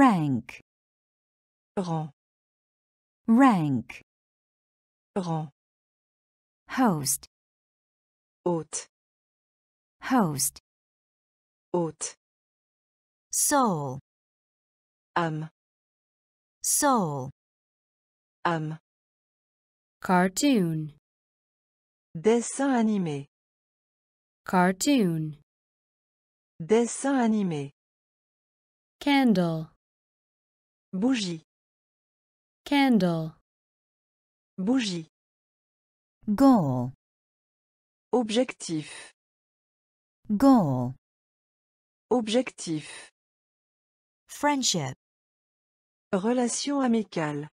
rank, rang, rank, rang, host, hôte, host, hôte, soul, âme, soul, âme, cartoon, dessin animé, cartoon, dessin animé, candle, bougie, candle, bougie, goal, objectif, goal, objectif, friendship, relation amicale,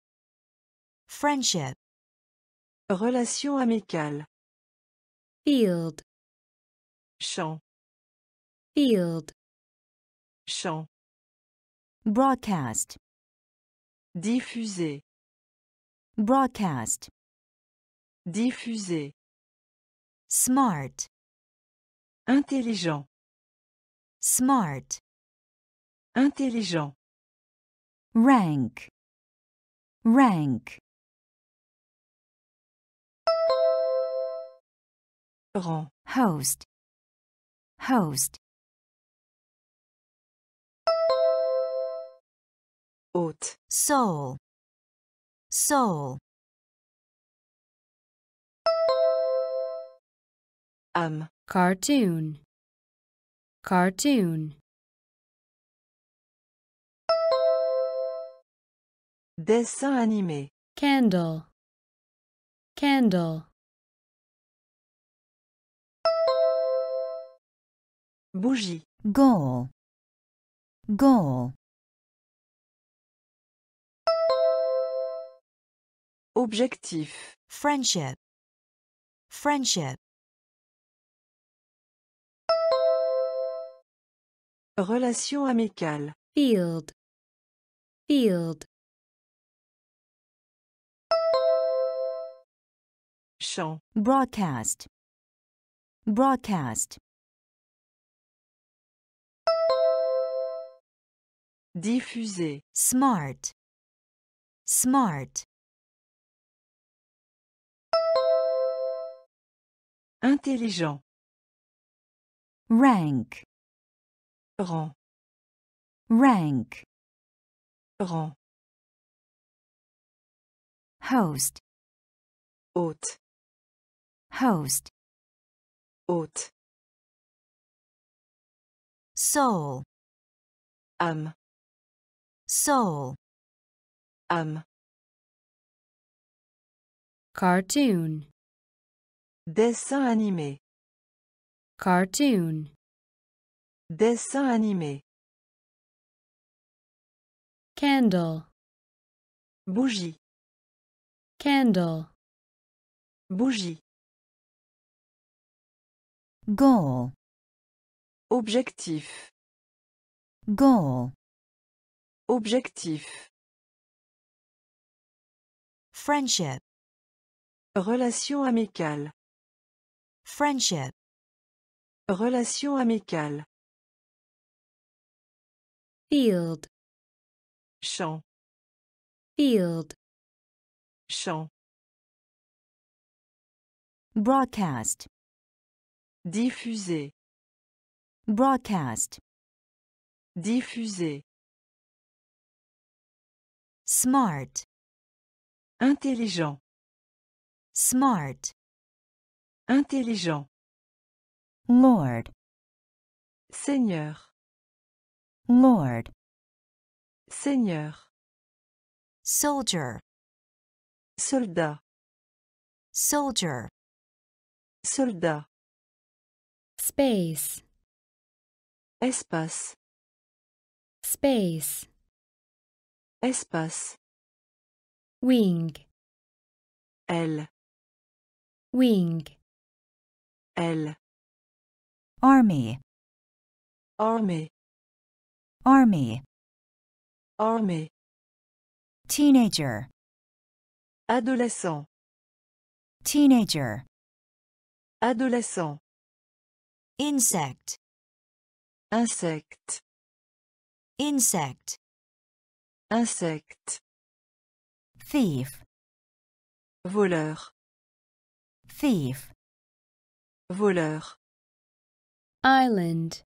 friendship, relation amicale, field, champ, field, champ, broadcast, diffuser, broadcast, diffuser, smart, intelligent, smart, intelligent, rank, rank, rang, host, host, hôte, soul, soul, Um. cartoon, cartoon, dessin animé, candle, candle, bougie, goal, goal, objectif, friendship, friendship, relation amicale, field, field, champ, broadcast, broadcast, diffuser, smart, smart, intelligent, rank, rang, rank, rang, host, hôte, host, hôte, soul, âme, soul, âme, cartoon, dessin animé, cartoon, dessin animé, candle, bougie, candle, bougie, goal, objectif, goal, objectif, friendship, relation amicale, friendship, relation amicale, field, champ, field, champ, broadcast, diffuser, broadcast, diffuser, smart, intelligent, smart, intelligent, lord, seigneur, lord, seigneur, soldier, soldat, soldier, soldat, space, espace, space, espace, wing, aile, wing, aile, army, armée, army, armée, teenager, adolescent, teenager, adolescent, insect, insecte, insect, Insecte. thief, Voleur. thief, Voleur. island,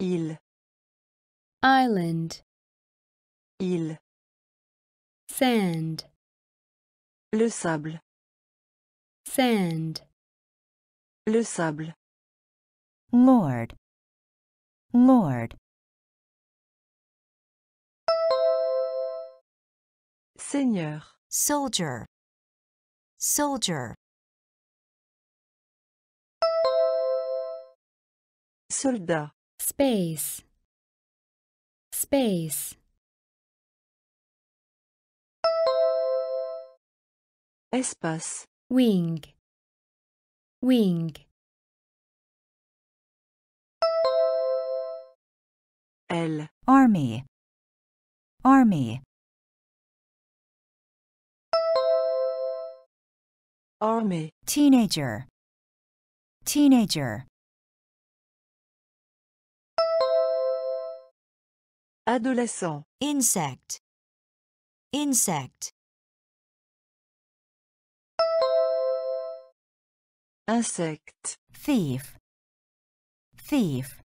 Île. island, Île. sand, Le sable. sand, Le sable. lord, lord, Seigneur. soldier, soldier, Soldat. space, space, Espace. wing, wing, Aile. army, army, Armée. teenager, teenager, Adolescent. insect, insect, Insecte. thief, thief,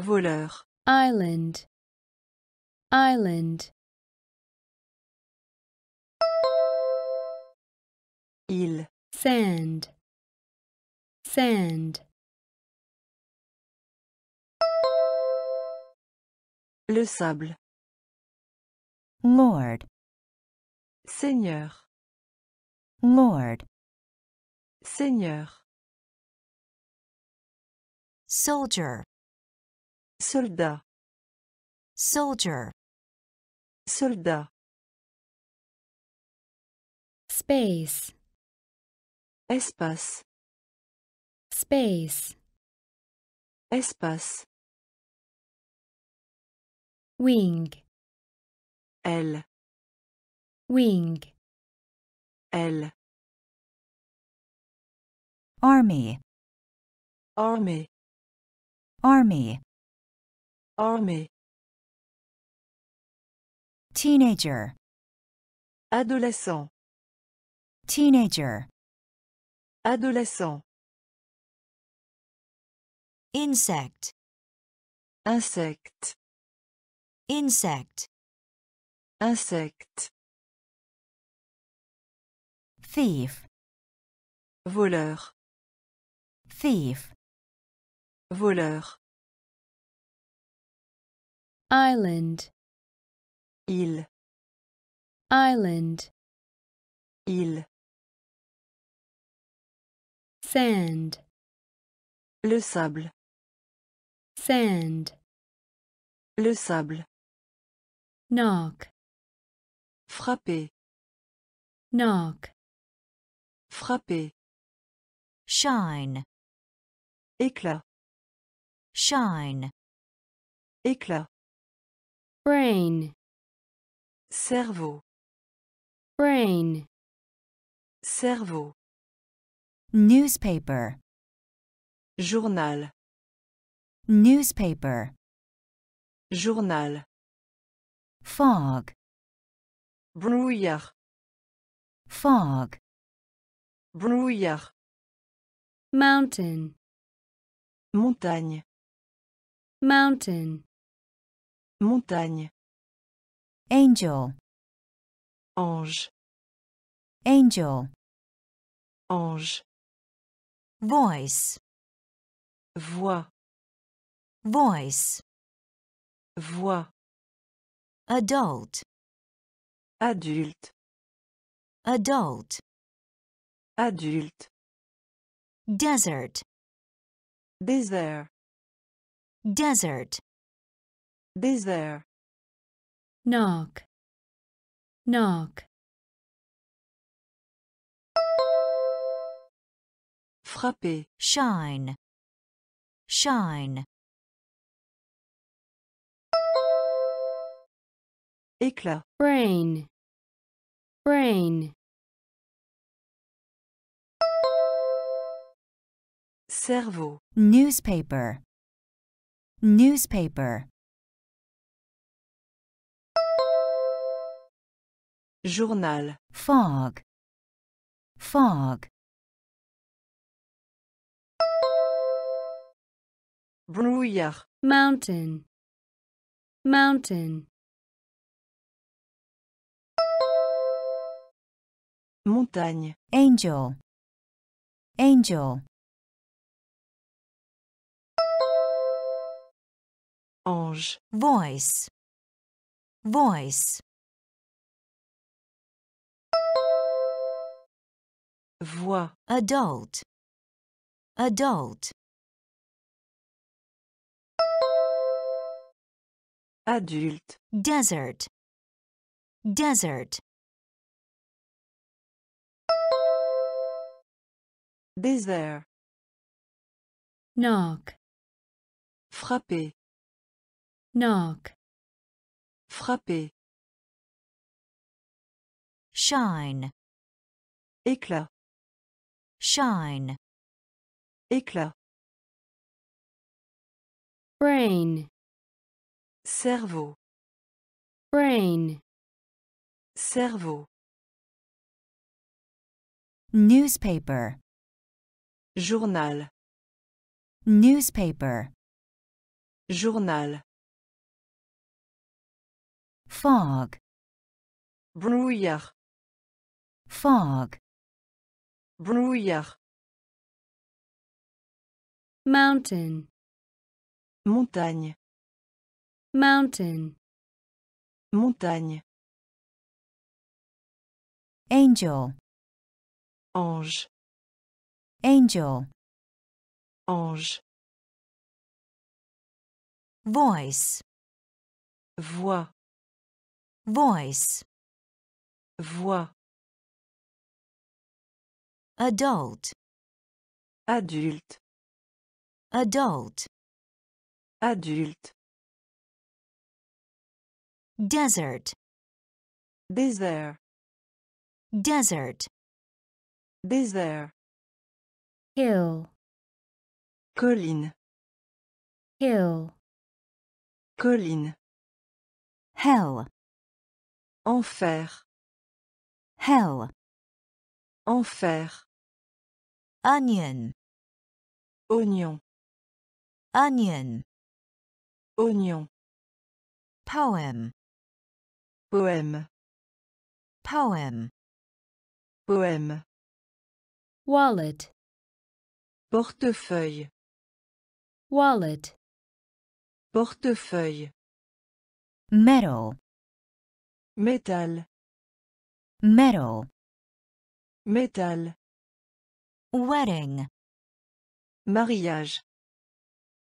Voleur. island, island, Île. sand, sand, Le sable. lord, Seigneur. lord, Seigneur. soldier, Soldat. soldier, Soldat. space, Espace. space, Espace. Wing, Aile. wing, Aile. army, Army. army, Armée. teenager, Adolescent. teenager, Adolescent. insect, Insecte. Insect, Insecte. thief, Voleur. thief, Voleur. island, Île. island, Île. sand, Le sable. sand, Le sable. Knock, Frapper. knock, Frapper. shine, Éclat. shine, Éclat. brain, Cerveau. brain, Cerveau. newspaper, Journal. newspaper, Journal. Fog, Brouillard. fog, Brouillard. mountain, Montagne. mountain, Montagne. angel, Ange. angel, Ange. voice, Voix. voice, Voix. Adult, Adulte. adult, Adulte. desert, Désert. desert, Désert. knock, knock, Frapper. shine, shine, Éclat. brain, brain, Cerveau. newspaper, newspaper, Journal. fog, fog, Brouillard. mountain, mountain, Montagne. angel, angel, Ange. voice, voice, Voix. adult, adult, Adulte. desert, desert, Désert. knock, Frapper. knock, Frapper. shine, Éclat. shine, Éclat. brain, Cerveau. brain, Cerveau. newspaper, Journal. newspaper, Journal. fog, Brouillard. fog, Brouillard. mountain, Montagne. mountain, Montagne. angel, Ange. Angel, Ange. voice, Voix. voice, Voix. adult, Adulte. adult, Adulte. desert, Désert. desert, Désert. Hill, Colline. hill, Colline. hell, Enfer. hell, Enfer. onion, Oignon. onion, Oignon. poem, Poème. poem, Poème. wallet, Portefeuille. wallet, Portefeuille. metal, Métal. metal, Métal. wedding, Mariage.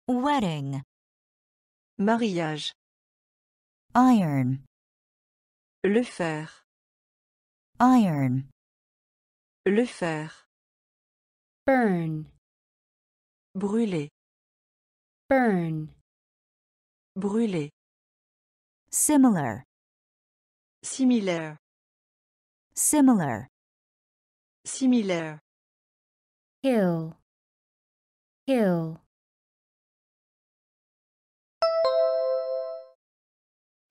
wedding, Mariage. iron, Le fer. iron, Le fer. burn, Brûler. burn, Brûler. similar, Similaire. similar, Similaire. hill, hill,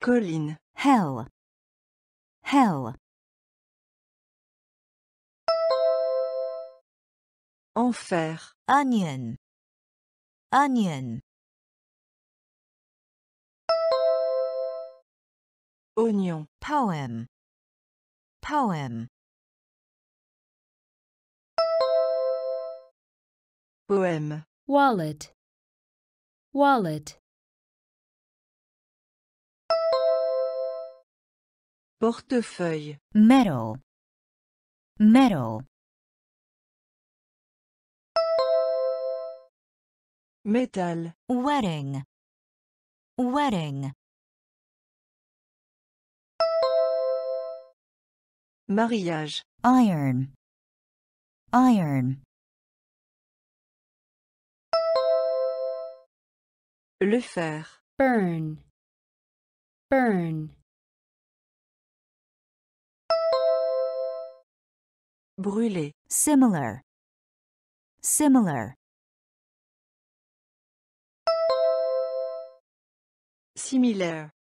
Colline. hell, hell, Enfer. onion, onion, Oignon. poem, poem, Poem. wallet, wallet, Portefeuille. metal, metal, Métal. wedding, wedding, Mariage. iron, iron, Le fer. burn, burn, Brûler. similar, similar, Similaire.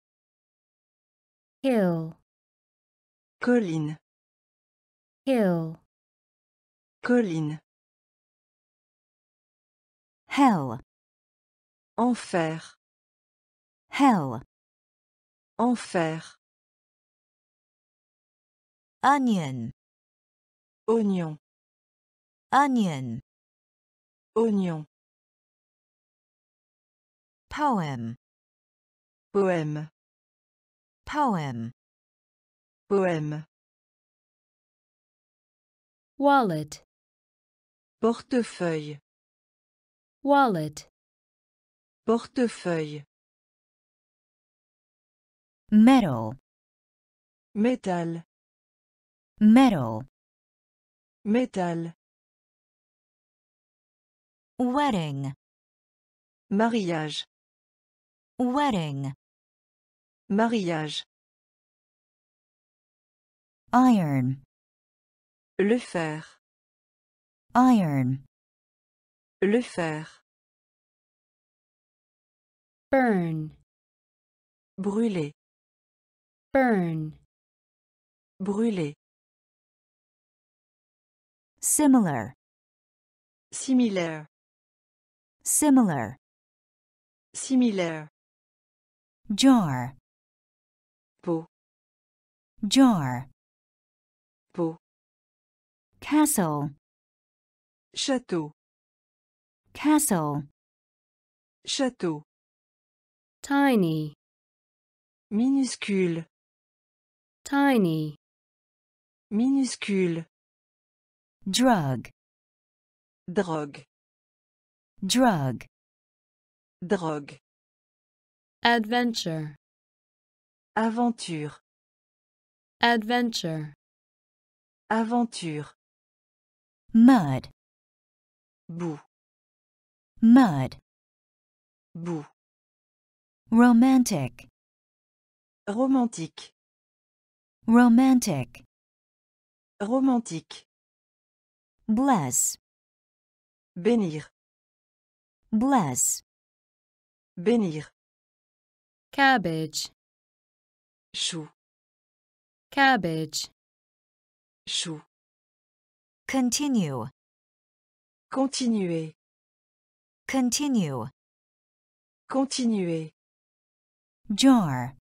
hill, Colline. hill, Colline. hell, Enfer. hell, Enfer. onion, Oignon. onion, Oignon. poem, Poème. poem, Poème. wallet, Portefeuille. wallet, Portefeuille. metal, Métal. metal, Métal. wedding, Mariage. wedding, Mariage. iron, Le fer. iron, Le fer. burn, Brûler. burn, Brûler. similar, Similaire. similar, Similaire. jar, Peau. jar, Peau. castle, Château. castle, Château. tiny, Minuscule. tiny, Minuscule. drug, Drogue. drug, Drogue. adventure, Aventure. adventure, Aventure. mud, Boue. mud, Boue. romantic, Romantique. romantic, Romantique. bless, Bénir. bless, Bénir. cabbage, Chou. cabbage, Chou. continue, Continuer. continue, Continuer. jar,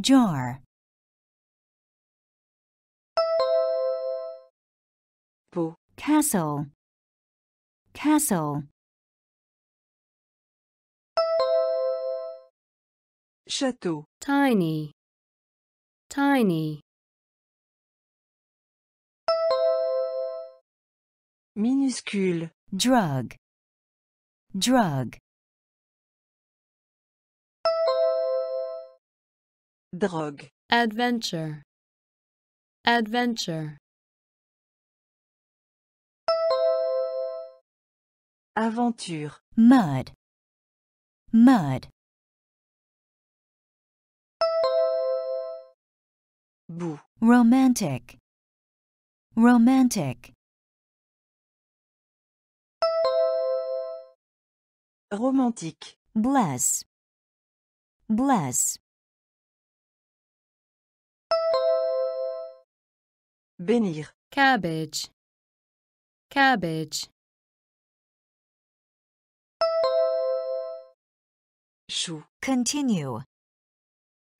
jar, Peau. castle, castle, Château. tiny, tiny, Minuscule. drug, drug, Drogue. adventure, adventure, Aventure. mud, mud, Boue. romantic, romantic, Romantique. bless, bless, Bénir. cabbage, cabbage, Chou. continue,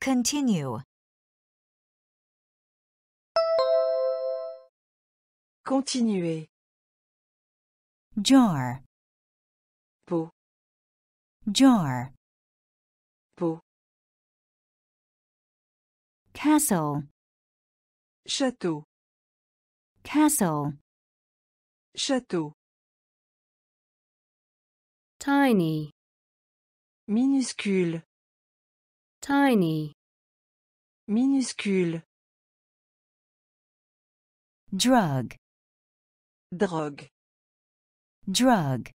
continue, Continuer. jar, Peau. jar, Peau. castle, Château. castle, Château. tiny, Minuscule. tiny, Minuscule. drug, Drogue. drug,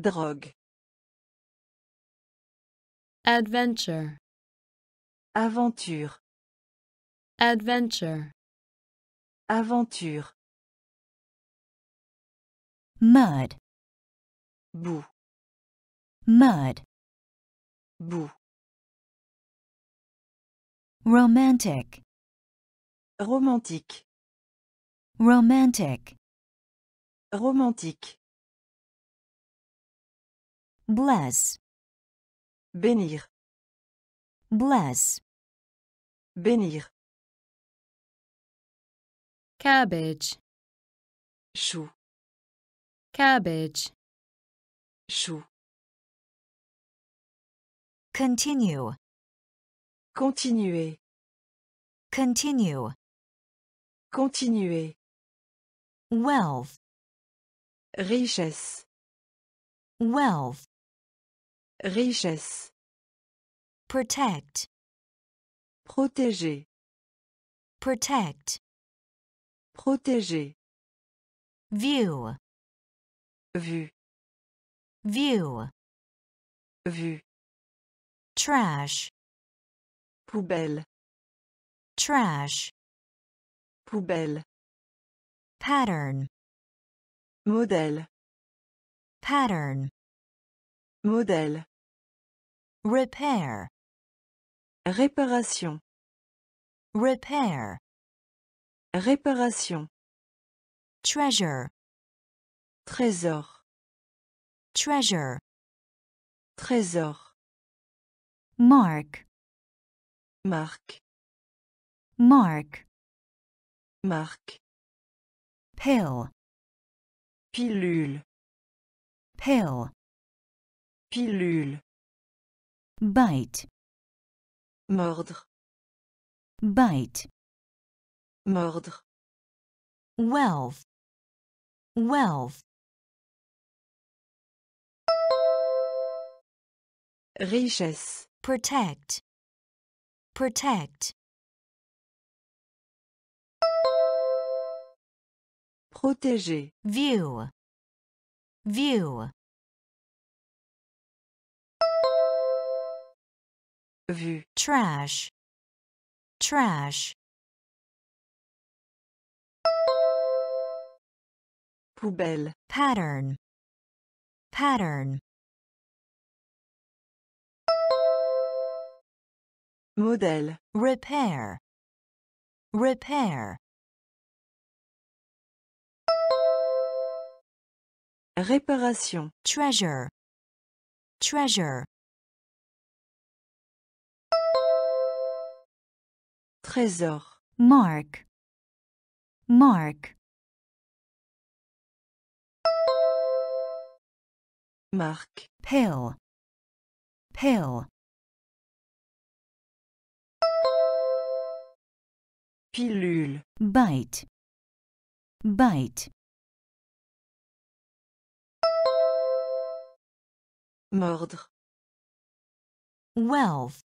Drogue. adventure, Aventure. adventure, Aventure. mud, Boue. mud, Boue. romantic, Romantique. romantic, Romantique. bless, Bénir. bless, Bénir. cabbage, Chou. cabbage, Chou. continue, Continuer. continue, Continuer. wealth, Richesse. wealth, Richesse. protect, Protéger. protect, Protéger. view, Vue. view, Vue. trash, Poubelle. trash, Poubelle. pattern, Modèle. pattern, Modèle. repair, Réparation. repair, Réparation. treasure, Trésor. treasure, Trésor. mark, Marque. mark, Marque. pill, Pilule. pill, Pilule. bite, Mordre. bite, Mordre. wealth, wealth, Richesse. protect, protect, Protéger. view, view, Vue. trash, trash, Poubelle. pattern, pattern, Modèle. repair, repair, Réparation. treasure, treasure, Trésor. mark, mark, Marque. pill, pill, Pilule. bite, bite, Mordre. wealth,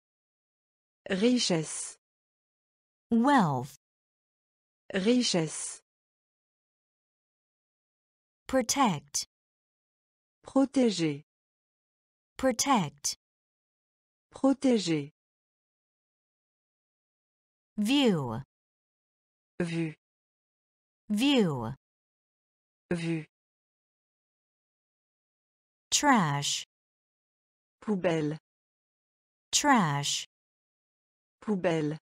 Richesse. wealth, Richesse. protect, Protéger. protect, Protéger. view, Vue. view, Vue. trash, Poubelle. trash, Poubelle.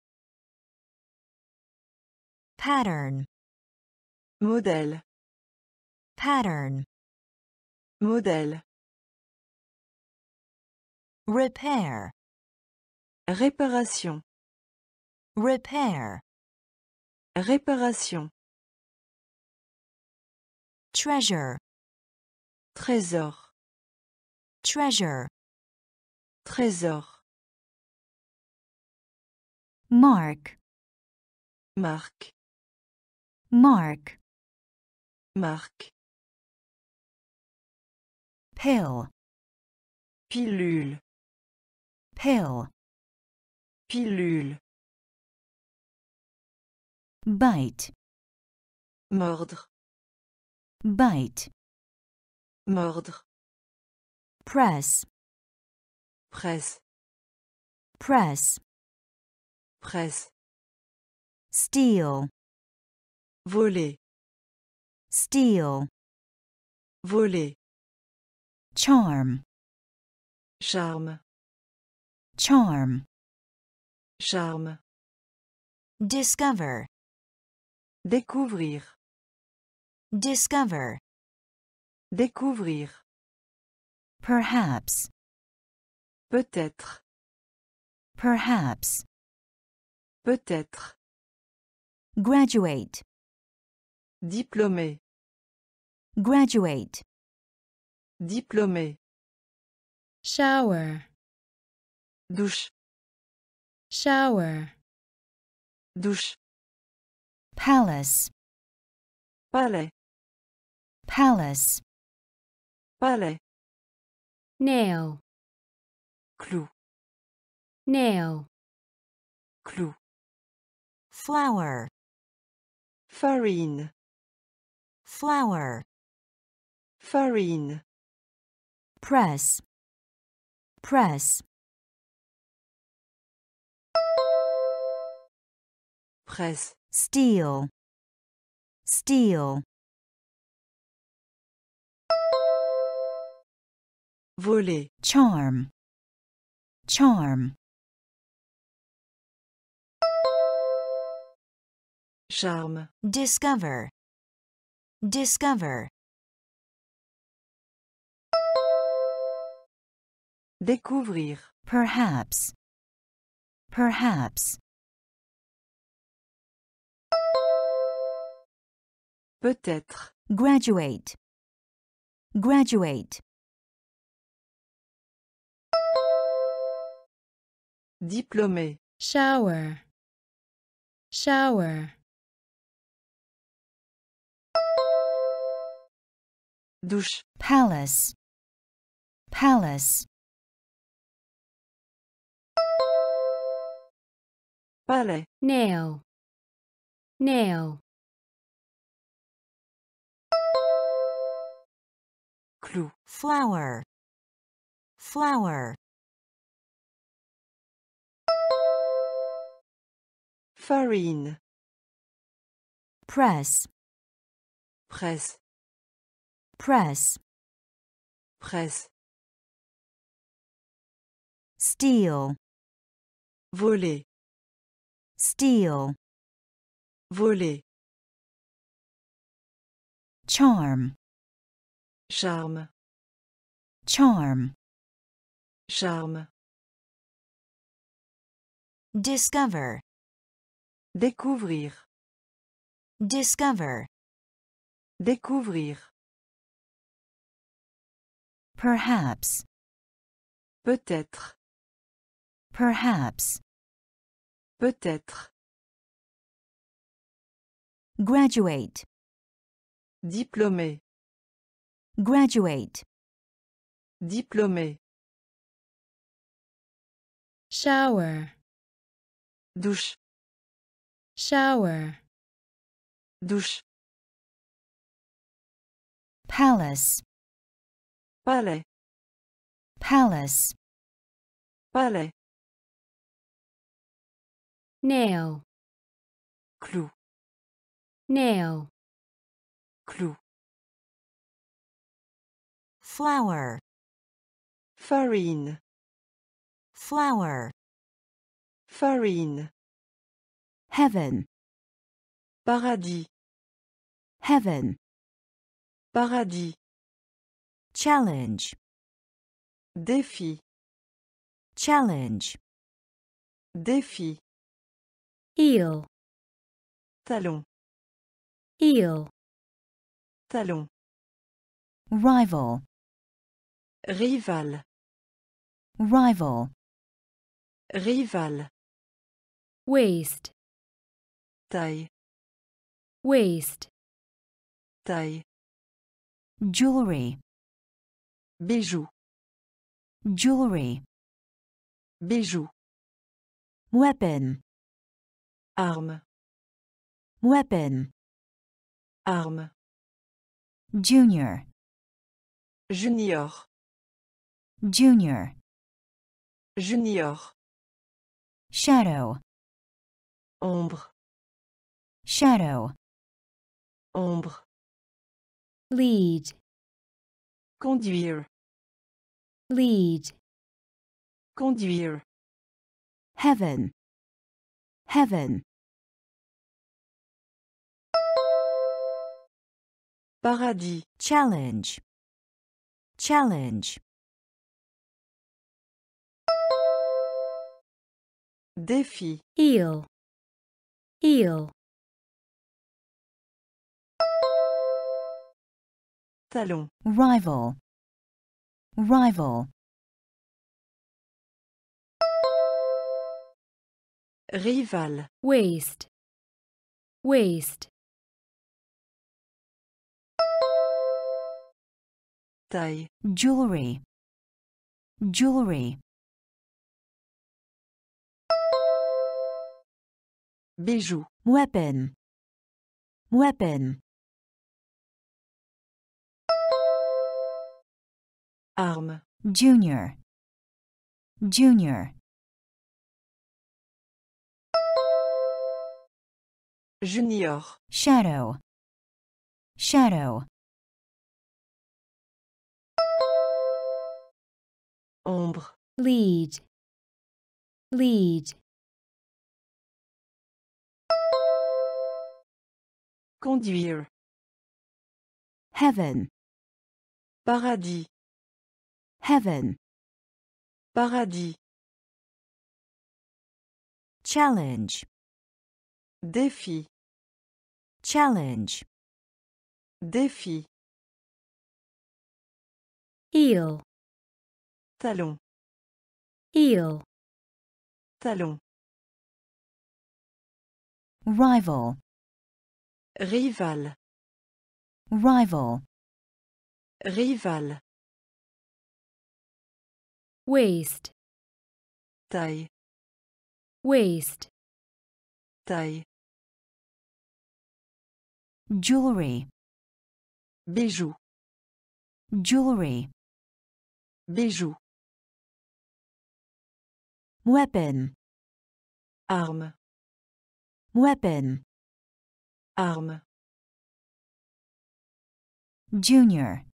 pattern, Modèle. pattern, Modèle. repair, Réparation. repair, Réparation. treasure, Trésor. treasure, Trésor. mark, Marque. mark, Marque. pill, Pilule. pill, Pilule. bite, Mordre. bite, Mordre. press, Presse. press, Presse. steal, Voler. steal, Voler. charm, Charme. charm, Charme. discover, Découvrir. discover, Découvrir. perhaps, Peut-être. perhaps, Peut-être. graduate, Diplômé. graduate, Diplômé. shower, Douche. shower, Douche. palace, Palais. palace, Palais. nail, Clou. nail, Clou. flower, Farine. flower, Farine. press, press, press steel, steel, Voler. charm, charm, Charme. discover, discover, Découvrir. perhaps, perhaps, Peut-être. graduate, graduate, Diplômé. shower, shower, Douche. palace, palace, Palais. nail, nail, Clou. flower, flower, Farine. press, Presse. press, Presse. steel, Voler. steel, Voler. charm, Charme. charm, Charme. discover, Découvrir. discover, Découvrir. perhaps, Peut-être. perhaps, Peut-être. graduate, Diplômé. graduate, Diplômé. shower, Douche. Shower, Douche. palace, Palais. palace, Palais. nail, Clou. nail, Clou. flower, Farine. flower, Farine. Heaven, Paradis. heaven, Paradis. challenge, Défi. challenge, Défi. heel, Talon. heel, Talon. rival, Rival. rival, Rival. waist, Taille. waist, Taille. jewelry, Bijou. jewelry, Bijou. weapon, Arme. weapon, Arme. junior, Junior. junior, Junior. shadow, Ombre. shadow, ombre, lead, conduire, lead, conduire, heaven, heaven. Paradis. Challenge. Challenge. Défi. Heal. Heal. Talon. rival, rival, Rival. waste, waste, Taille. jewelry, jewelry, Bijou. weapon, weapon, Arme. junior, junior, Junior. shadow, shadow, Ombre. lead, lead, Conduire. heaven, Paradis. Heaven, Paradis. challenge, Défi. challenge, Défi. eel, Talon. eel, Talon. rival, Rival. rival, Rival. Waste, Taille. waste, Taille. jewelry, Bijou. jewelry, Bijou. weapon, Arme. weapon, Arme. junior,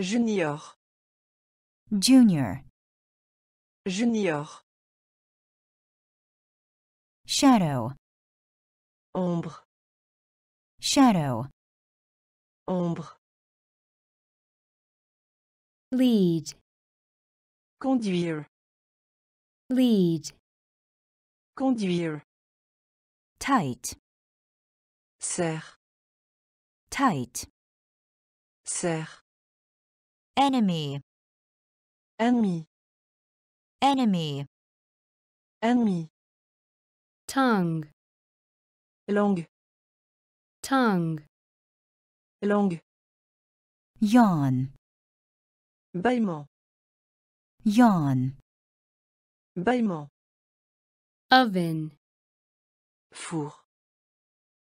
Junior. Junior, Junior. shadow, Ombre. shadow, Ombre. lead, Conduire. lead, Conduire. tight, Serre. tight, Serre. enemy, Ennemi. enemy, Ennemi. tongue, Langue. tongue, Langue. yawn, Bâillement. yawn, Bâillement. oven, Four.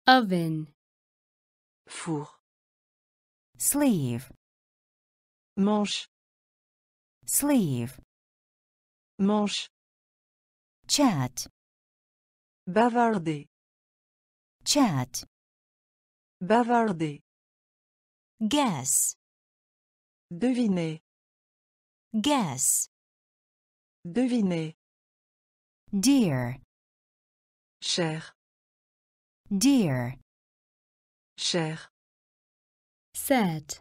oven, Four. sleeve, Manche. Sleeve, Manche. chat, Bavarder. chat, Bavarder. guess, Deviner. guess, Deviner. dear, Cher. dear, Cher. set,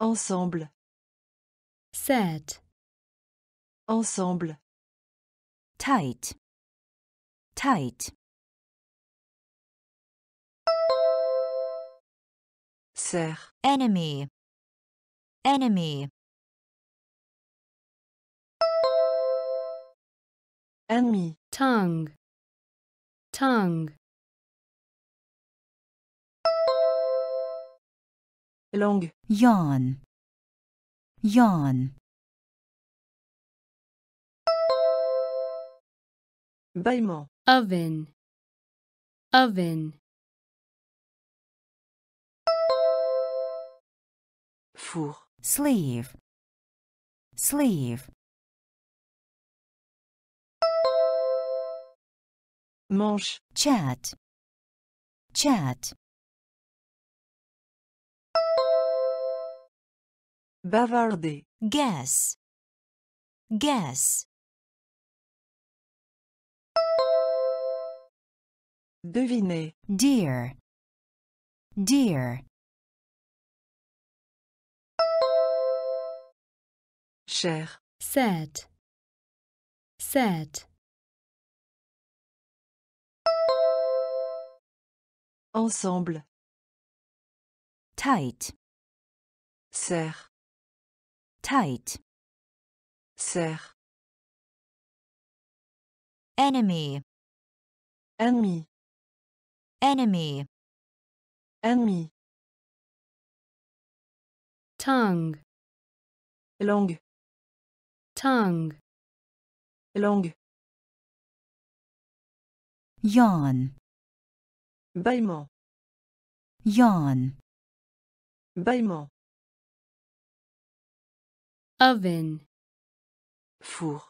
Ensemble. Set, Ensemble. tight, tight, Serre. enemy, enemy, Ennemi. tongue, tongue, Langue. yawn, yawn, Bâillement. oven, oven, Four. sleeve, sleeve, Manche. chat, chat, Bavarder. Guess. Gas. Devinez. Dear. Dear. Cher. Set. Set. Ensemble. Tight. Serre. Tight, Serre. enemy, Ennemi. enemy, Ennemi. tongue, Langue. tongue, Langue. yawn, Bâillement. yawn, Bâillement. Oven, Four.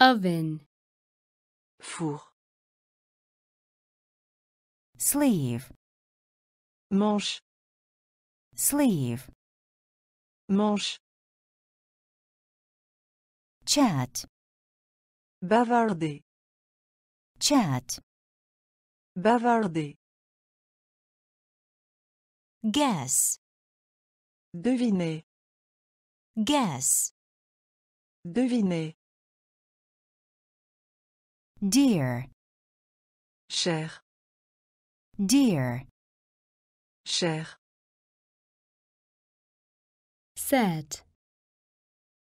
oven, Four. sleeve, Manche. sleeve, Manche. chat, Bavarder. chat, Bavarder. guess, Deviner. Guess, Deviner. dear, Cher. dear, Cher. set,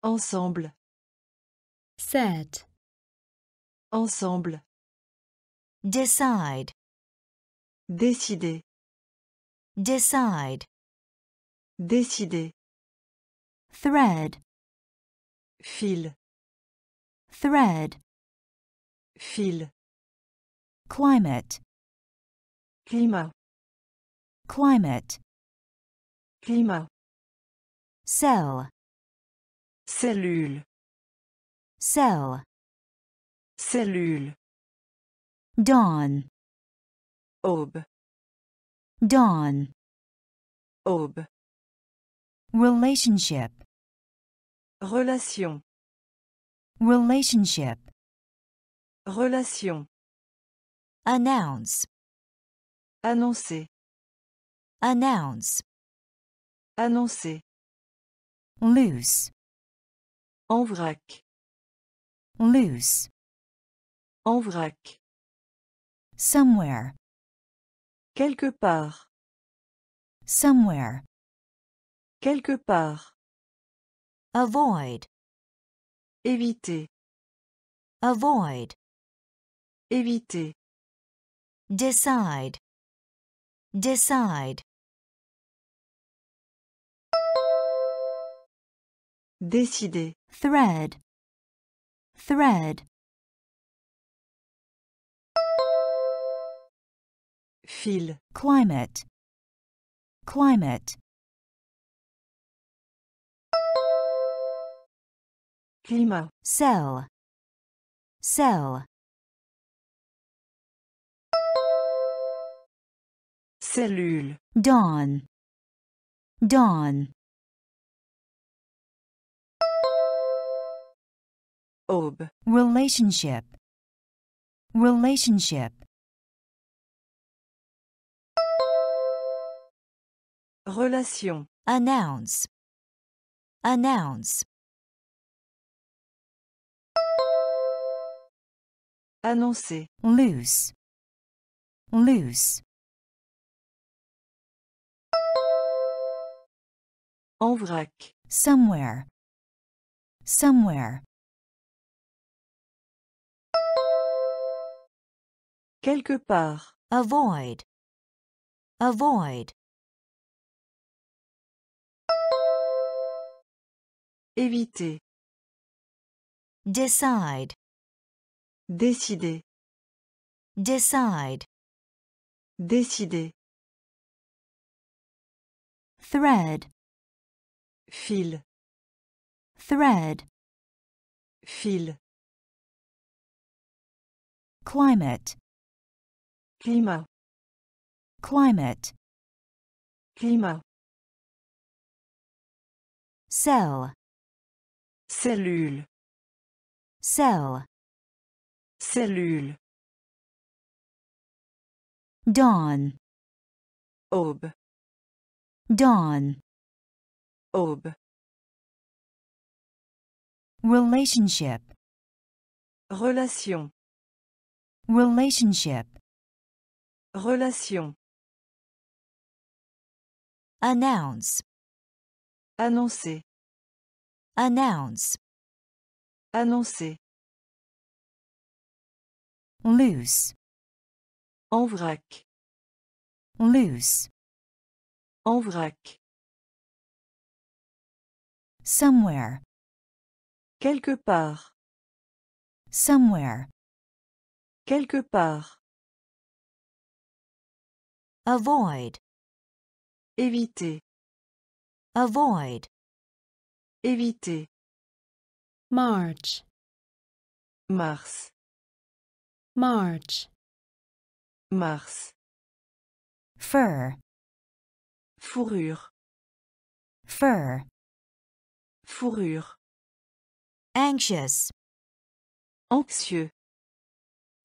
Ensemble. set, Ensemble. decide, Décider. decide, Décider. Thread, Fil. thread, Fil. climate, Climat. climate, Climat. cell, Cellule. cell, Cellule. dawn, Aube. dawn, Aube. relationship, Relation. relationship, Relation. announce, Annoncer. announce, Annoncer. loose, En vrac. loose, En vrac. somewhere, Quelque part. somewhere, Quelque part. Avoid, Éviter. avoid, Éviter. decide, decide, Décider. thread, thread, Fil. climate, climate, Climat. cell, cell, Cellule. dawn, dawn, Aube. relationship, relationship, Relation. announce, announce, Annoncer. loose, loose, En vrac. somewhere, somewhere, Quelque part. avoid, avoid, Éviter. decide, Décider. decide, Décider. thread, Fil. thread, Fil. climate, Climat. climate, Climat. cell, Cellule. cell, Cellule. dawn, Aube. dawn, Aube. relationship, Relation. relationship, Relation. announce, Annoncer. announce, Annoncer. Loose, En vrac. loose, En vrac. somewhere, Quelque part. somewhere, Quelque part. avoid, Éviter. avoid, Éviter. March, Mars. March, Mars. fur, Fourrure. fur, Fourrure. anxious, Anxieux.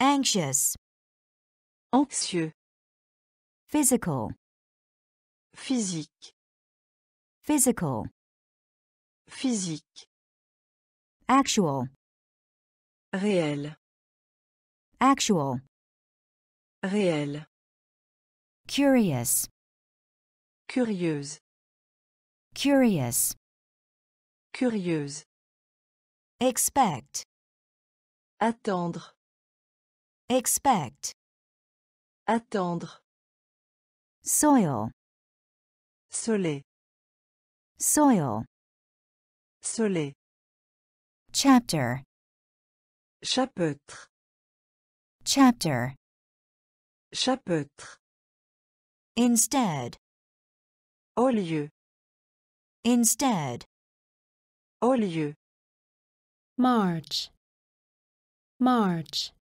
anxious, Anxieux. physical, Physique. physical, Physique. actual, Réel. Actual, Réel. curious, Curieuse. curious, Curieuse. expect, Attendre. expect, Attendre. soil, Soleil. soil, Soleil. chapter, Chapeautre. Chapter, Chapeautre. instead, Au lieu. instead, Au lieu. March, March,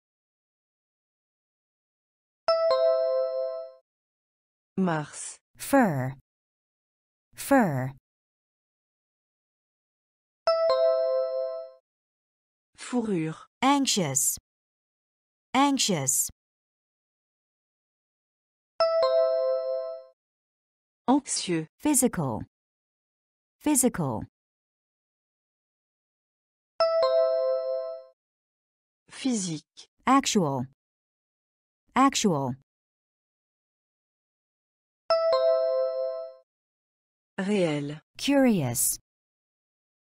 Mars. fur, fur, Fourrure. anxious, anxious, Anxieux. physical, physical, Physique. actual, actual, Réel. curious,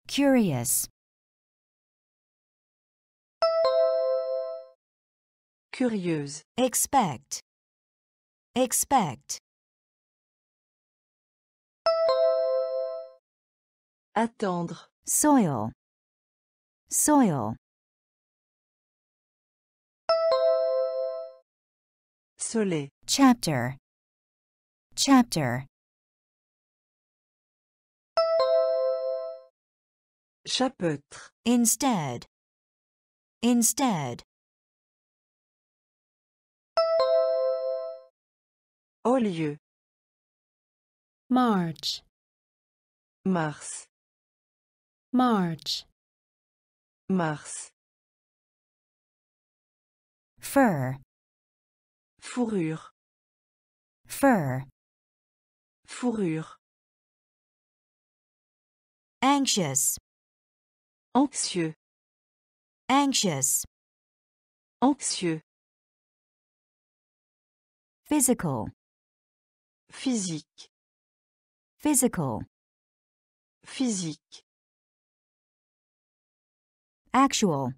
curious, Curieuse. expect, expect, Attendre. soil, soil, Soleil. chapter, chapter, Chapeautre. instead, instead, Au lieu. March, Mars. March, Mars. fur, Fourrure. fur, Fourrure. anxious, Anxieux. anxious, Anxieux. physical, Physique. physical, Physique. actual,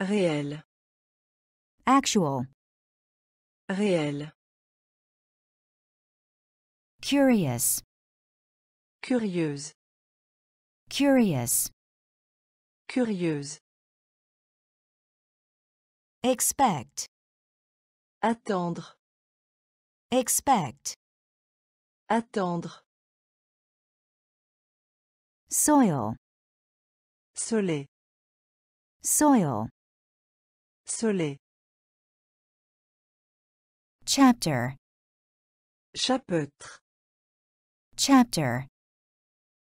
Réel. actual, Réel. curious, Curieuse. curious, Curieuse. expect, Attendre. Expect, Attendre. soil, Soleil. soil, Soleil. chapter, Chapeautre. chapter,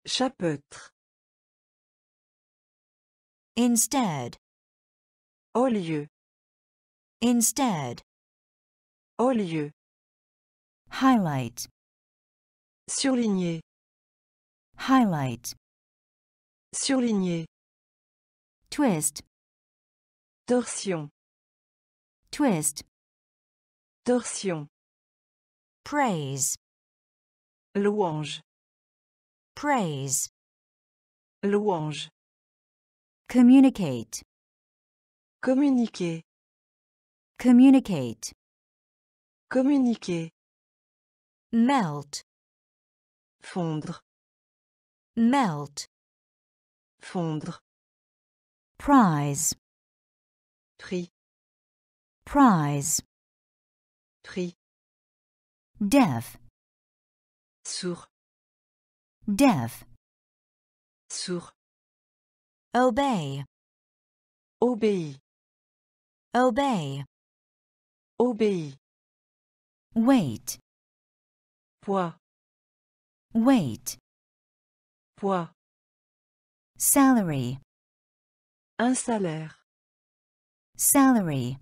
Chapeautre. instead, Au lieu. instead, Au lieu. Highlight, Surligné. highlight, Surligné. twist, torsion, twist, torsion, praise, louange, praise, louange, communicate, communiquer, communicate, communiquer, melt, fondre, melt, fondre, prize, prix, prize, prix, deaf, sourd, deaf, sourd, obey, obéit, obey, obéit, wait, poids, wait, poids, salary, un salaire, salary,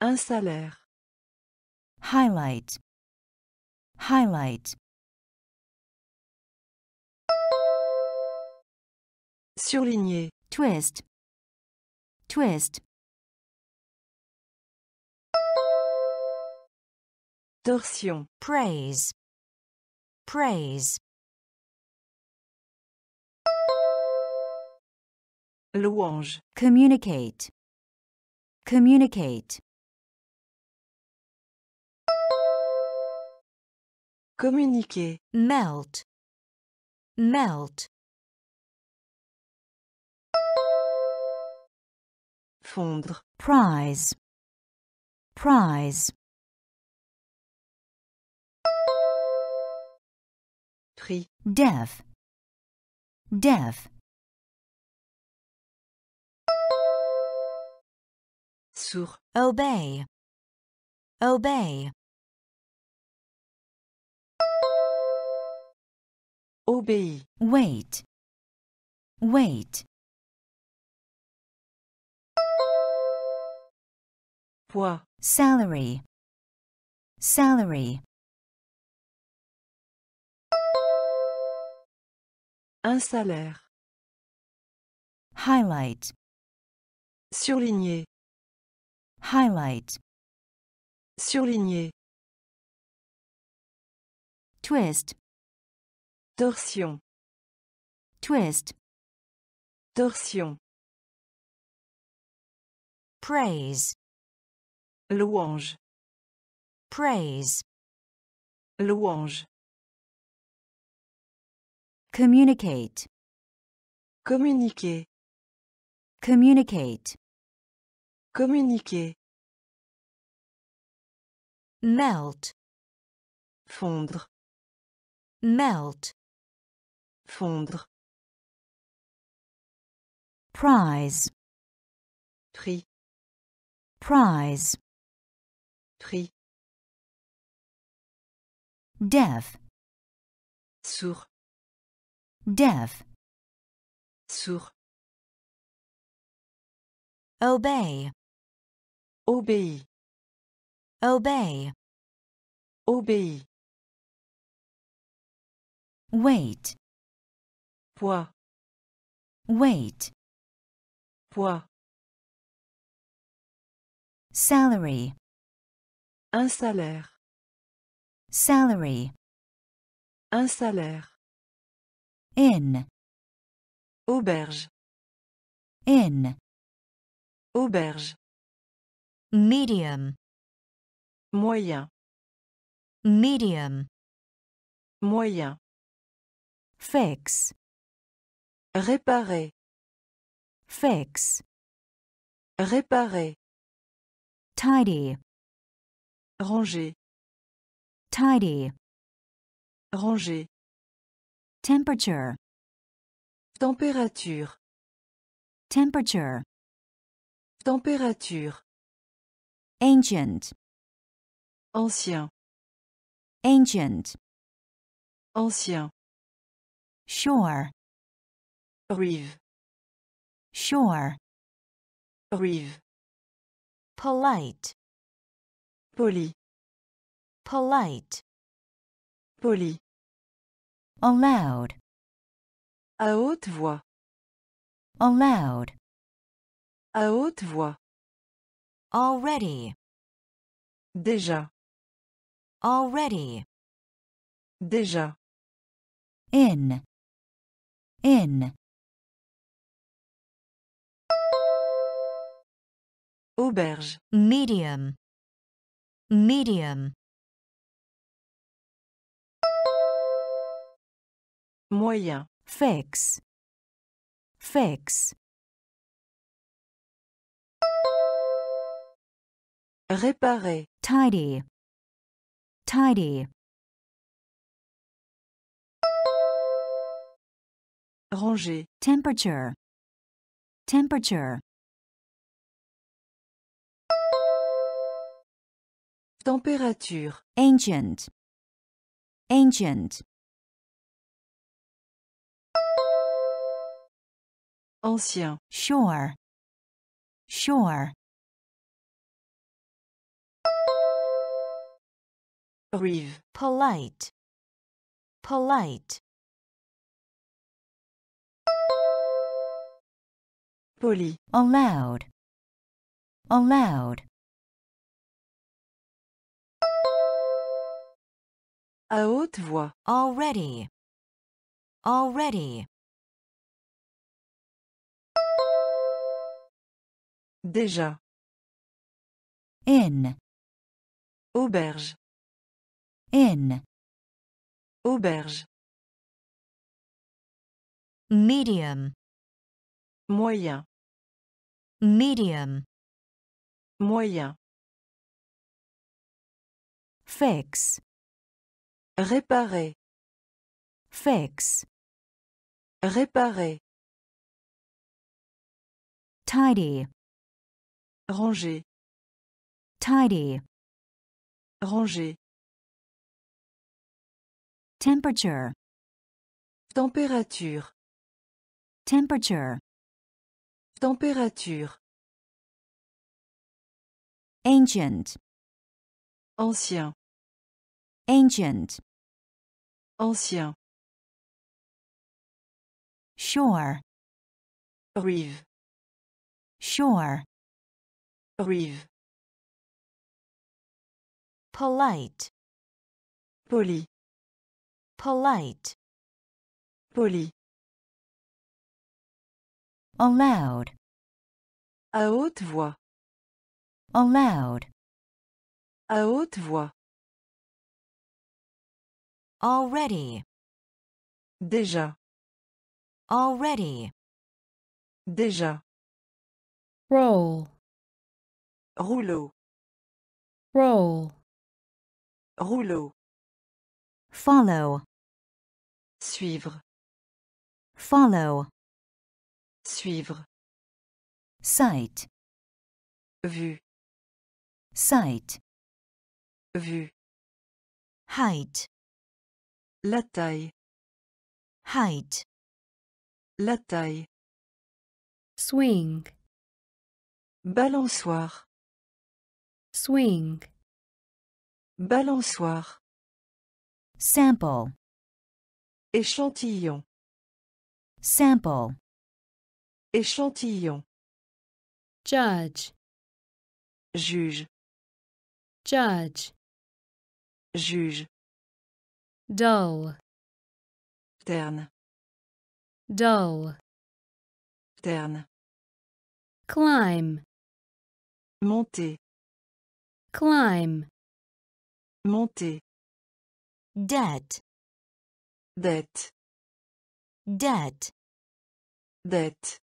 un salaire, highlight, highlight, surligner, twist, twist, torsion, praise, praise, louange, communicate, communicate, communiquer, melt, melt, fondre, prize, prize, prix, deaf, deaf, sourd, obey, obey, obéit, wait, wait, poids, salary, salary, un salaire, highlight, surligner, highlight, surligner, twist, torsion, twist, torsion, praise, louange, praise, louange, communicate, communiquer, communicate, communiquer, melt, fondre, melt, fondre, prize, prix, prize, prix, deaf, sourd, deaf, sourd, obey, obéit, obey, obéit, wait, poids, wait, poids, salary, un salaire, salary, un salaire, in, auberge, in, auberge, medium, moyen, medium, moyen, fix, réparer, fix, réparer, tidy, ranger, tidy, ranger, temperature, température, temperature, température, ancient, ancien, ancient, ancien, shore, rive, shore, rive, polite, poli, polite, poli, allowed, à haute voix, Aloud. À haute voix. already, Déjà. already, Déjà. in, in, Auberge. medium, medium, Moyen. fix, fix, Réparer. tidy, tidy, Ranger. temperature, temperature, Température. ancient, ancient, Ancien. shore, shore, Rive. polite, polite, Poli. allowed, allowed, À haute voix. already, already, Déjà. in, Auberge. in, Auberge. medium, Moyen. medium, Moyen. fix, Réparer. fix, Réparer. tidy, Ranger. tidy, Ranger. temperature, Température. temperature, Température. ancient, Ancien. ancient, Ancien. shore, Rive. shore, Rive. polite, Poli. polite, Poli. allowed, À haute voix. allowed, À haute voix. already, Déjà. already, Déjà. roll, Rouleau. roll, Rouleau. follow, Suivre. follow, Suivre. sight, Vue. sight, Vue. height, La taille. height, La taille. swing, Balançoire. Swing, Balançoire. sample, Échantillon. sample, Échantillon. judge, Juge. judge, Juge. dull, Terne. dull, Terne. climb, Monter. Climb, Monter. debt, Dette. debt, Dette.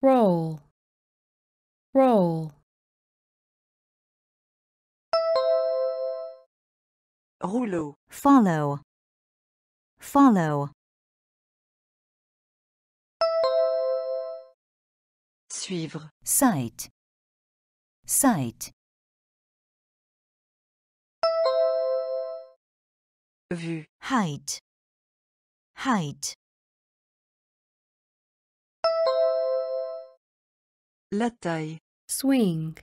roll, roll, Rouleau. follow, follow, Suivre. sight, sight, Vue. height, height, La taille. swing,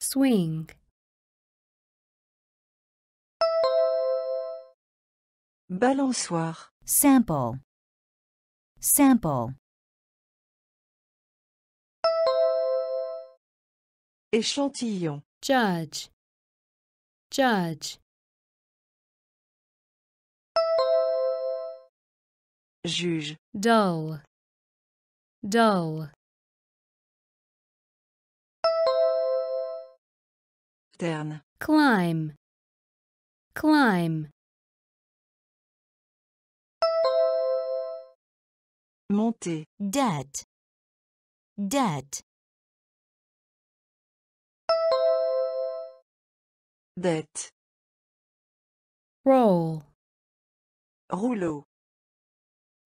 swing, Balançoire. sample, sample, Échantillon. judge, judge, Juge. dull, dull, Terne. climb, climb, Monter. debt, debt, Dette. roll, Rouleau.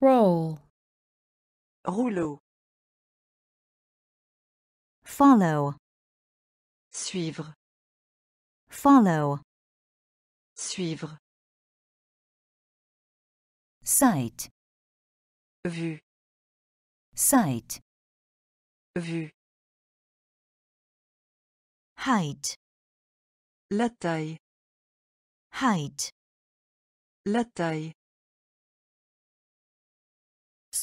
Roll, Rouleau. follow, Suivre. follow, Suivre. sight, Vue. sight, Vue. height, La taille. height, La taille.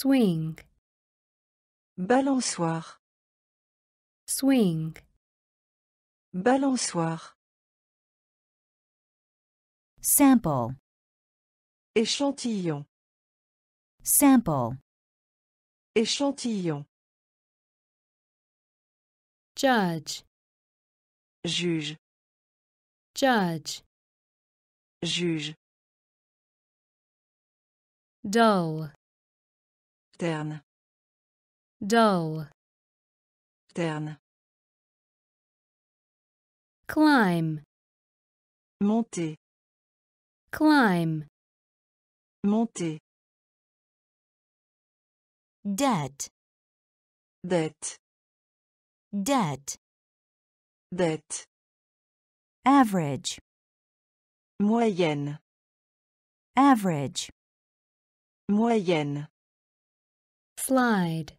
Swing, Balançoire. swing, Balançoire. sample, Échantillon. sample, Échantillon. judge, Juge. judge, Juge. dull, Terne. dull, Terne. climb, Monter. climb, Monter. debt, Dette. debt, Dette. average, Moyenne. average, Moyenne. Slide,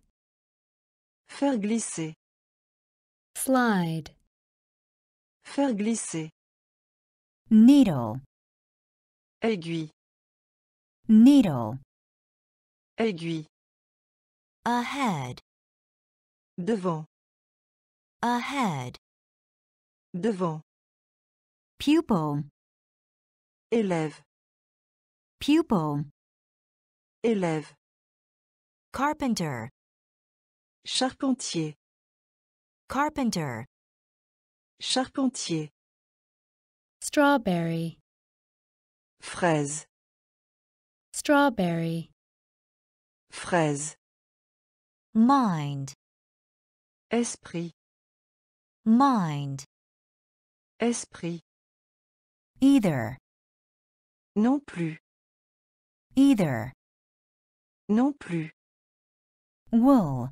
Faire glisser. slide, Faire glisser. needle, Aiguille. needle, Aiguille. ahead, Devant. ahead, Devant. pupil, Élève. pupil, Élève. Carpenter, Charpentier. carpenter, Charpentier. strawberry, Fraise. strawberry, Fraise. mind, Esprit. mind, Esprit. either, Non plus. either, Non plus. Wool,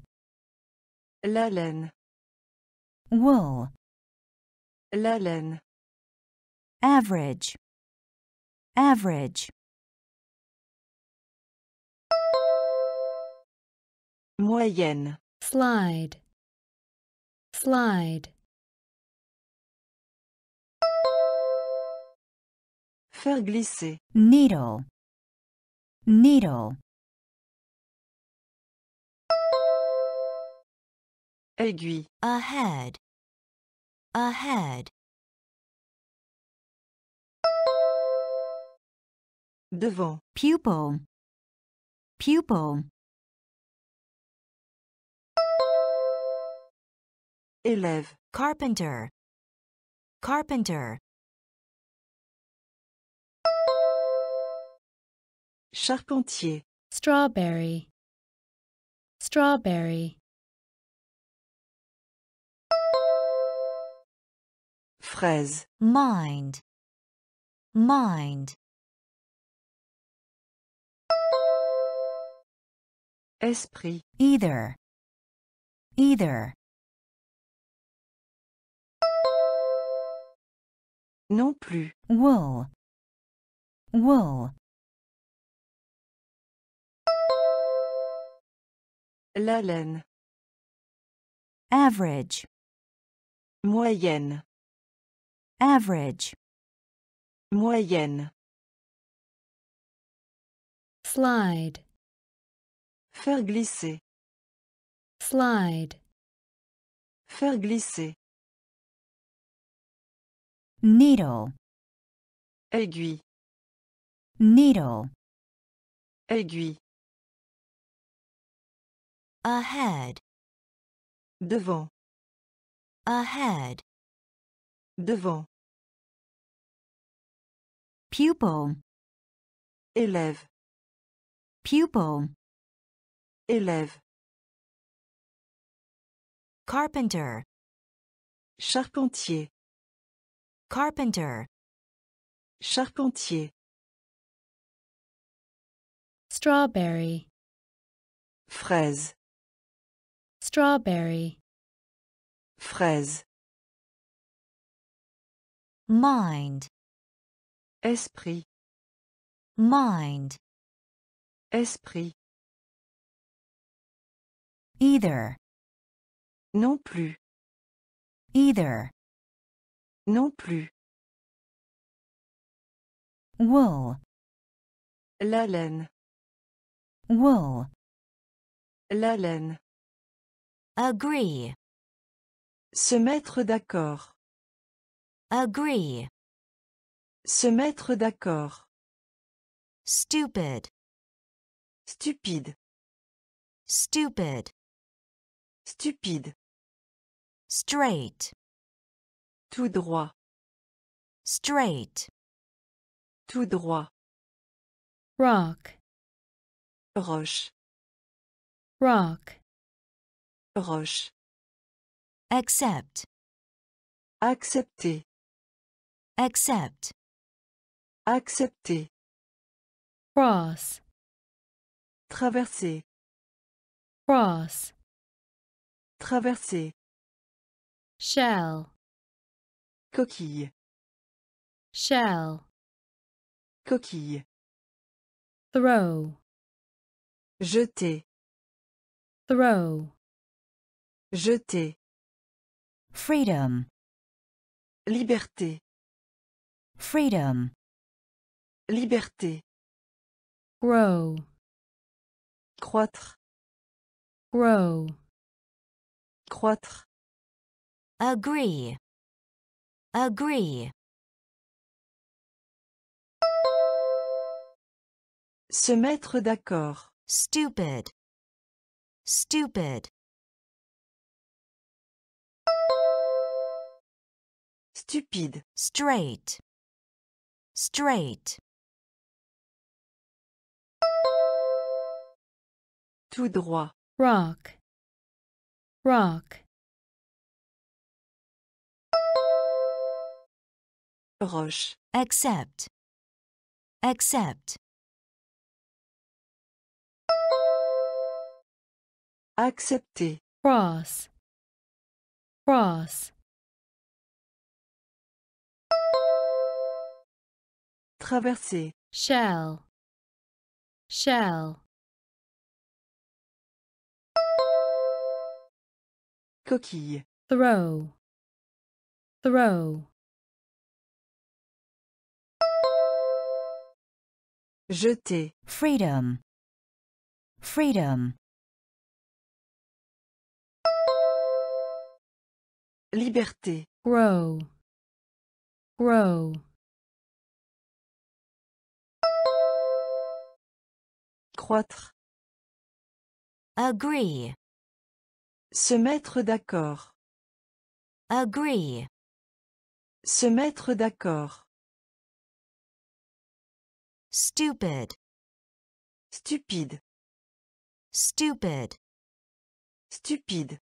La laine. wool, La laine. average, average, Moyenne. slide, slide, Faire glisser. needle, needle, Aiguille. ahead, ahead, Devant. pupil, pupil, Élève. carpenter, carpenter, Charpentier. strawberry, strawberry, Fraise. mind, mind, Esprit. either, either, Non plus. wool, wool, La laine. average, Moyenne. Average, Moyenne. slide, Faire glisser. slide, Faire glisser. needle, Aiguille. needle, Aiguille. ahead, Devant. ahead, Devant. pupil, Élève. pupil, Élève. carpenter, Charpentier. carpenter, Charpentier. strawberry, Fraise. strawberry, Fraise. Mind, Esprit. mind, Esprit. either, Non plus. either, Non plus. wool, La laine. wool, La laine. agree, Se mettre d'accord. Agree, Se mettre d'accord. stupid, Stupide. stupid, Stupide. straight, Tout droit. straight, Tout droit. rock, Roche. rock, Roche. accept, Accepter. Accept, Accepter. cross, Traverser. cross, Traverser. shell, Coquille. shell, Coquille. throw, Jeter. throw, Jeter. freedom, Liberté. Freedom, Liberté. grow, Croître. grow, Croître. agree, agree, Se mettre d'accord. stupid, stupid, Stupide. straight, straight, Tout droit. rock, rock, Roche. accept, accept, Accepter. cross, cross, Traverser. shell, shell, Coquille. throw, throw, Jeter. freedom, freedom, Liberté. grow, grow, Croître. agree, Se mettre d'accord. agree, Se mettre d'accord. stupid, Stupide. stupid, Stupide.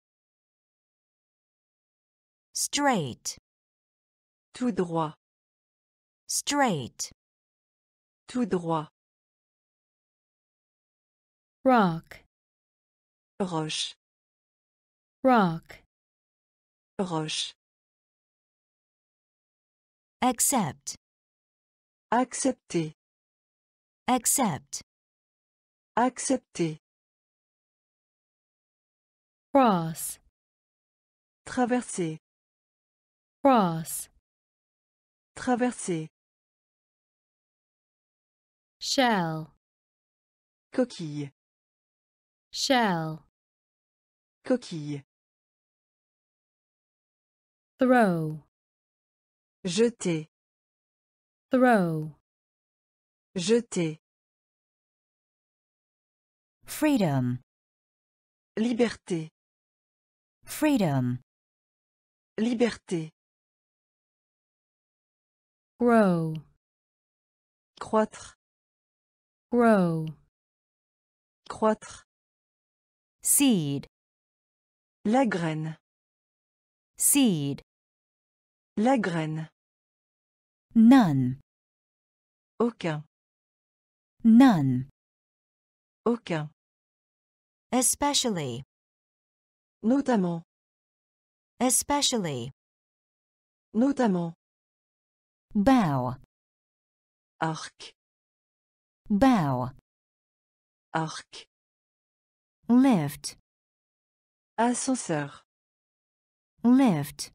straight, Tout droit. straight, Tout droit. Rock, Roche. rock, Roche. accept, Accepter. accept, Accepter. cross, Traverser. cross, Traverser. shell, Coquille. Shell, Coquille. throw, Jeter. throw, Jeter. freedom, Liberté. freedom, Liberté. grow, Croître. grow, Croître. Seed, La graine. seed, La graine. none, Aucun. none, Aucun. especially, Notamment. especially, Notamment. bow, Arc. bow, Arc. Lift, Ascenseur. lift,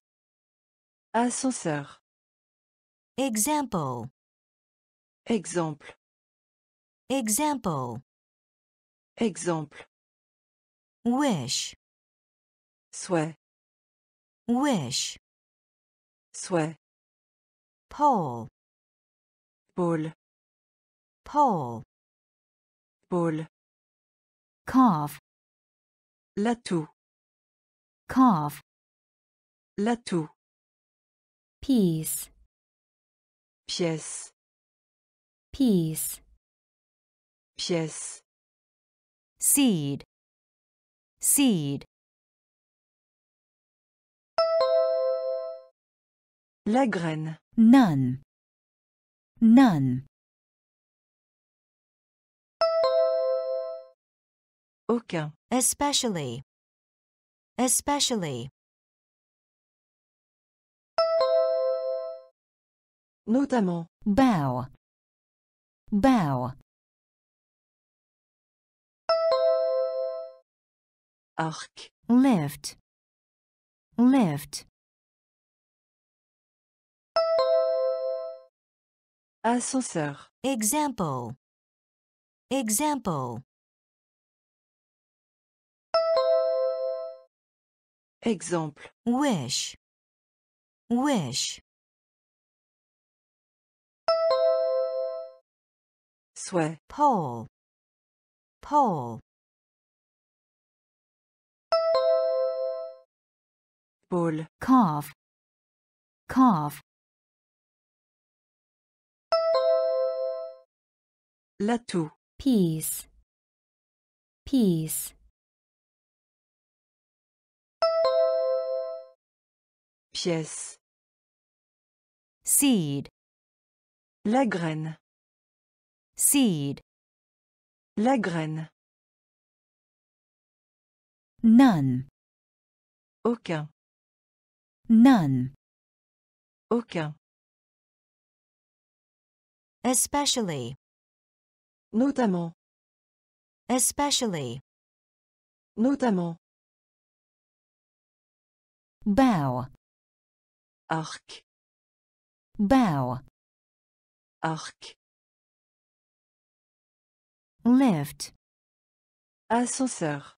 Ascenseur. example, Exemple. example, Exemple. wish, Souhait. wish, Souhait. pole, Pôle. pole, Pôle. cough, L'atout. cough, L'atout. piece, Pièce. piece, Pièce. seed, seed, La graine. none, none, Aucun. Especially, especially, Notamment. bow, bow, Arc. lift, lift, Ascenseur. example, example, Exemple. wish, wish, Souhait. pole, pole, Pôle. cough, cough, L'atout. piece, piece, Pièce. seed, La graine. seed, La graine. none, Aucun. none, Aucun. especially, Notamment. especially, Notamment. bow, Arc. bow, Arc. lift, Ascenseur.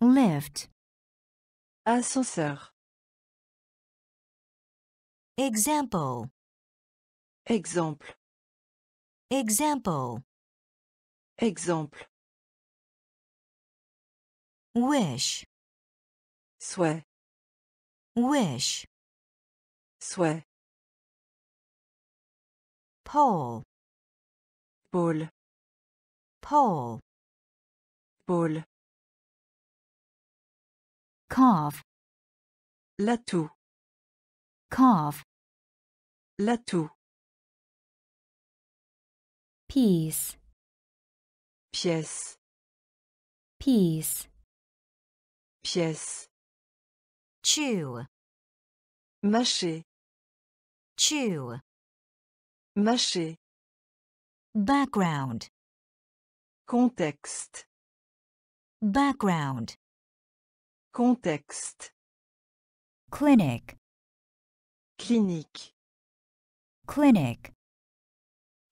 lift, Ascenseur. example, Exemple. example, Exemple. wish, Souhait. wish, Souhait. pole, Pôle. pole, Pôle. cough, L'atout. cough, L'atout. piece, Pièce. piece, Pièce. chew, Mâcher. Chew, Mâcher. background, Contexte. background, Contexte. clinic, Clinique. clinic,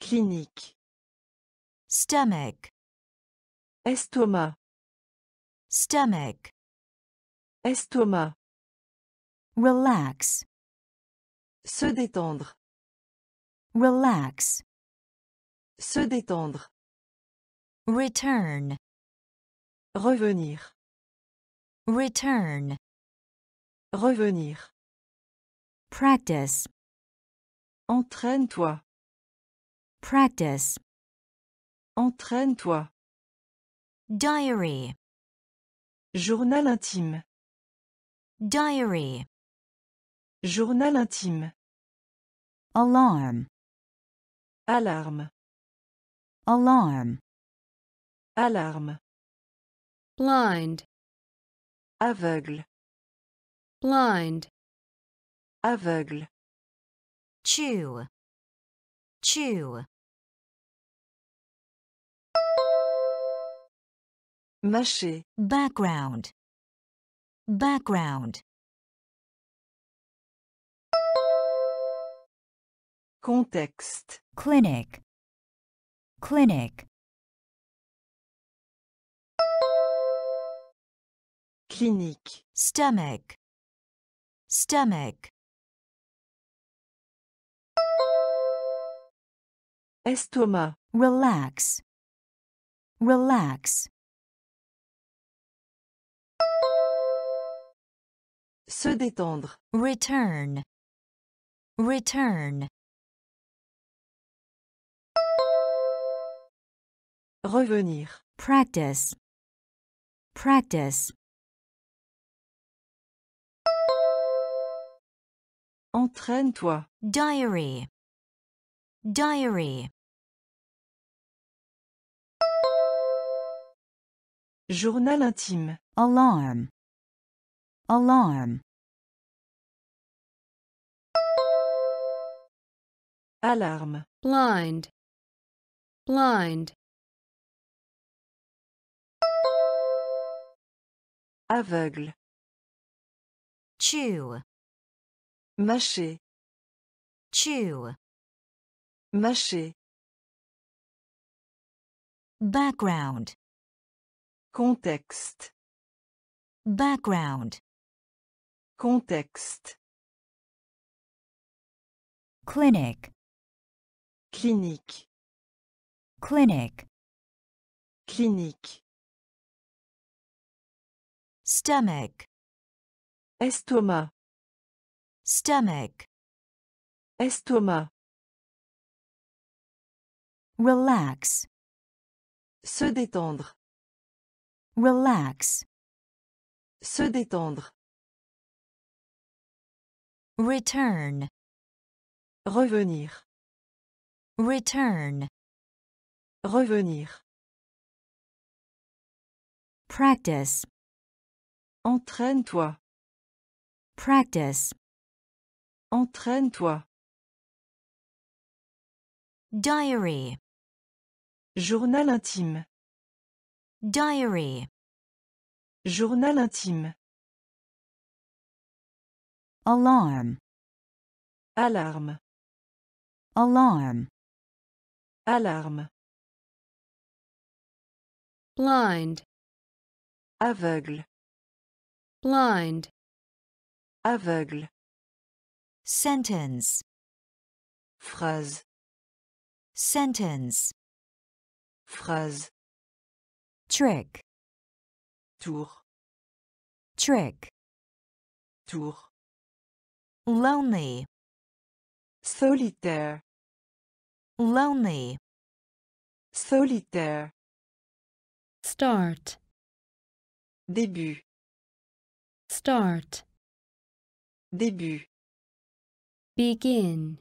Clinique. stomach, Estomac. stomach, Estomac. relax, Se détendre. Relax. Se détendre. Return. Revenir. Return. Revenir. Practice. Entraîne-toi. Practice. Entraîne-toi. Diary. Journal intime. Diary. Journal intime. Alarm. Alarme. Alarm. Alarme. blind, Aveugle. blind, Aveugle. Chew. Chew. Mâcher. Background. Background. Contexte. Clinic. Clinic. Clinique. Stomach. Stomach. Estomac. Relax. Relax. Se détendre. Return. Return. Revenir. Practice. Practice. Entraîne-toi. Diary. Diary. Journal intime. Alarm. Alarm. Alarme. blind, blind, Aveugle. Chew. Mâcher. Chew. Mâcher. Background. Contexte. Background. Contexte. Clinic. Clinique. Clinic. Clinique. Stomach. Estomac. Stomach. Estomac. Relax. Se détendre. Relax. Se détendre. Return. Revenir. Return. Revenir. Practice. Entraîne-toi. Practice. Entraîne-toi. Diary. Journal intime. Diary. Journal intime. Alarm. Alarme. Alarm. Alarme. blind, Aveugle. Blind, Aveugle. Sentence. Phrase. Sentence. Phrase. Trick. Tour. Trick. Tour. Lonely. Solitaire. Lonely. Solitaire. start, Début. Start, Début. begin,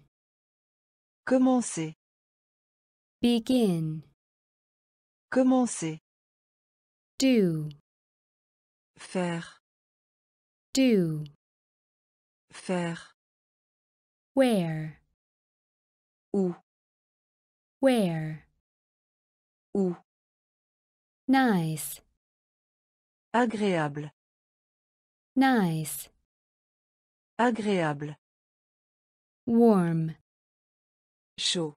Commencer. begin, Commencer. do, Faire. do, Faire. where, Où. where, Où. nice, Agréable. Nice, Agréable. warm, Chaud.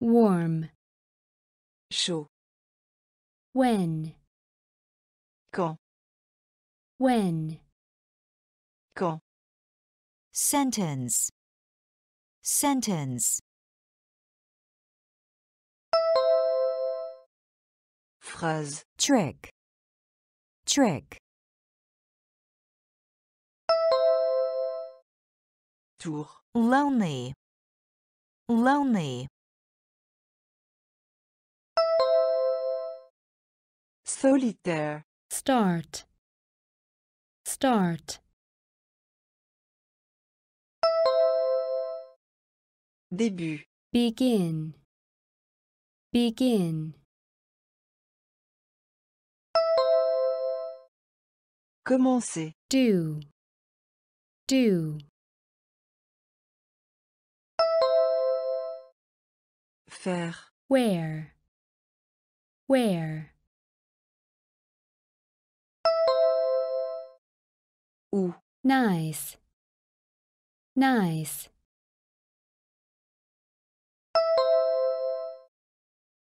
warm, Chaud. when, Quand. when, Quand. sentence, sentence, Phrase. trick, trick, Tour. lonely, lonely, Solitaire. start, start, Début. begin, begin, Commencer. do, do, Faire. where, where, Où. nice, nice,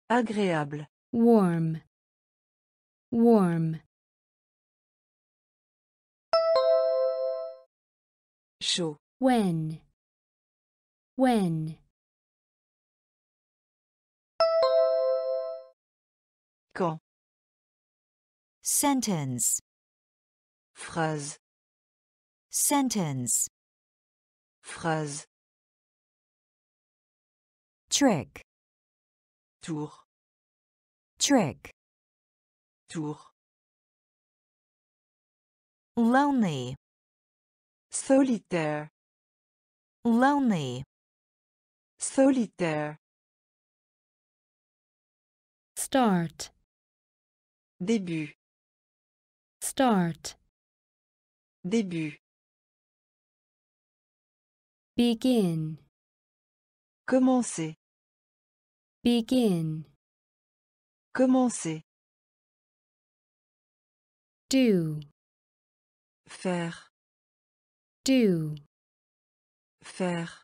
Agréable. warm, warm, Chaud. when, when, Quand. sentence, Phrase. sentence, Phrase. trick, Tour. trick, Tour. lonely, Solitaire. lonely, Solitaire. start, Début. start, Début. begin, Commencer. begin, Commencer. do, Faire. do, Faire.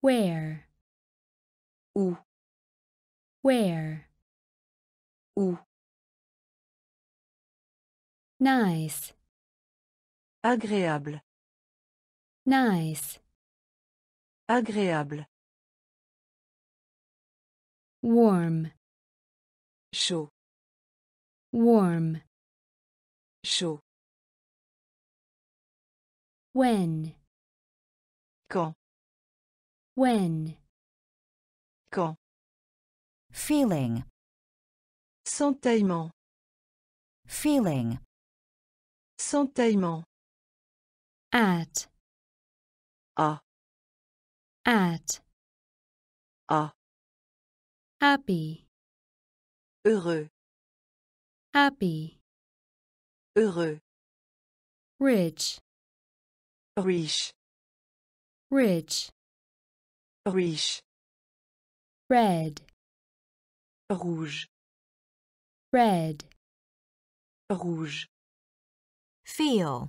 where, Où. where, Où. nice, Agréable. nice, Agréable. warm, Chaud. warm, Chaud. when, Quand. when, Quand. feeling, Sentaillement. feeling, Sentaillement. at, À. at, À. happy, Heureux. happy, Heureux. rich, Riche. rich, Riche. red, Rouge. Red, Rouge. feel,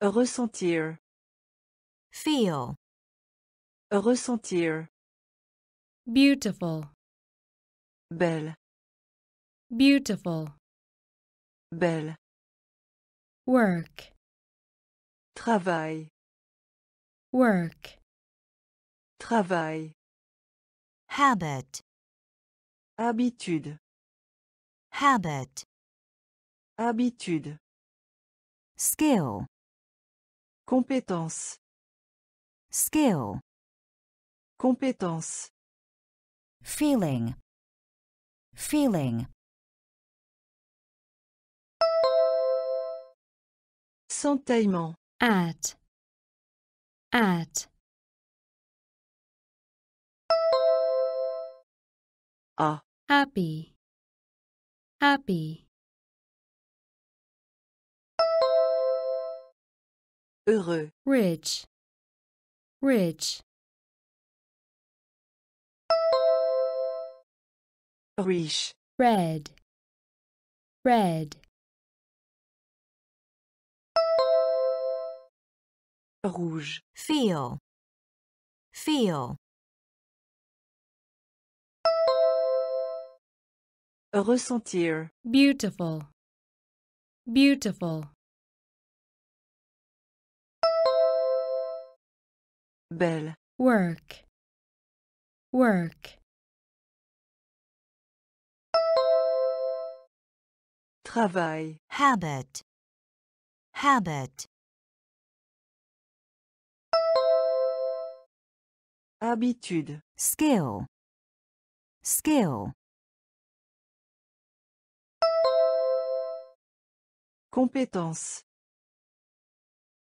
Ressentir. feel, Ressentir. beautiful, Belle. beautiful, Belle. work, Travail. work, Travail. habit, Habitude. Habit, Habitude. skill, Compétence. skill, Compétence. feeling, feeling, Sentaillement. at, at, À. happy, happy, Heureux. rich, rich, Riche. red, red, Rouge. feel, feel, Ressentir. Beautiful. Beautiful. Belle. Work. Work. Travail. Habit. Habit. Habitude. Skill. Skill. Compétence,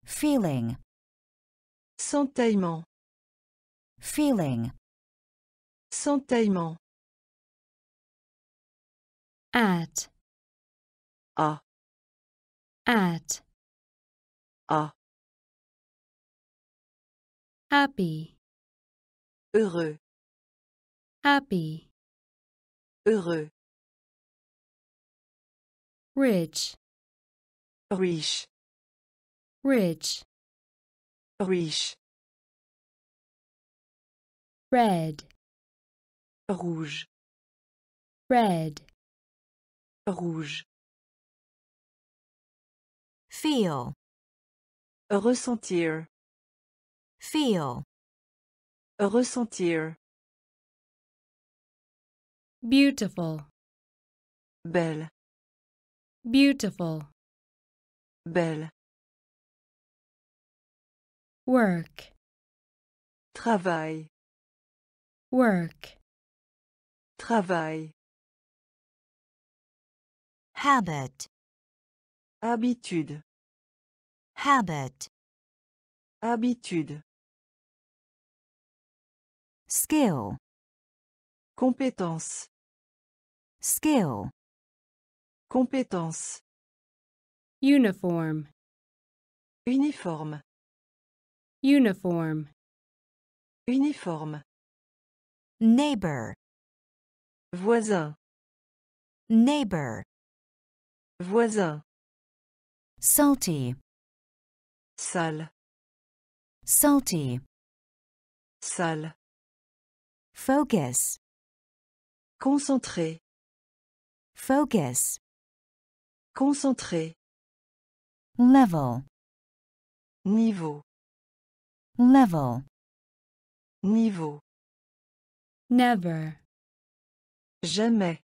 feeling, sentaillement, feeling, sentaillement, at, à, at, à, happy, heureux, happy, heureux, rich, riche, rich, riche, red, rouge, red, rouge, feel, ressentir, feel, ressentir, beautiful, belle, beautiful, belle, work, travail, work, travail, habit, habitude, habit, habitude, skill, compétence, skill, compétence, uniform, uniforme, uniform, uniforme, neighbor, voisin, neighbor, voisin, salty, salle, salty, salle, focus, concentré, focus, concentré, level, niveau, level, niveau, never, jamais,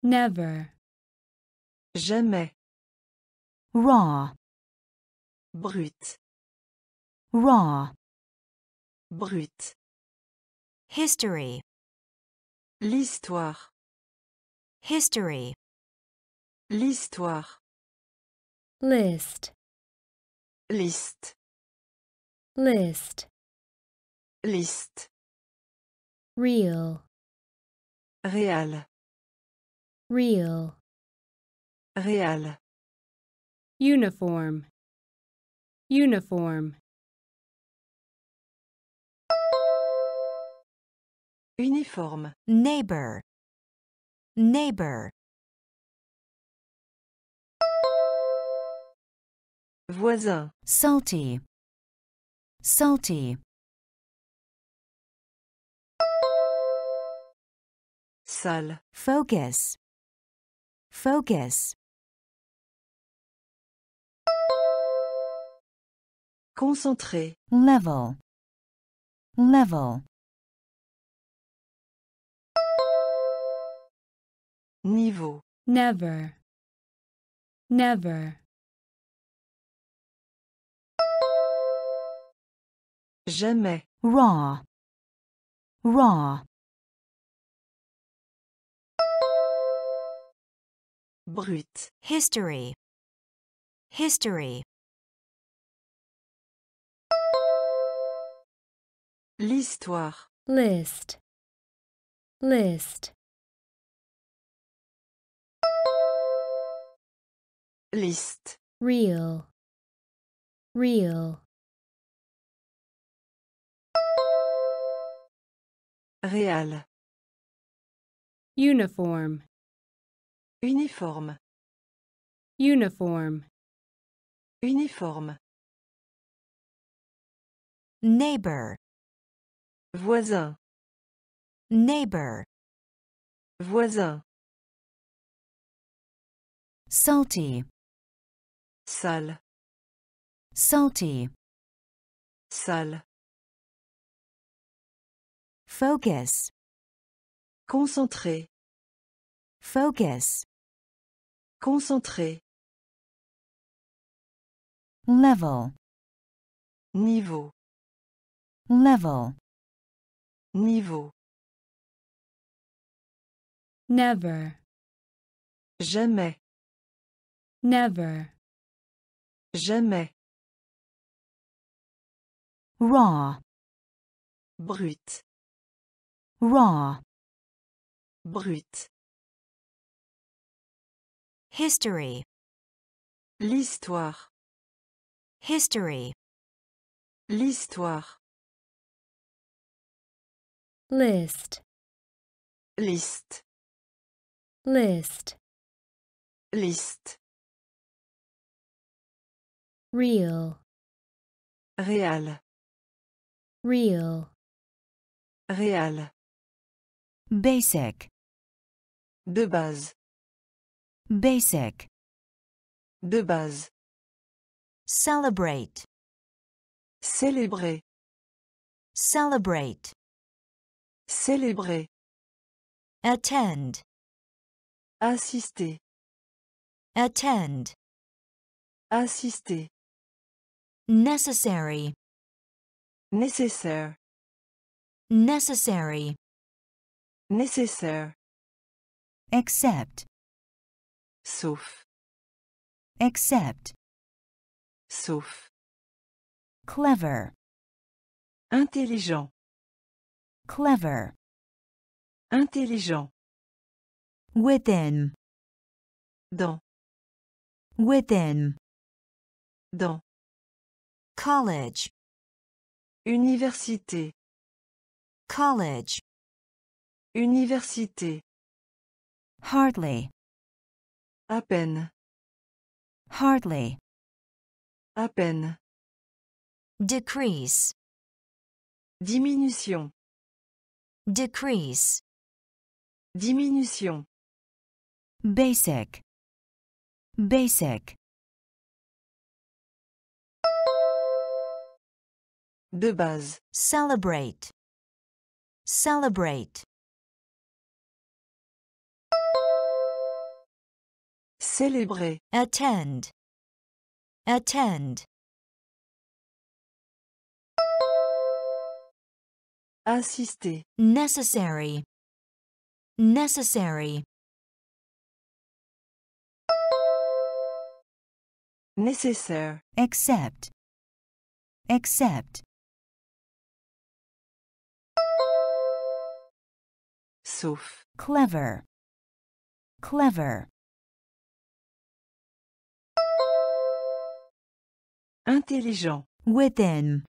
never, jamais, raw, brut, raw, brut, history, l'histoire, history, l'histoire, list, list. List, list. Real, réal, real, réal, uniform, uniform, uniforme, neighbor, neighbor, voisin, salty, salty, salle, focus, focus, concentré, level, level, niveau, never, never, jamais, raw, raw, brut, history, history, l'histoire, list, list, liste, real, real, réal, uniform, uniforme, uniform, uniforme, neighbor, voisin, neighbor, voisin, salty, salle, salty, salle, Focus. Concentré. Focus. Concentré. Level. Niveau. Level. Niveau. never, Jamais. never, Jamais. Raw. Brut. Raw. Brut. History. L'histoire. History. L'histoire. list, Liste. list, Liste. real, Réal. real, Réal. Basic. De base. Basic. De base. Celebrate. Célébrer. Celebrate. Célébrer. Attend. Assister. Attend. Assister. Necessary. Nécessaire. Necessary. Nécessaire. Accept. Sauf. Accept. Sauf. Clever. Intelligent. Clever. Intelligent. Within. Dans. Within. Dans. College. Université. College. Université. Hardly. À peine. Hardly. À peine. Decrease. Diminution. Decrease. Diminution. Basic. Basic. De base. Celebrate. Celebrate. Célébrer. Attend. Attend. Assister. Necessary. Necessary. Nécessaire. Accept. Accept. Sauf. Clever. Clever. Intelligent. Within.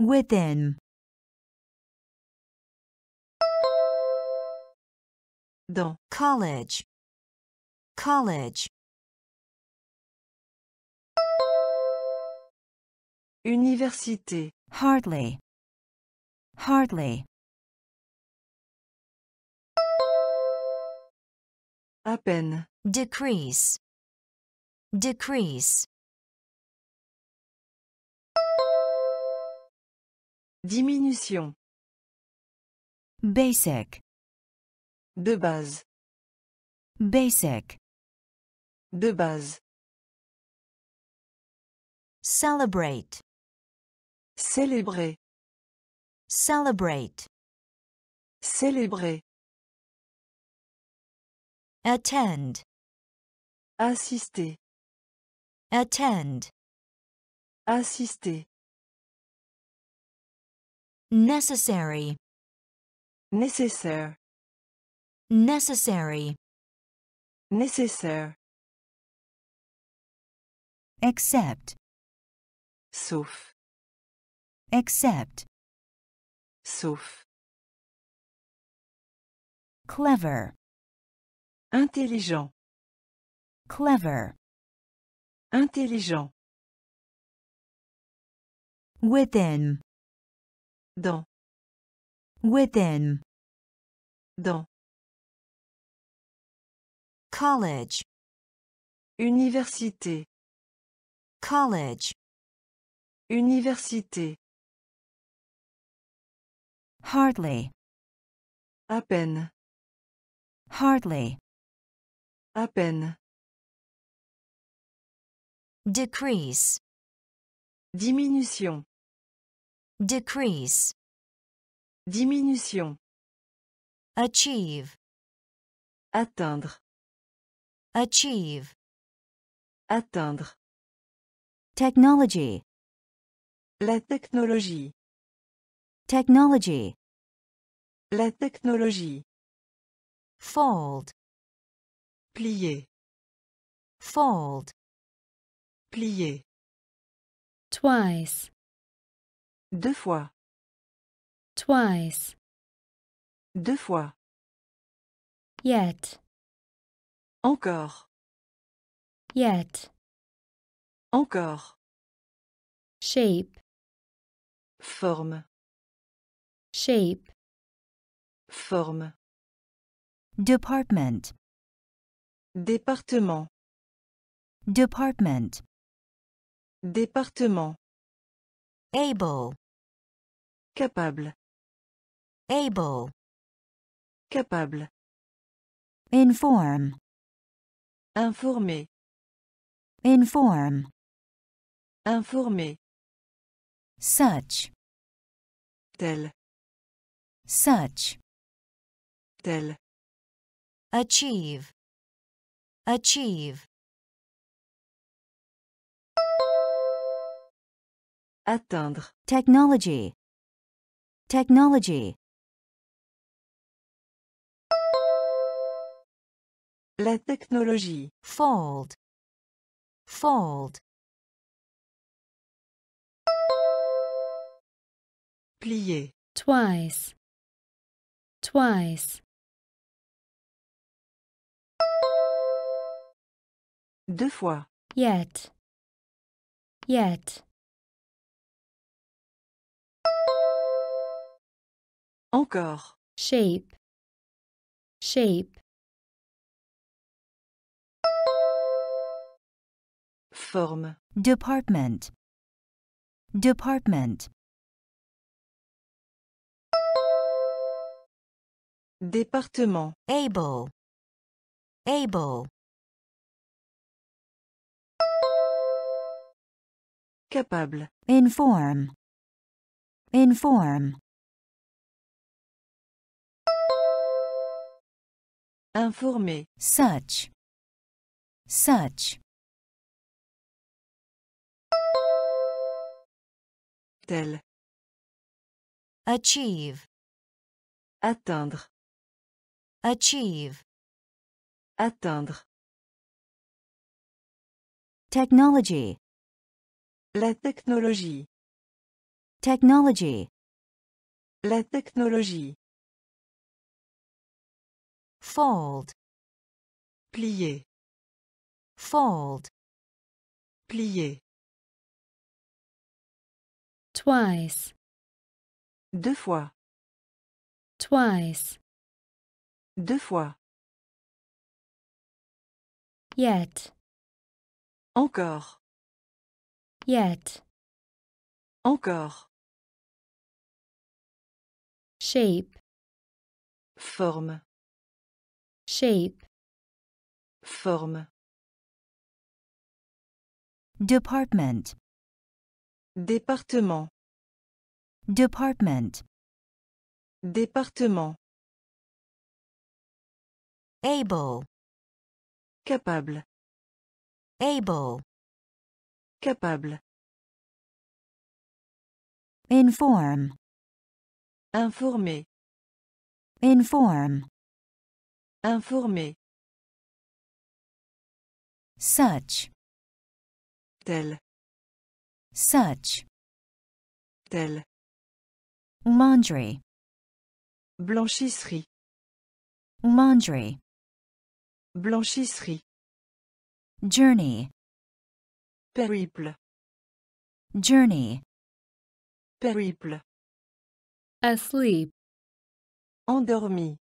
Within. Dans. College. College. Université. Hardly. Hardly. À peine. Decrease. Decrease. Diminution. Basic. De base. Basic. De base. Celebrate. Célébrer. Celebrate. Célébrer. Attend. Assister. Attend. Assister. Necessary. Nécessaire. Necessary. Nécessaire. Accept. Sauf. Accept. Sauf. Clever. Intelligent. Clever. Intelligent. Within. Dans. Within. Dans. College. Université. College. Université. hardly, À peine. hardly, À peine. decrease, Diminution. Decrease, Diminution. achieve, Atteindre. achieve, Atteindre. technology, La technologie. technology, La technologie. fold, Plier. fold, Plier. twice, Deux fois. twice, Deux fois. yet, Encore. yet, Encore. shape, Forme. shape, Forme. department, Département. department, Département. Able, Capable. able, Capable. inform, Informer. inform, Informer. such, Tel. such, Tel. achieve, achieve, Atteindre. technology, technology, La technologie. fold, fold, Plier. twice, twice, Deux fois. yet, yet, Encore. shape, shape, Forme. department, department, Département. able, able, Capable. inform, inform, Informer. such, such, Tel. achieve, Atteindre. achieve, Atteindre. technology, La technologie. technology, La technologie. Fold, Plier. fold, Plier. twice, Deux fois. twice, Deux fois. yet, Encore. yet, Encore. shape, Forme. Shape, Forme. department, Département. department, Département. able, Capable. able, Capable. inform, Informer. inform, Informer. such, Tel. such, Tel. laundry, Blanchisserie. laundry, Blanchisserie. journey, Périple. journey, Périple. asleep, Endormi.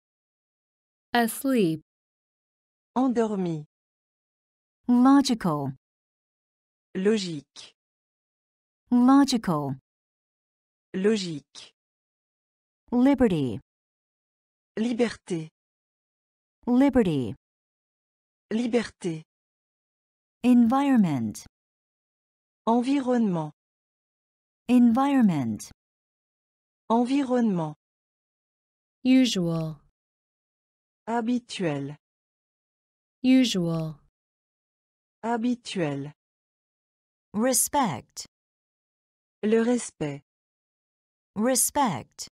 Asleep, Endormi. logical, Logique. logical, Logique. liberty, Liberté. liberty, Liberté. environment, Environnement. environment, Environnement. usual, Habituel. usual, Habituel. respect, Le respect. respect,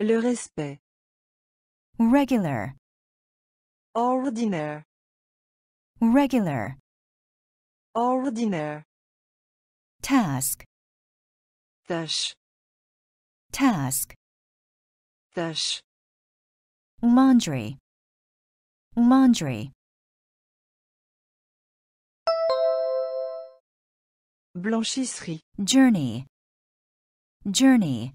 Le respect. regular, Ordinaire. regular, Ordinaire. task, Tâche. task, Tâche. Laundry, laundry, Blanchisserie. journey, journey,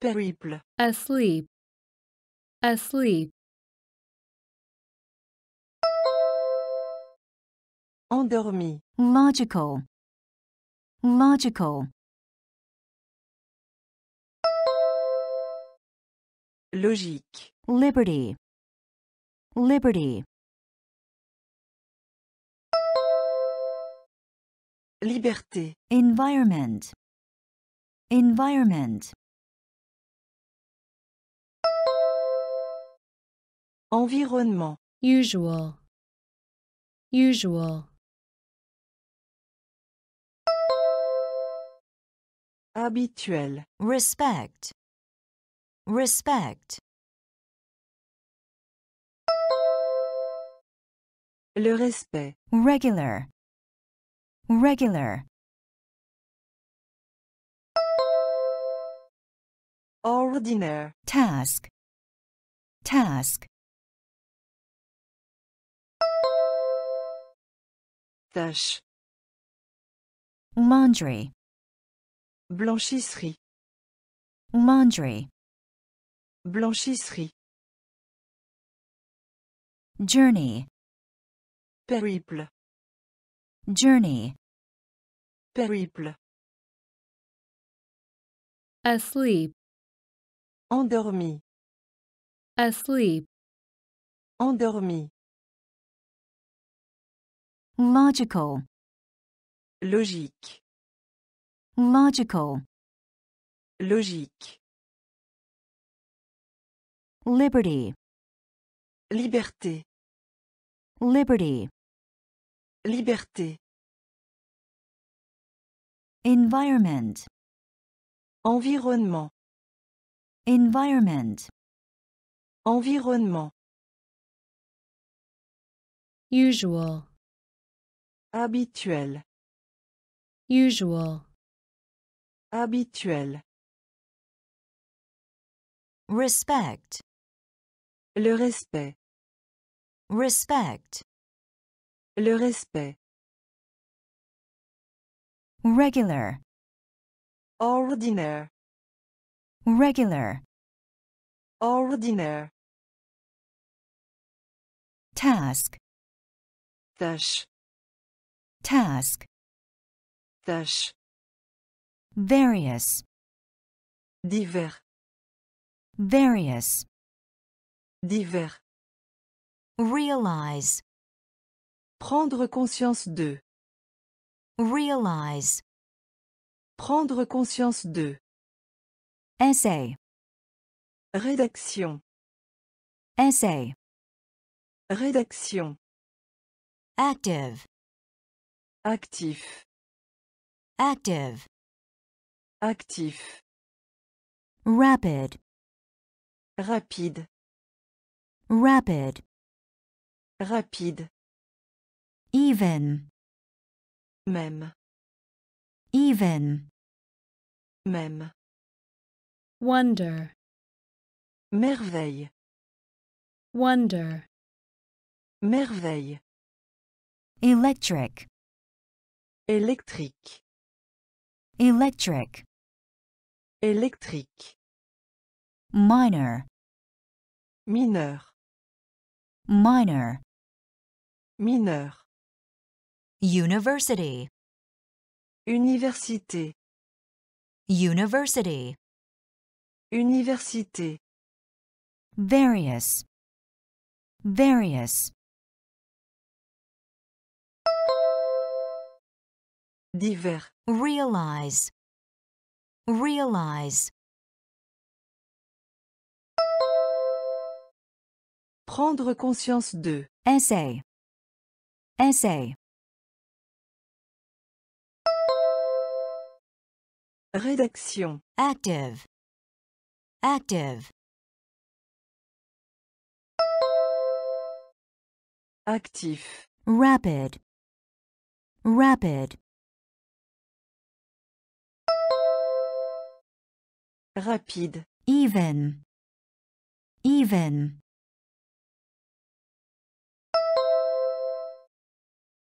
Périple. asleep, asleep, Endormi. logical, logical, Logique. liberty, liberty, Liberté. environment, environment, Environnement. usual, usual, Habituel. respect, respect, Le respect. regular, regular, Ordinaire. task, task, Tâche. laundry, Blanchisserie. laundry, Blanchisserie. journey, Périple. journey, Périple. asleep, Endormi. asleep, Endormi. logical, Logique. logical, Logique. Liberty, Liberté. liberty, Liberté. environment, Environnement. environment, Environnement. usual, Habituel. usual, Habituel. respect, Le respect. respect, Le respect. regular, Ordinaire. regular, Ordinaire. task, Tâche. task, Tâche. various, Divers. various, Divers. realize, Prendre conscience de. realize, Prendre conscience de. essay, Rédaction. essay, Rédaction. active, Actif. active, Actif. rapid, Rapide. Rapid, Rapide. even, Même. even, Même. wonder, Merveille. wonder, Merveille. electric, Électrique. electric, Électrique. minor, Mineur. Minor, Mineur. university, Université. university, Université. various, various, Divers. realize, realize, Prendre conscience de. essay, essay, Rédaction. active, active, Actif. rapid, rapid, Rapide. even, even,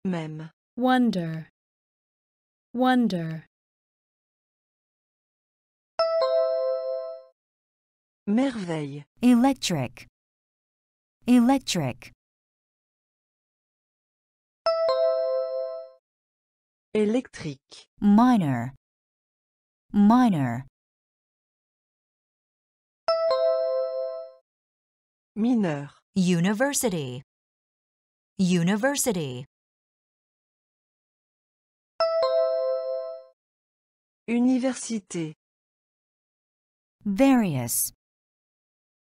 Même. wonder, wonder, Merveille. electric, electric, Électrique. minor, minor, Mineur. university, university, Université. various,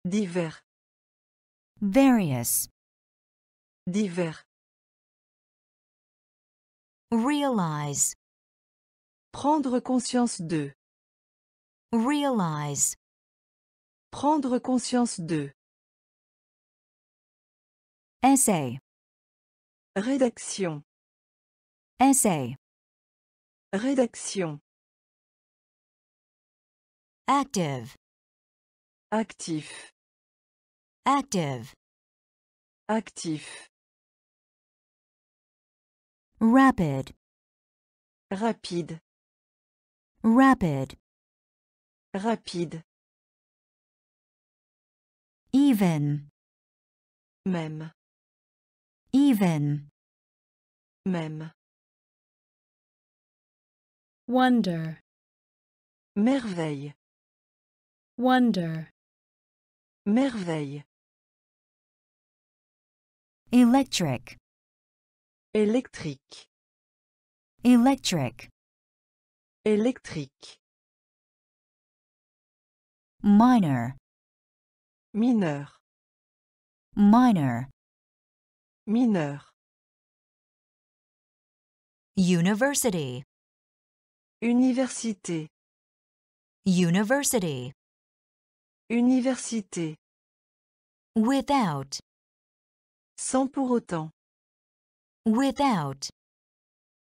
Divers. various, Divers. realize, Prendre conscience de. realize, Prendre conscience de. essay, Rédaction. essay, Rédaction. Active, Actif. active, Actif. rapid, Rapide. rapid, Rapide. even, Même. even, Même. wonder, Merveille. Wonder, Merveille. electric, Électrique. electric, Électrique. minor, Mineur. minor, Mineur. university, Université. university, Université. without, Sans pour autant. without,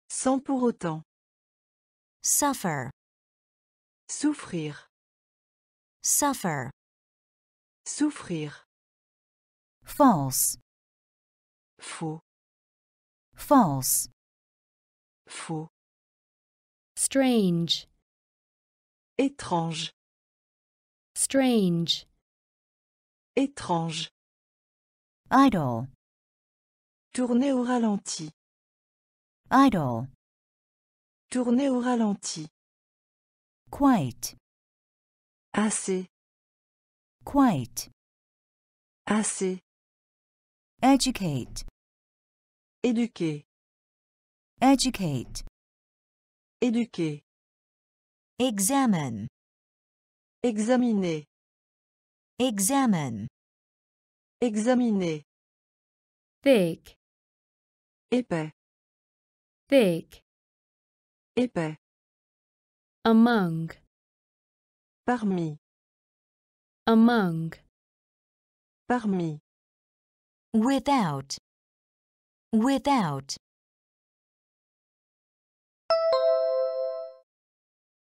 Sans pour autant. suffer, Souffrir. suffer, Souffrir. false, Faux. false, Faux. strange, Étrange. Strange, Étrange. idle, Tourner au ralenti. idle, Tourner au ralenti. quite, Assez. quite, Assez. educate, Éduquer. educate, Éduquer. examine, Examiner. examine, Examiner. thick, Épais. thick, Épais. among, Parmi. among, Parmi. without, without,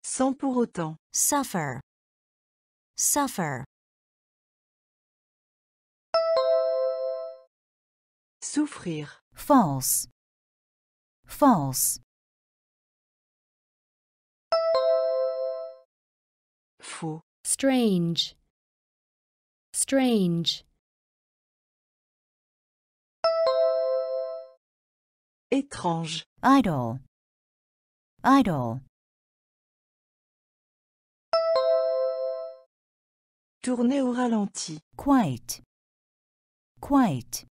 Sans pour autant. suffer, suffer, Souffrir. false, false, Faux. strange, strange, Étrange. idle, idle, Tourner au ralenti. quite, quite,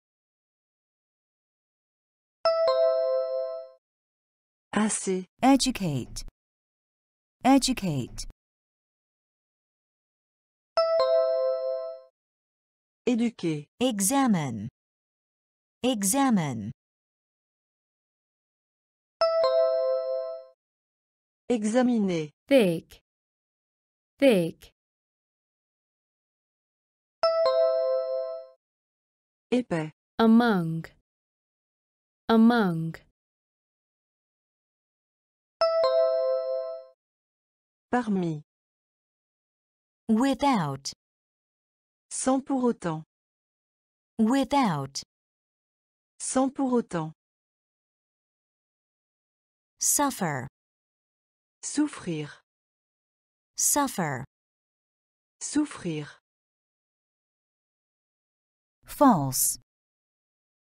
Assez. educate, educate, Éduquer. examine, examine, Examiner. thick, thick, Épais. among, among, Parmi. without, Sans pour autant. without, Sans pour autant. suffer, Souffrir. suffer, Souffrir. False,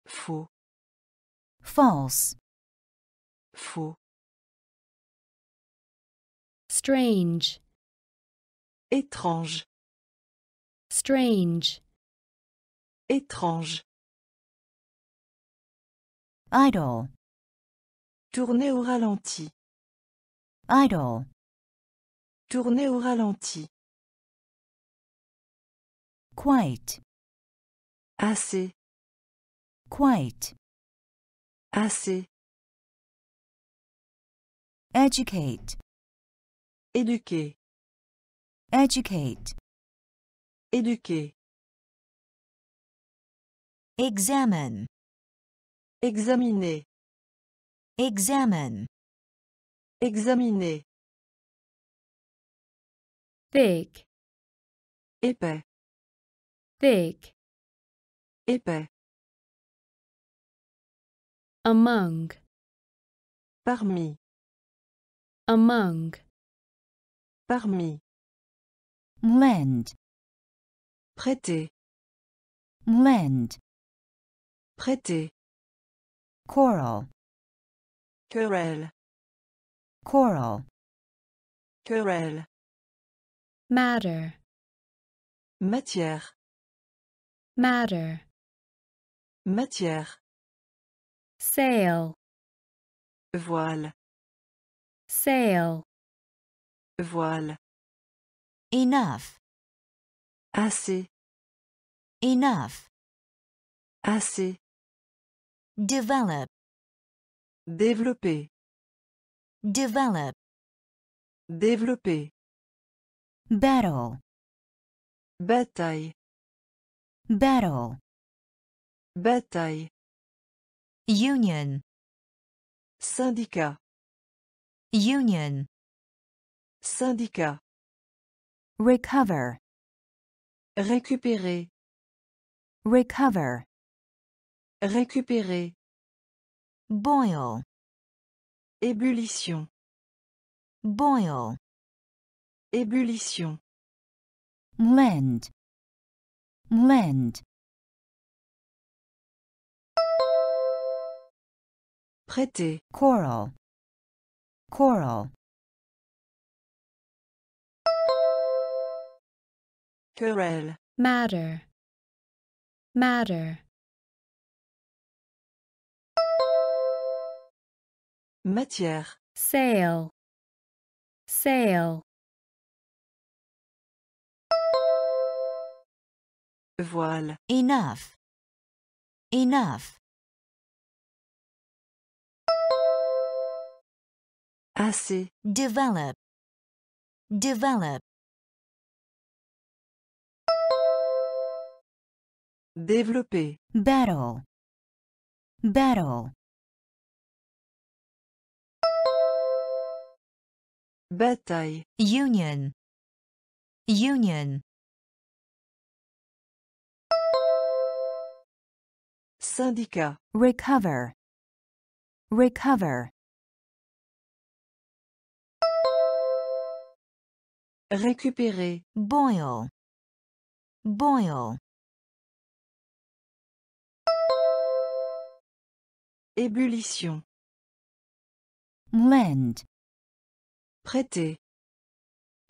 Faux. false, Faux. strange, Étrange. strange, Étrange. idle, Tourner au ralenti. idle, Tourner au ralenti. quite, Assez. quite, Assez. educate, Éduquer. educate, Éduquer. examine, Examiner. examine, Examiner. thick, Épais. thick, Épais. among, Parmi. among, Parmi. lend, Prêter. lend, Prêter. coral, Querelle. coral, Querelle. matter, Matière. matter, Matière. sail, Voile. sail, Voile. enough, Assez. enough, Assez. develop, Développer. develop, Développer. battle, Bataille. battle, Bataille. union, Syndicat. union, Syndicat. recover, Récupérer. recover, Récupérer. boil, Ébullition. boil, Ébullition. lend, lend, Prêter. coral, coral, Querelle. matter, matter, Matière. sail, sail, Voile. enough, enough, Assez. develop, develop, Développer. battle, battle, Bataille. union, union, Syndicat. recover, recover, Récupérer. boil, boil, Ébullition. lend, Prêter.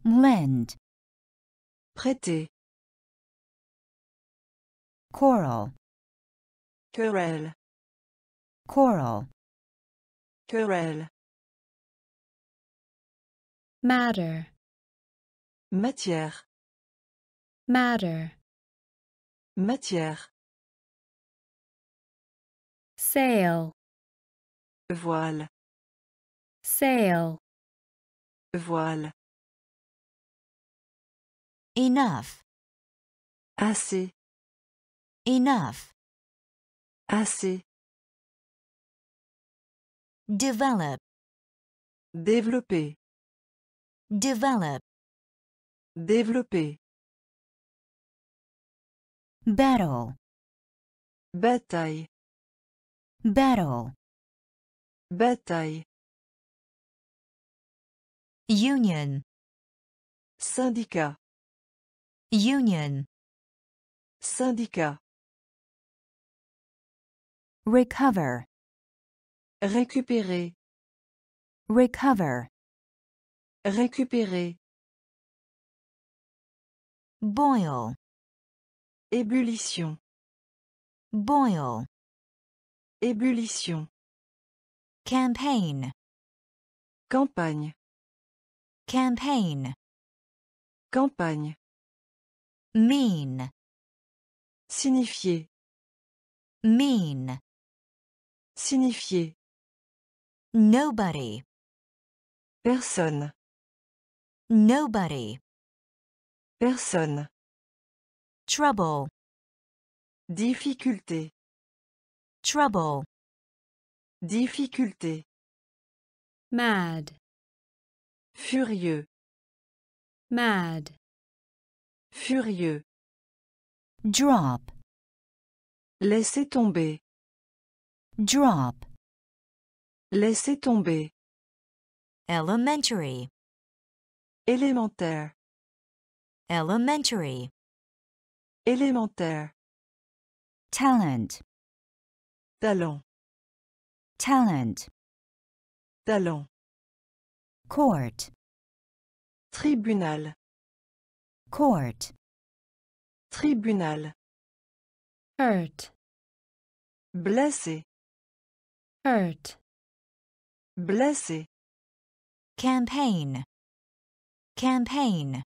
lend, Prêter. coral, Querelle. coral, Querelle. matter, Matière. matter, Matière. sail, Voile. sail, Voile. enough, Assez. enough, Assez. develop, Développer. develop, Développer. battle, Bataille. battle, Bataille. union, Syndicat. union, Syndicat. recover, Récupérer. recover, Récupérer. Boil, Ébullition. boil, Ébullition. campaign, Campagne. campaign, Campagne. mean, Signifier. mean, Signifier. nobody, Personne. nobody, Personne. trouble, Difficulté. trouble, Difficulté. mad, Furieux. mad, Furieux. drop, Laissez tomber. drop, Laissez tomber. elementary, Élémentaire. Elementary, Élémentaire. talent, Talent. talent, Talent. court, Tribunal. court, Tribunal. hurt, Blessé. hurt, Blessé. campaign, campaign,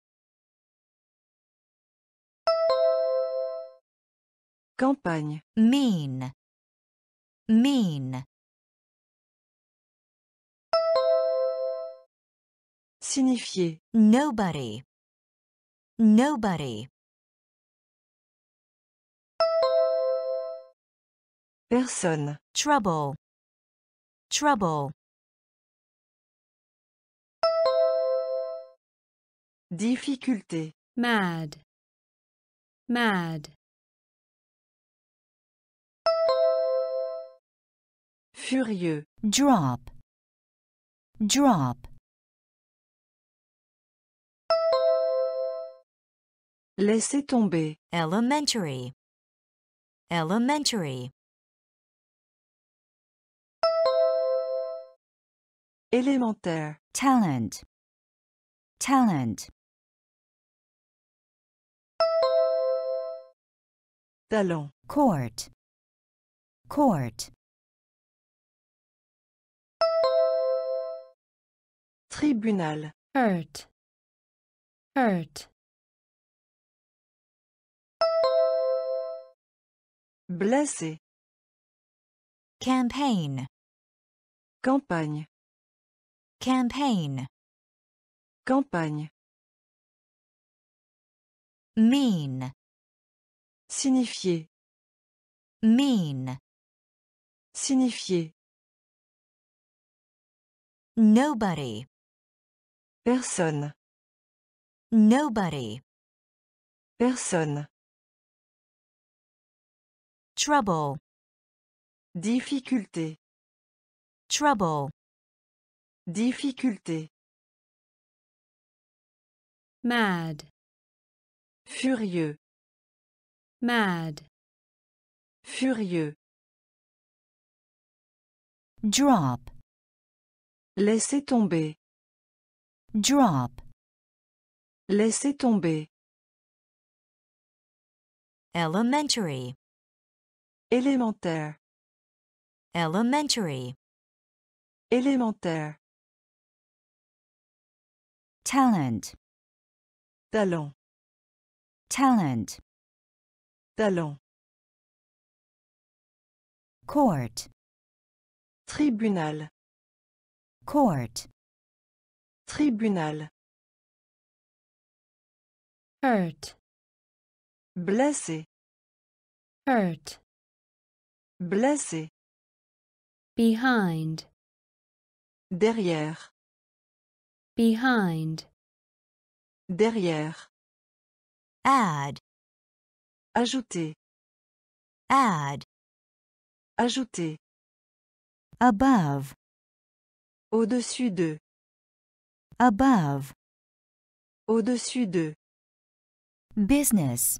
Campagne. mean, mean, Signifier. nobody, nobody, Personne. trouble, trouble, Difficulté. mad, mad, Furieux. drop, drop, Laissez tomber. elementary, elementary, Élémentaire. talent, talent, Talent. court, court, Tribunal. hurt, hurt, Blessé. campaign, Campagne. campaign, Campagne. mean, Signifier. mean, Signifier. nobody, Personne. nobody, Personne. trouble, Difficulté. trouble, Difficulté. mad, Furieux. mad, Furieux. drop, Laissez tomber. Drop, Laisser tomber. elementary, Élémentaire. elementary, Élémentaire. talent, Talent. talent, Talent. court, Tribunal. court, Tribunal. hurt, Blessé. hurt, Blessé. behind, Derrière. behind, Derrière. add, Ajouter. add, Ajouter. above, Au-dessus de. Above, Au-dessus de. business,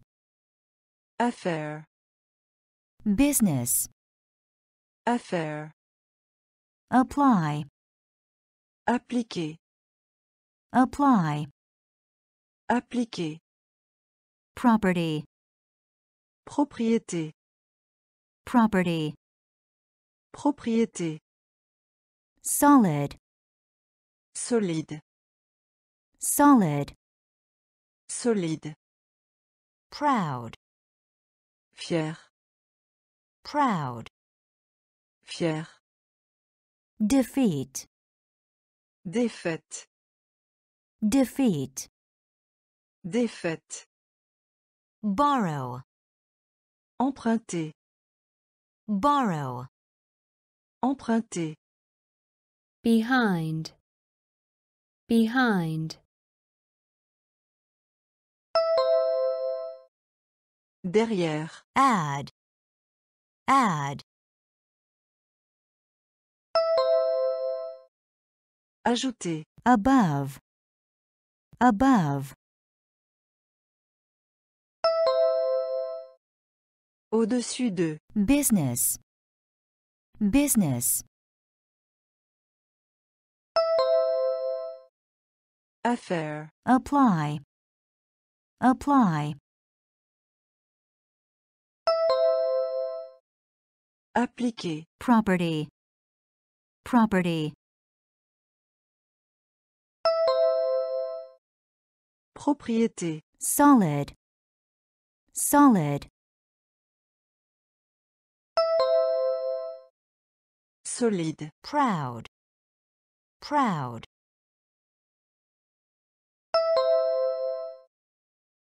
Affaire. business, Affaire. apply, Appliquer. apply, Appliquer. property, Propriété. property, Propriété. solid, Solide. Solid, Solide. proud, Fier. proud, Fier. defeat, Défaite. defeat, Défaite. borrow, Emprunter. borrow, Emprunter. behind, behind, Derrière. add, add, Ajouter. above, above, Au-dessus de. business, business, Affaire. apply, apply, Appliquer. property, property, Propriété. solid, solid, Solide. proud, proud,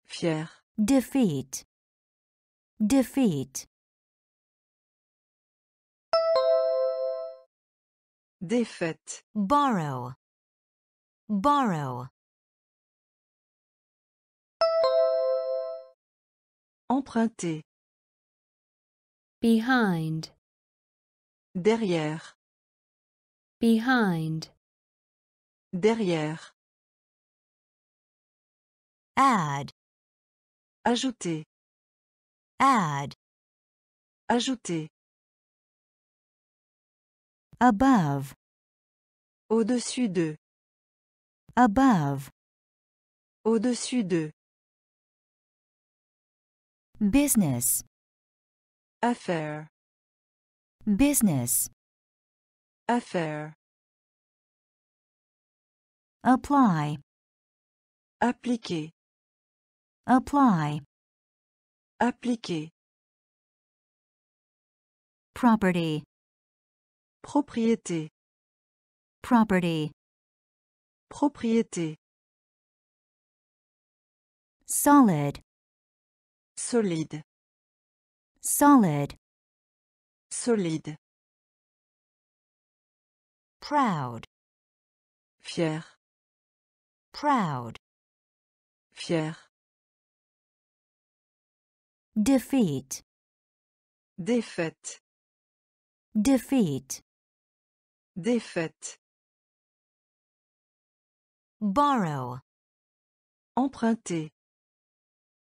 Fier. defeat, defeat, Défaite. borrow, borrow, Emprunter. behind, Derrière. behind, Derrière. add, Ajouter. add, Ajouter. Above, Au-dessus de. above, Au-dessus de. business, Affaire. business, Affaire. apply, Appliquer. apply, Appliquer. property, Propriété. property, Propriété. solid, Solide. solid, Solide. proud, Fier. proud, Fier. defeat, Défaite. defeat, Défaite. borrow, Emprunter.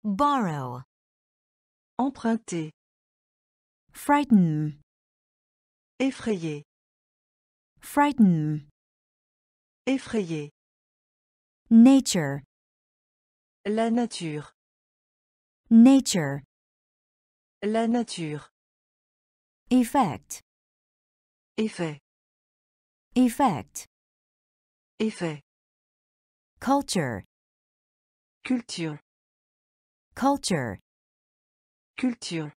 borrow, Emprunter. frighten, Effrayer. frighten, Effrayer. nature, La nature. nature, La nature. effect, Effet. Effect, Effet. culture, Culture. culture, Culture.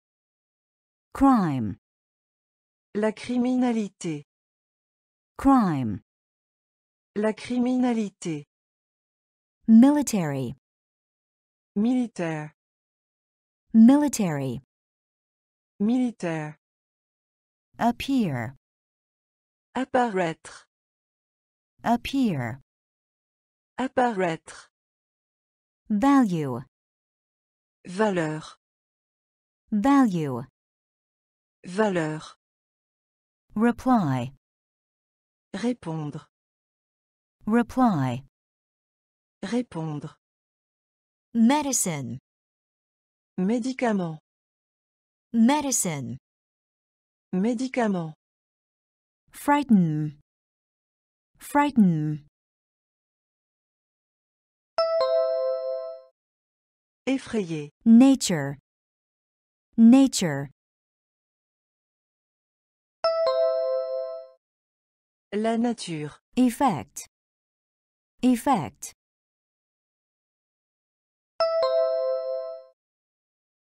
crime, La criminalité. crime, La criminalité. military, Militaire. military, Militaire. appear, Apparaître. appear, Apparaître. value, Valeur. value, Valeur. reply, Répondre. reply, Répondre. medicine, Médicament. medicine, Médicament. Frighten, frighten, Effrayé. nature, nature, La nature. effect, effect,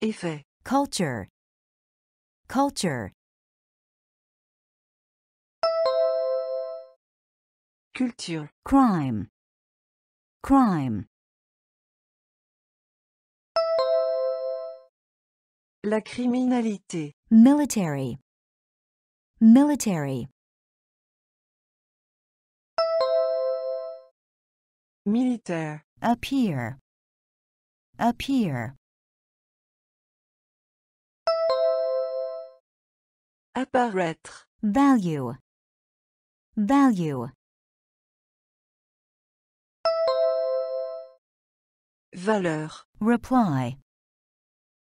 Effet. culture, culture, Culture. crime, crime, La criminalité. military, military, Militaire. appear, appear, Apparaître. value, value, Valeur. reply,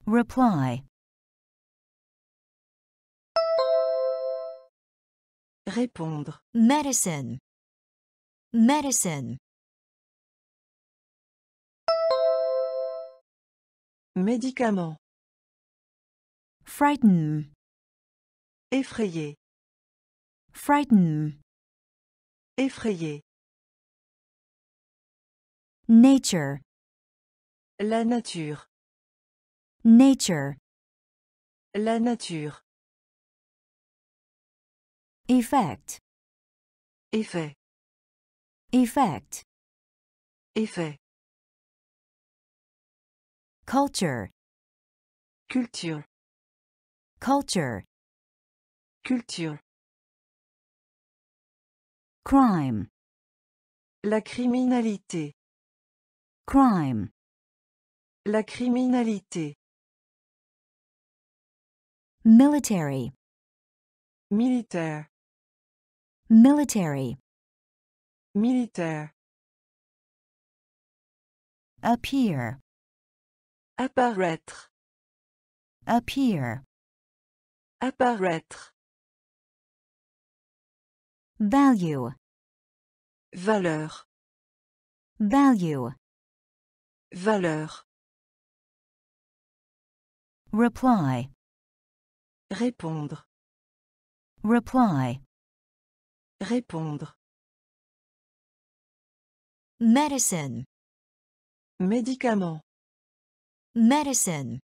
reply, Répondre. medicine, medicine, Médicament. frighten, Effrayé. frighten, Effrayé. nature, La nature. nature, La nature. effect, Effet. effect, Effet. culture, Culture. culture, Culture. crime, La criminalité. crime, La criminalité. military, Militaire. military, Militaire. appear, Apparaître. appear, Apparaître. value, Valeur. value, Valeur. Reply, Répondre. reply, Répondre. medicine, Médicament. medicine,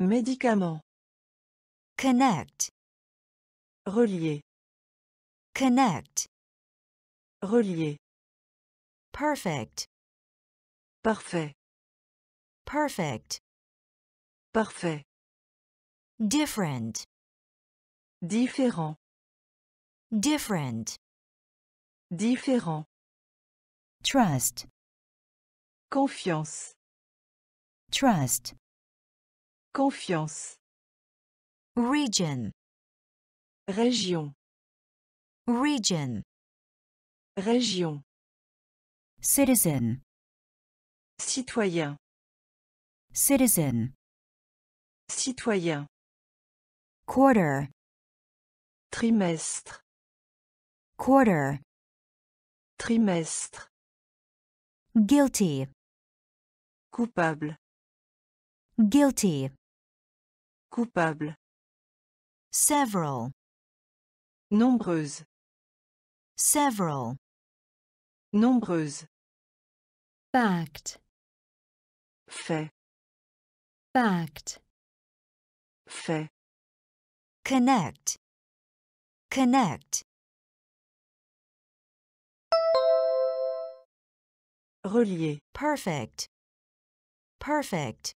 Médicament. connect, Relier. connect, Relier. perfect, Parfait. perfect, Parfait. different, Différent. different, Différent. trust, Confiance. trust, Confiance. region, Région. region, Région. citizen, Citoyen. citizen, Citoyen. quarter, Trimestre. quarter, Trimestre. guilty, coupable, guilty, coupable, several, nombreuse, several, nombreuse, fact, fait, fact, fait, connect, connect, relier, perfect, perfect,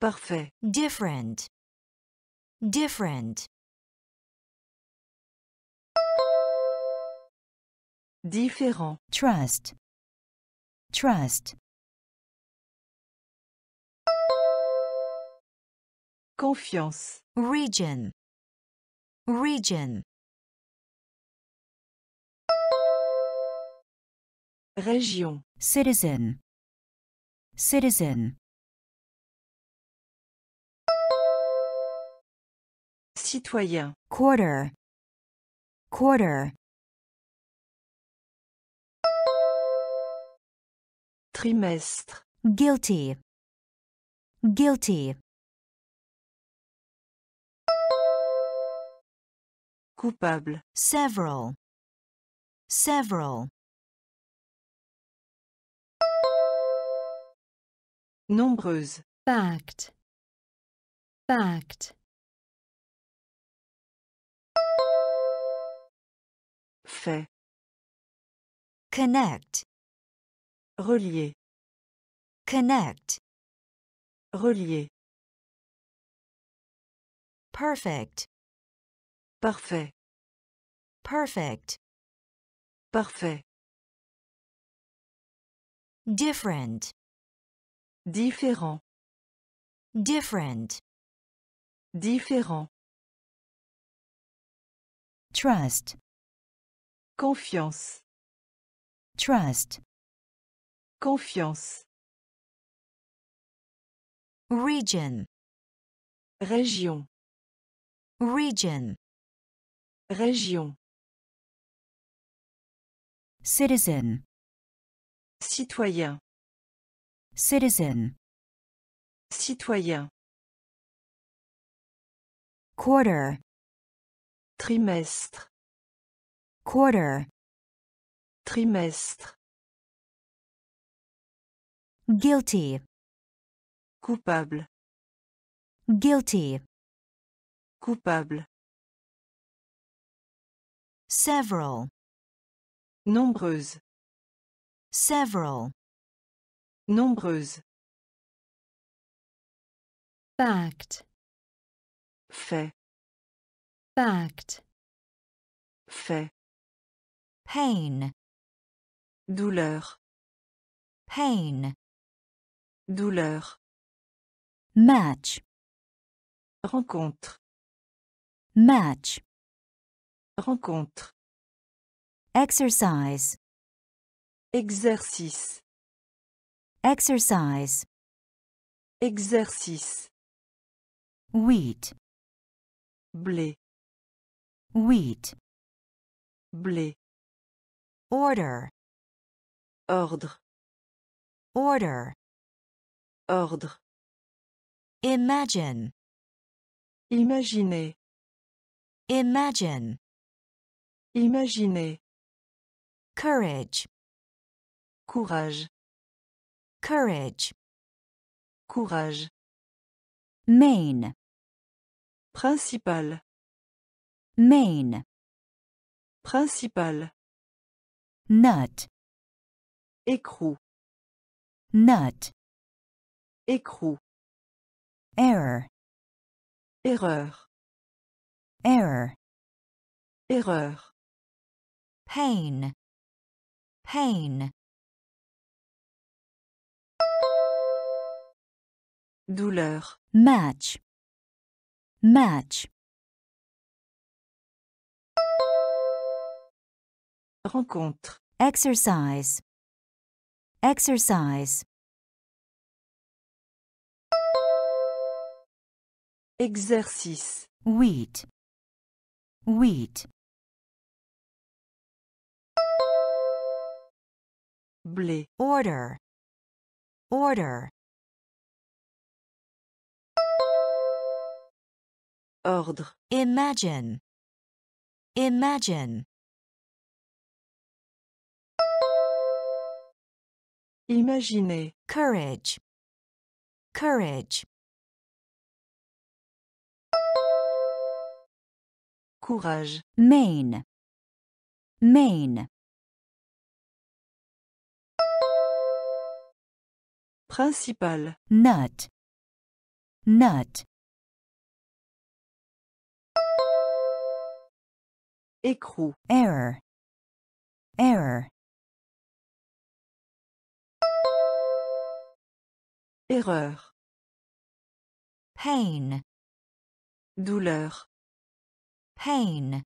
parfait, different, different, différent, trust, trust, confiance, region, region, région, citizen, citizen, citoyen, quarter, quarter, trimestre, guilty, guilty, coupable, several, several, nombreuse, fact, fact, fait, connect, relier, connect, relier, perfect, parfait, perfect, parfait, different, différent, different, différent, trust, confiance, trust, confiance, region, région, region, région, citizen, citoyen, citizen, citoyen, quarter, trimestre, quarter, trimestre, guilty, coupable, guilty, coupable, several, nombreuse, several, nombreuse, fact, fait, fact, fait, pain, douleur, pain, douleur, match, rencontre, match, rencontre, exercise, exercice, exercise, exercice, wheat, blé, wheat, blé, order, ordre, order, ordre, imagine, imaginer, imagine, imaginer, courage, courage, courage, courage, main, principal, main, principal, nut, écrou, nut, écrou, error, erreur, error, erreur, pain, pain, douleur, match, match, rencontre, exercise, exercise, exercice, wheat, wheat, blé, order, order, ordre, imagine, imagine, imaginer, courage, courage, courage, main, main, principal, nut, nut, écrou, error, error, erreur, pain, douleur, pain,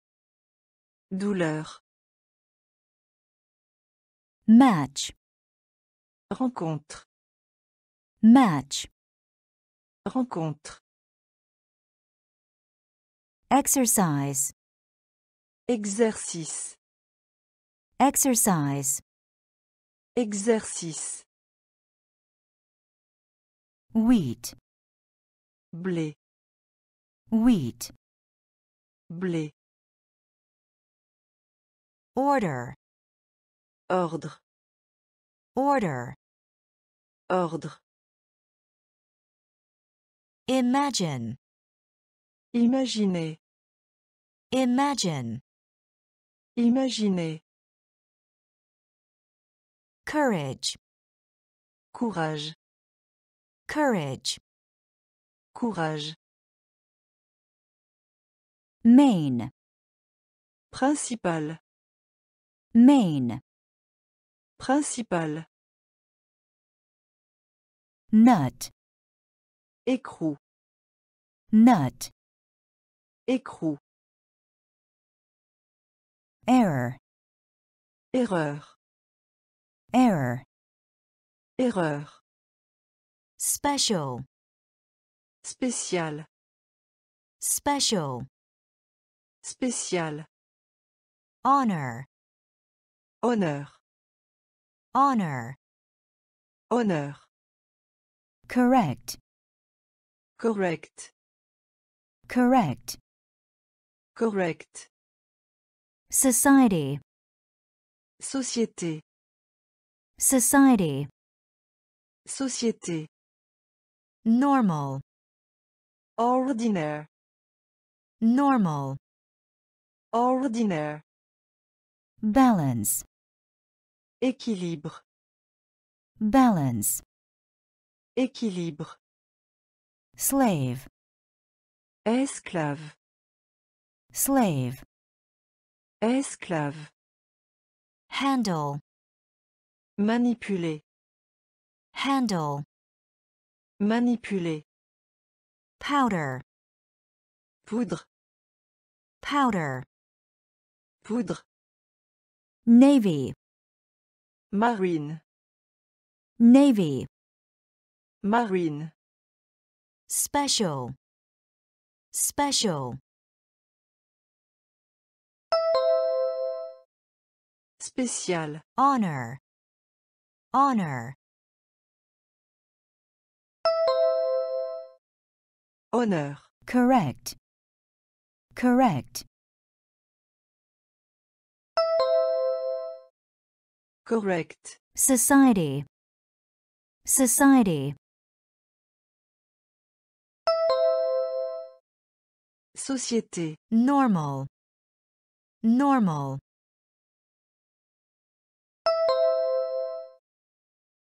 douleur, match, rencontre, match, rencontre, exercise, exercice, exercise, exercice, wheat, blé, wheat, blé, order, ordre, order, ordre, imagine, imaginer, imagine, imaginer, courage, courage, courage, courage, main, principal, main, principal, nut, écrou, nut, écrou, error, erreur, error, erreur, special, spécial, special, spécial, honor, honneur, honor, honneur, correct, correct, correct, correct, society, société, society, société, normal, ordinaire, normal, ordinaire, balance, équilibre, balance, équilibre, slave, esclave, slave, esclave, handle, manipuler, handle, manipuler, powder, poudre, powder, poudre, navy, marine, navy, marine, special, special, spécial, honor, honor, honneur, correct, correct, correct, society, society, société, normal, normal,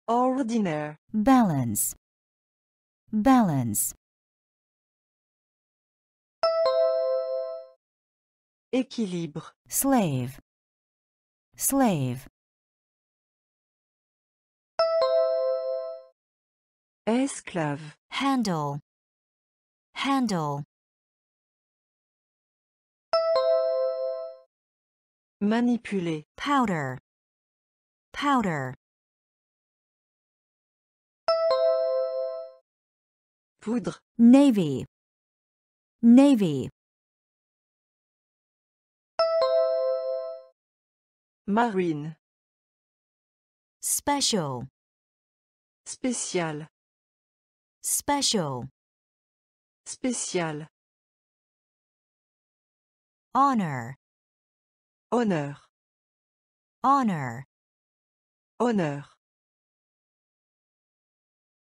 ordinaire, balance, balance, équilibre, slave, slave, esclave, handle, handle, manipuler, powder, powder, poudre, navy, navy, marine, special, Spécial. special, Spécial. honor, Honneur. honor, Honneur.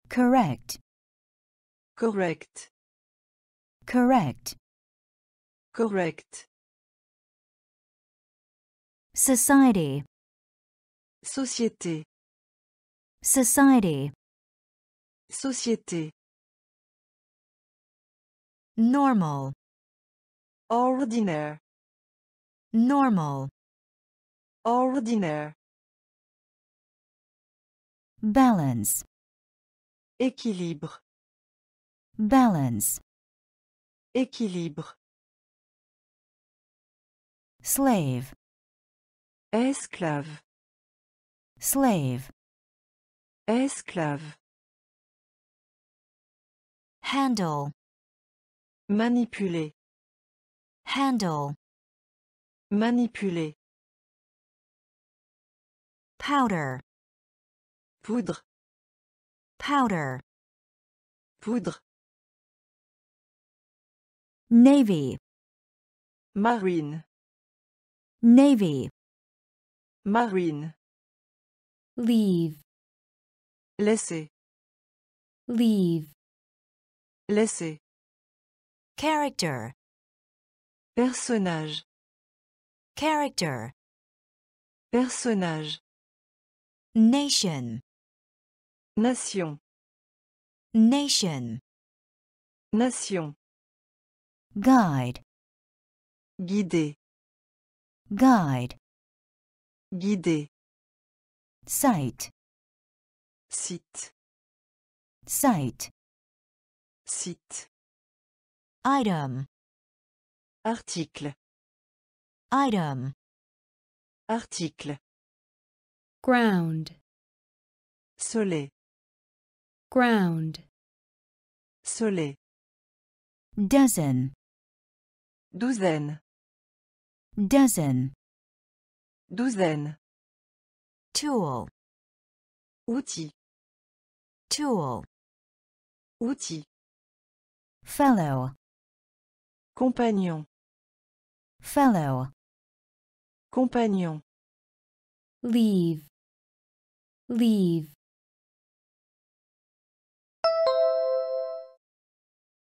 correct, Correct. correct, Correct. society, Société. society, Société. normal, Ordinaire. Normal, Ordinaire. balance, Équilibre. balance, Équilibre. slave, Esclave. slave, Esclave. handle, Manipuler. handle, Manipuler. powder, Poudre. powder, Poudre. navy, Marine. navy, Marine. leave, Laisser. leave, Laisser. character, Personnage. Character, Personnage. nation, Nation. nation, Nation. guide, Guider. guide, Guider. site, Site. site, Site. item, Article. Item, Article. ground, Soleil. ground, Soleil. dozen, Douzaine. dozen, Douzaine. tool, Outil. tool, Outil. fellow, Compagnon. fellow, Compagnon. leave, leave,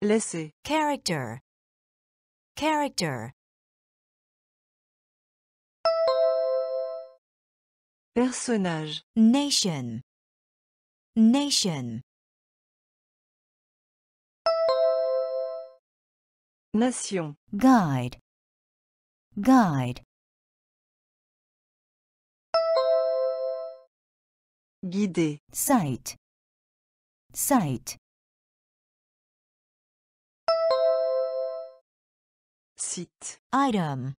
Laisser. character, character, Personnage. nation, nation, Nation. guide, guide, Guider. site, site, Site. item,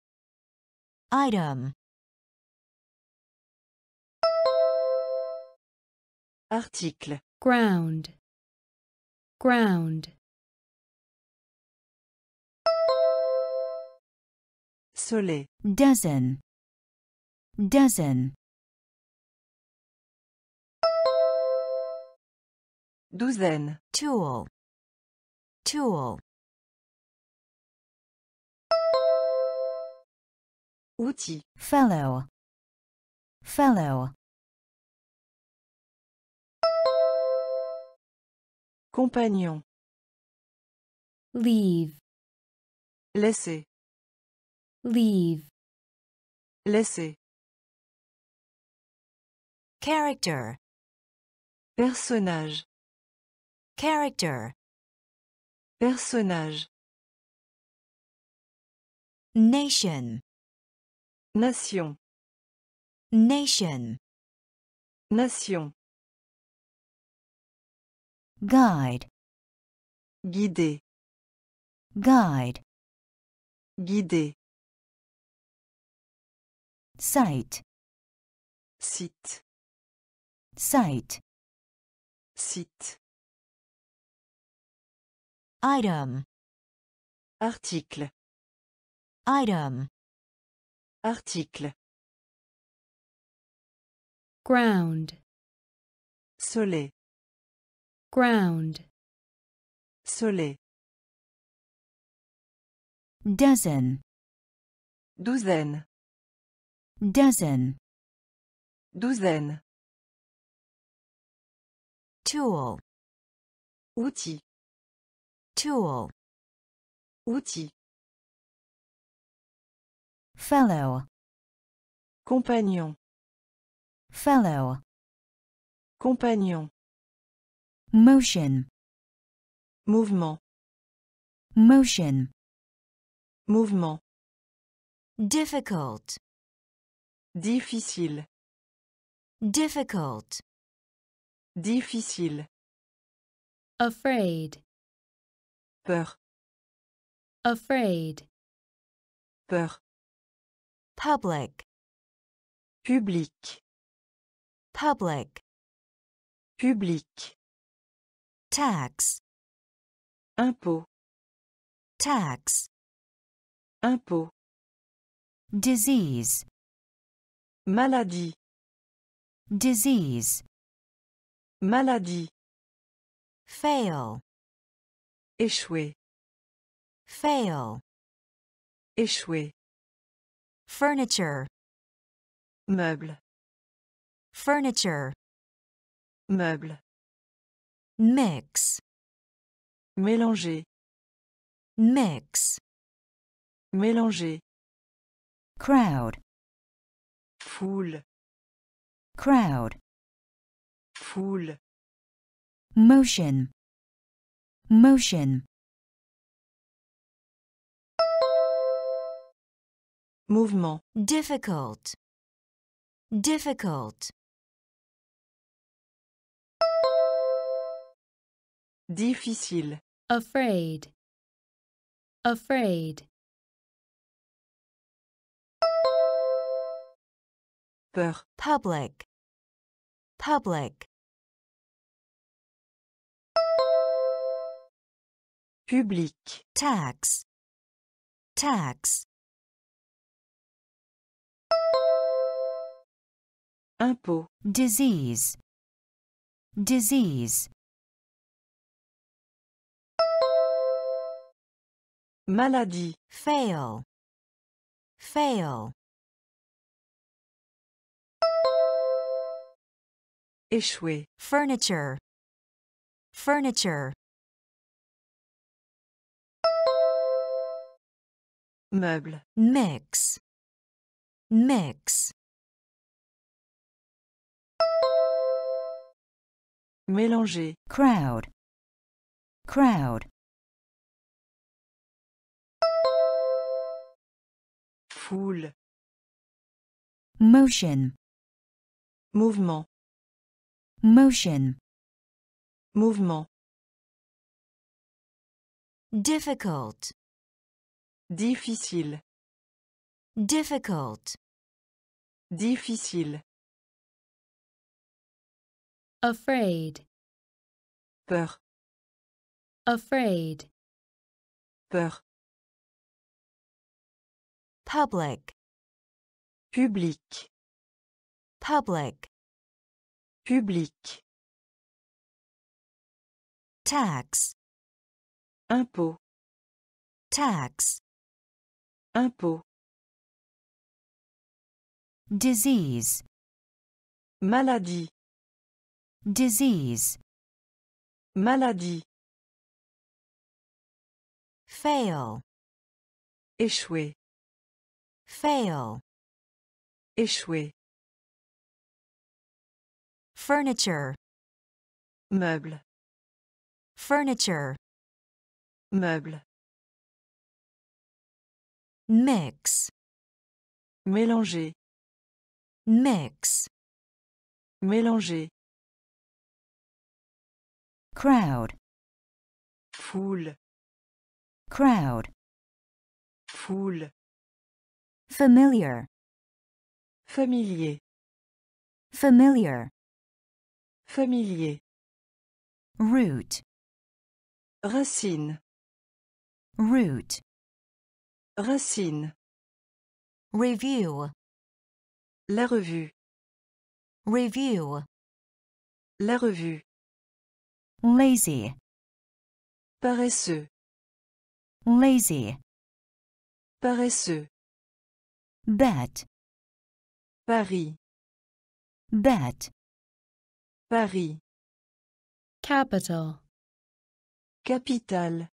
item, Article. ground, ground, Soleil. dozen, dozen, Douzaine. tool, tool, Outil. fellow, fellow, Compagnon. leave, Laisser. leave, Laisser. character, Personnage. Character, Personnage. nation, Nation. nation, Nation. guide, Guider. guide, Guider. site, Site. site, Site. Item, Article. item, Article. ground, soleil, ground, soleil, dozen, douzaine, dozen, douzaine, tool, outil, tool, outil, fellow, compagnon, fellow, compagnon, motion, mouvement, motion, mouvement, difficult, difficile, difficult, difficile, afraid, peur, afraid, peur, public, public, public, public, tax, impôt, tax, impôt, disease, maladie, disease, maladie, fail, échouer, fail, échouer, furniture, meuble, furniture, meuble, mix, mélanger, mix, mélanger, crowd, foule, crowd, foule, motion, motion, mouvement, difficult, difficult, difficile, afraid, afraid, peur, public, public, public, tax, tax, impôt, disease, disease, maladie, fail, fail, échouer, furniture, furniture, meuble, mix, mix, mélanger, crowd, crowd, foule, motion, mouvement, motion, mouvement, difficult, difficile, difficult, difficile, afraid, peur, afraid, peur, public, public, public, public, tax, impôt, tax, impôt, disease, maladie, disease, maladie, fail, échouer, fail, échouer, furniture, meuble, furniture, meuble, mix, mélanger, mix, mélanger, crowd, foule, crowd, foule, familiar, familier, familiar, familier, root, racine, root, racine, review, la revue, review, La revue. lazy, Paresseux. lazy, Paresseux. bet, Paris. bet, Paris. capital, Capitale.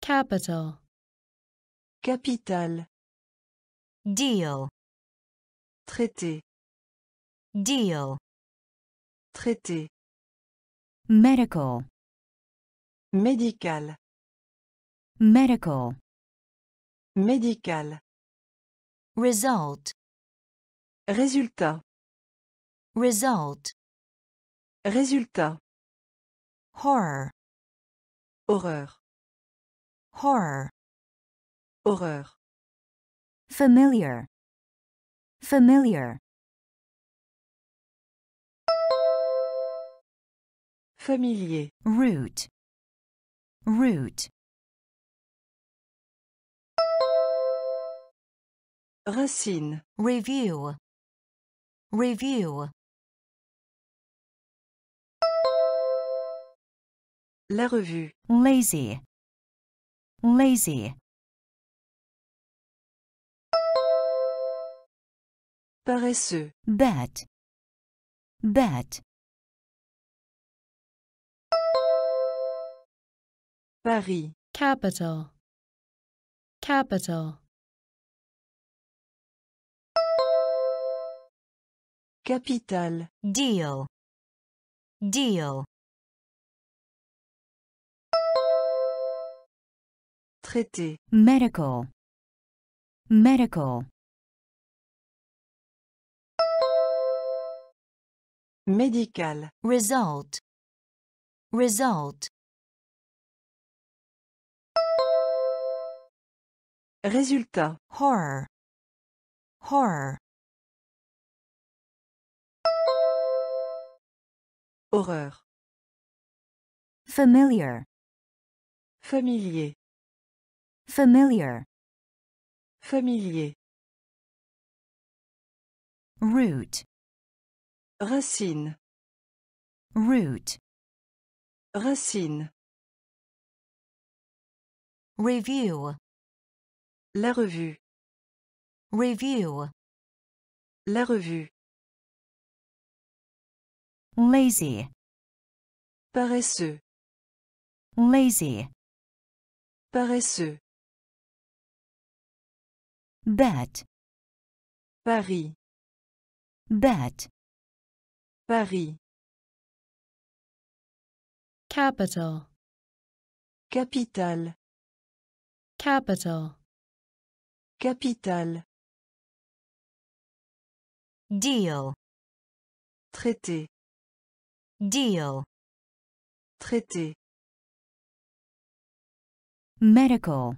capital, Capitale. deal, Traité. deal, Traité. medical, Médical. medical, Médical. result, Résultat. result, Résultat. horror, Horreur. horror, Horreur. familiar, familiar, Familier. root, root, Racine. review, review, La revue. lazy, lazy, Paresseux. bet, bet, Paris. capital, capital, Capitale. deal, deal, Traité. medical, medical, Médical. result, result, Résultat. horror, horror, Horreur. familiar, Familier. familiar, Familier. root, Racine. root, Racine. review, La revue. review, La revue. lazy, Paresseux. lazy, Paresseux. bet, Paris. bet, Paris. capital, Capitale. capital, Capitale. deal, Traité. deal, Traité. medical,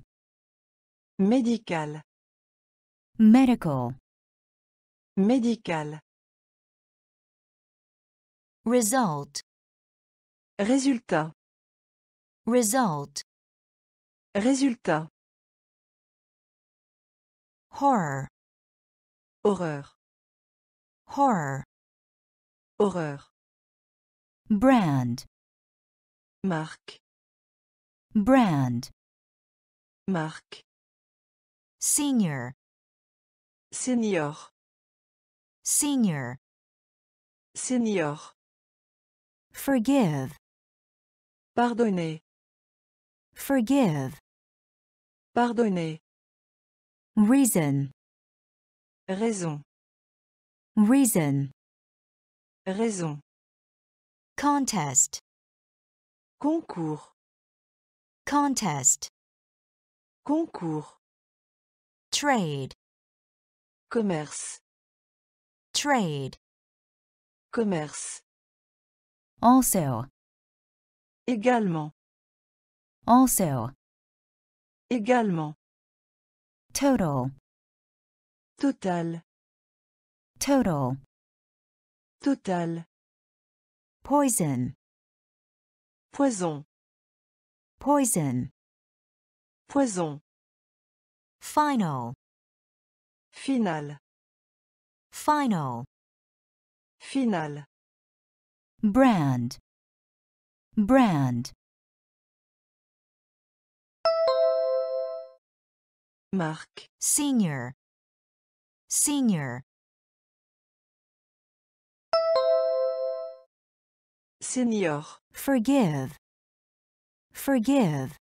Médical. medical, Médical. Result, Résultat. result, Résultat. horror, Horreur. horror, Horreur. brand, Marque. brand, Marque. senior, Senior. senior, Senior. Forgive, Pardonner. forgive, Pardonner. reason, Raison. reason, Raison. contest, Concours. contest, Concours. trade, Commerce. trade, Commerce. Also, Également. also, Également. total, Total. total, Total. poison, Poison. poison, Poison. final, Final. final, Final. Brand, brand, Marque. senior, senior, Senior. forgive, forgive,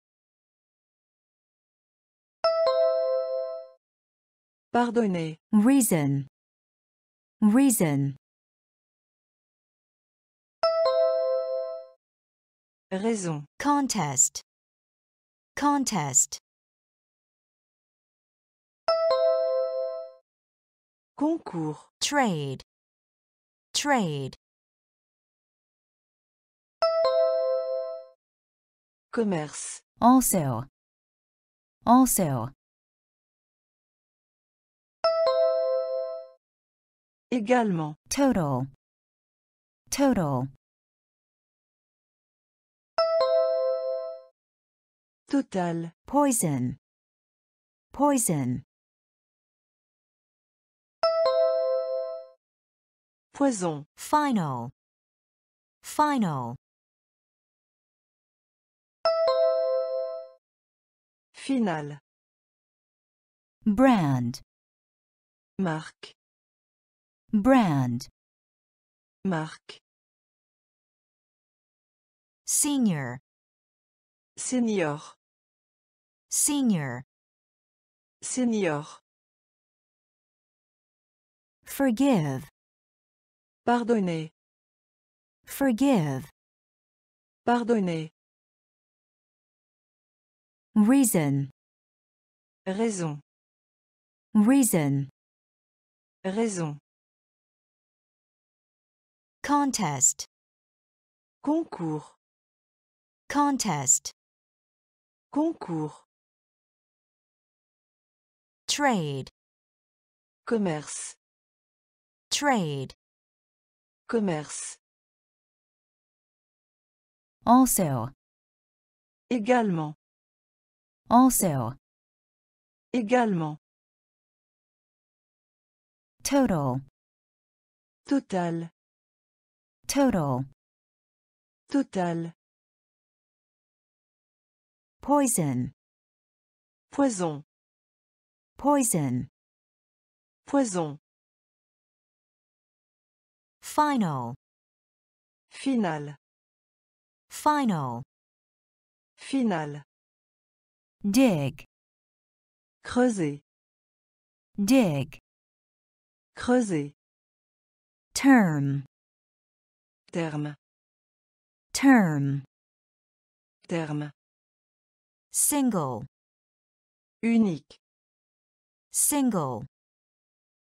Pardonner. reason, reason, Raison. contest, contest, Concours. trade, trade, Commerce. also, also, Également. total, total, Total. poison, poison, Poison. final, final, Final. brand, Marque. brand, Marque. senior, Senior. Senior, Senior. forgive, Pardonner. forgive, Pardonner. reason, Raison. reason, Raison. contest, Concours. contest, Concours. Trade, Commerce. trade, Commerce. also, Également. also, Également. total, Total. total, Total. poison, Poison. Poison, Poison. final, Final. final, Final. dig, Creuser. dig, Creuser. term, Terme. term, Terme. single, Unique. Single,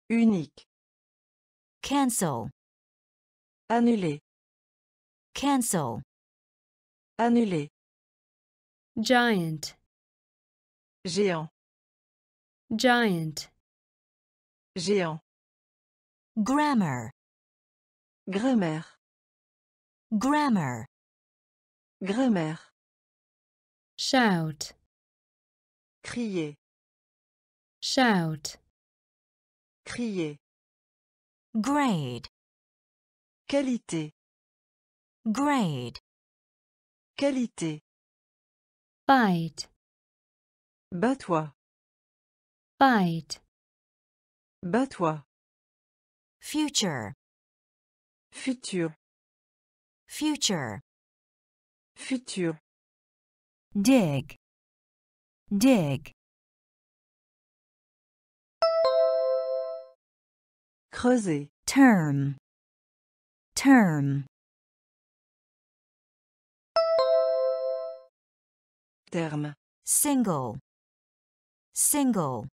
Unique. cancel, Annuler. cancel, Annuler. giant, Géant. giant, Géant. grammar, Grammaire. grammar, Grammaire. shout, Crier. Shout, Crier. grade, Qualité. grade, Qualité. fight, Bats-toi. fight, Bats-toi. future, Futur. future, Futur. dig, dig, Creuser. term, term, Terme. single, single,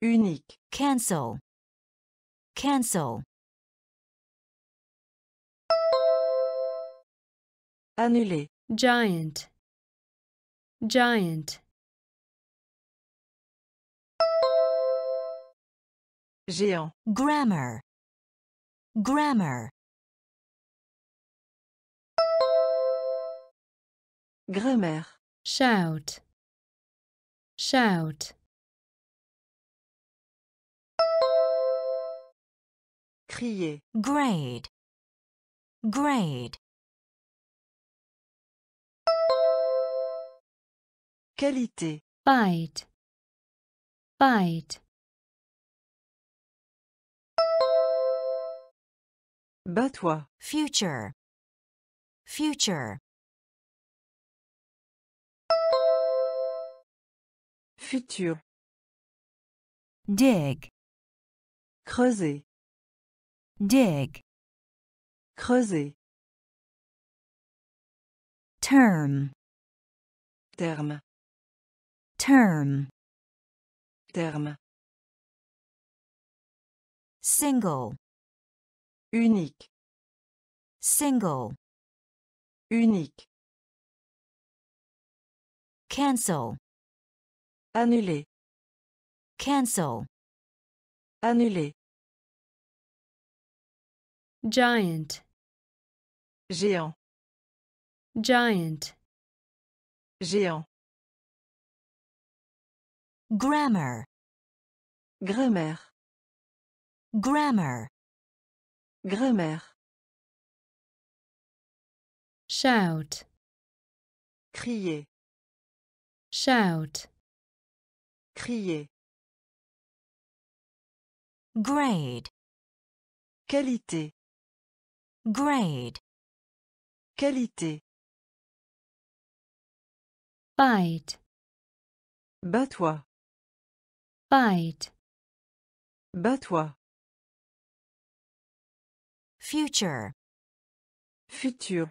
Unique. cancel, cancel, Annuler. giant, giant, Géant. grammar, grammar, Grammaire. shout, shout, Crier. grade, grade, Qualité. bite, bite, Bats-toi. future, future, Futur. dig, Creuser. dig, Creuser. term, Terme. term, Terme. single, Unique. single, Unique. cancel, Annuler. cancel, Annuler. giant, Géant. giant, Géant. grammar, Grammaire. grammar, Grammaire. shout, Crier. shout, Crier. grade, Qualité. grade, Qualité. bite, Bats-toi. bite, Bats-toi. Future, Futur.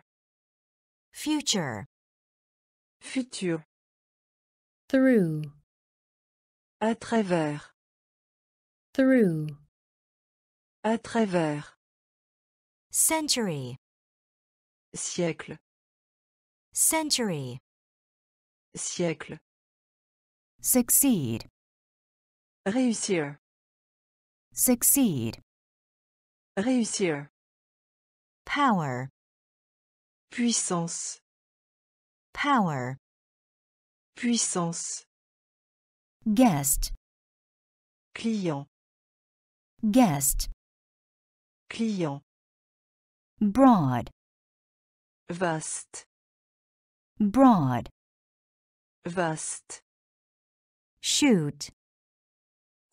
future, Futur. through, À travers. through, À travers. century, Siècle. century, Siècle. succeed, Réussir. succeed, Réussir. Power, Puissance. power, Puissance. guest, Client. guest, Client. broad, Vaste. broad, Vaste. shoot,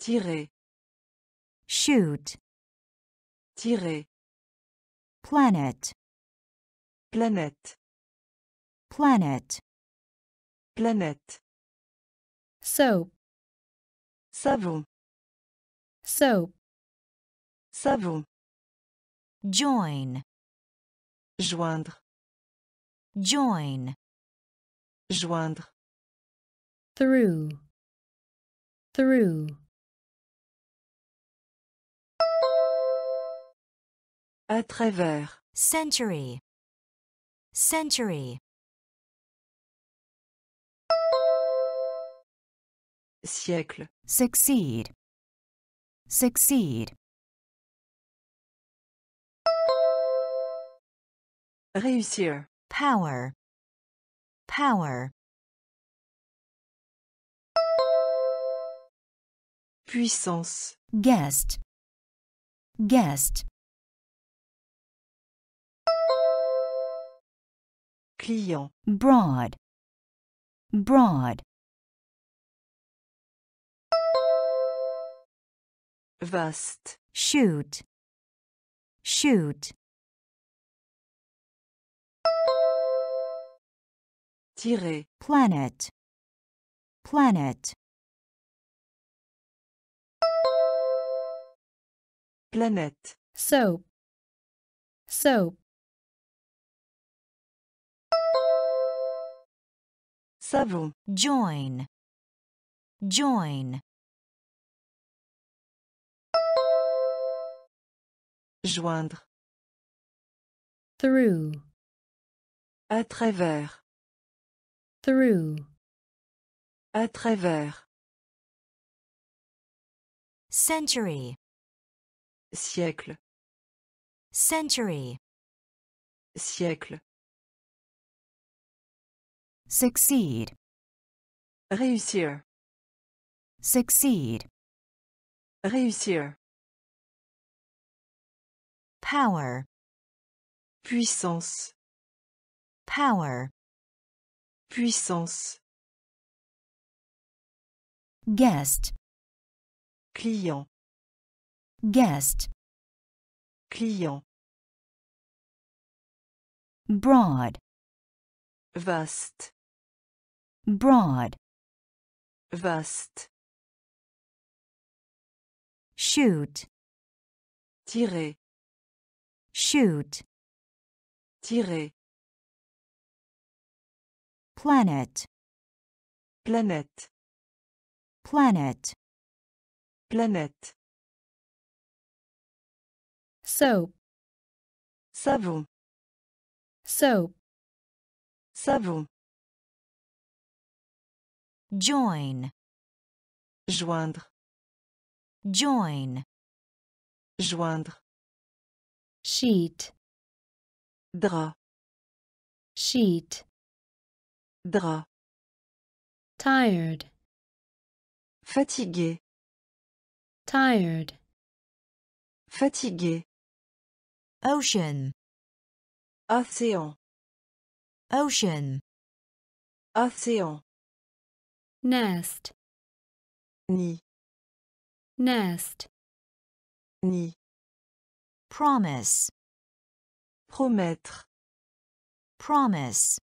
Tirer. shoot, Tirer. Planet, planet. Planet, planet. Soap, Savon. soap, Savon. join, Joindre. join, Joindre. through, through, À travers. century, century, Siècle. succeed, succeed, Réussir. power, power, Puissance. guest, guest, Client. broad, broad, Vaste. shoot, shoot, Tirer. planet, planet, Planète. soap, soap, Savon. join, join, Joindre. through, À travers. through, À travers. century, Siècle. century, Siècle. Succeed, Réussir. succeed, Réussir. power, puissance, power, puissance, guest, client, guest, client, broad, vaste, broad, vaste, shoot, tirer, shoot, tirer, planet, planète, planet, planète, soap, savon, soap, savon, join, joindre, join, joindre, sheet, drap, sheet, drap, tired, fatigué, tired, fatigué, ocean, océan, ocean, océan, nest, ni. Nest, ni. Promise, promettre, promise,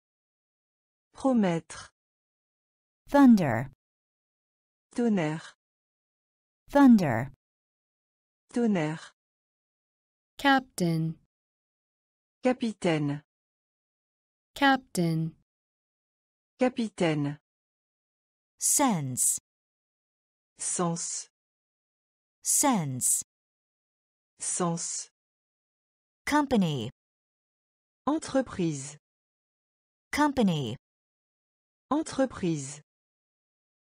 promettre, thunder, tonnerre, thunder, tonnerre, captain, capitaine, captain, capitaine, sense, sens, sense, sens, company, entreprise, company, entreprise,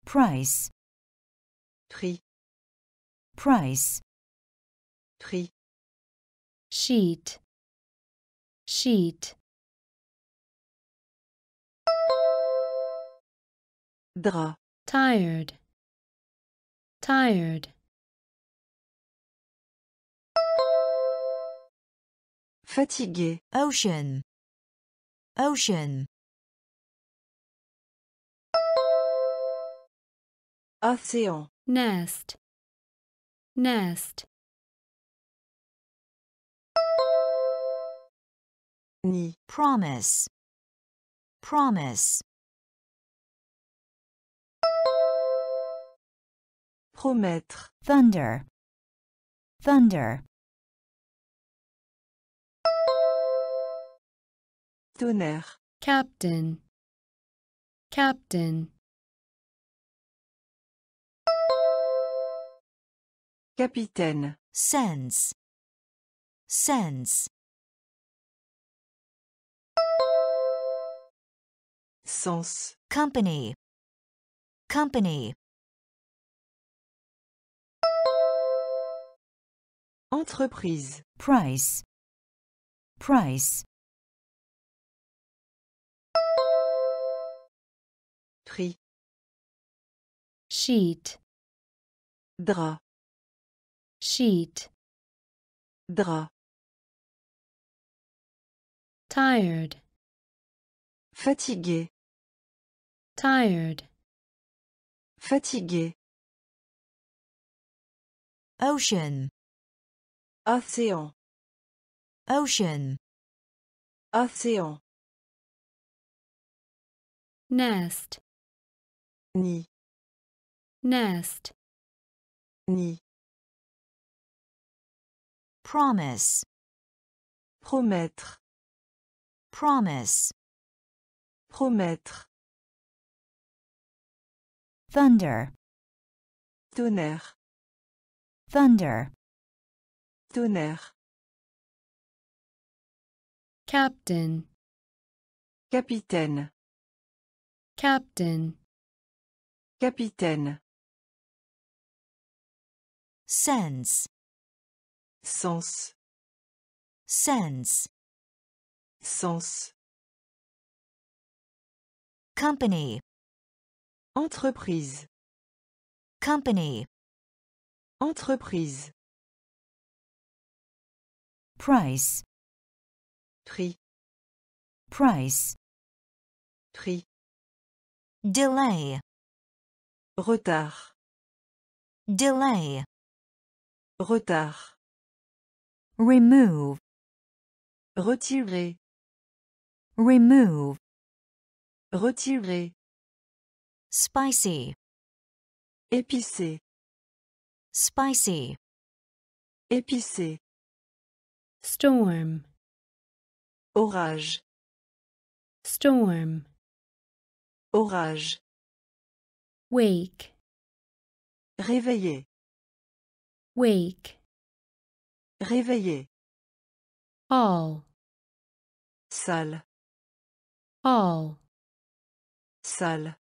price, prix, price, prix, sheet, sheet, drap, tired, tired, fatigué, ocean, ocean, océan, nest, nest, nid, promise, promise, promettre, thunder, thunder, tonnerre, captain, captain, capitaine, sense, sense, sens, company, company, entreprise, price, price, prix, sheet, drap, sheet, drap, tired, fatigué, tired, fatigué, ocean, océan, ocean, océan, nest, nid, nest, nid, promise, promettre, promise, promettre, thunder, tonnerre, thunder, tonnerre, captain, capitaine, captain, capitaine, sense, sens, sense, sens, company, entreprise, company, entreprise, price, prix, price, prix, delay, retard, delay, retard, remove, retirer, remove, retirer, spicy, épicé, spicy, épicé, storm, orage, storm, orage, wake, réveiller, wake, réveiller, all, salle, all, salle,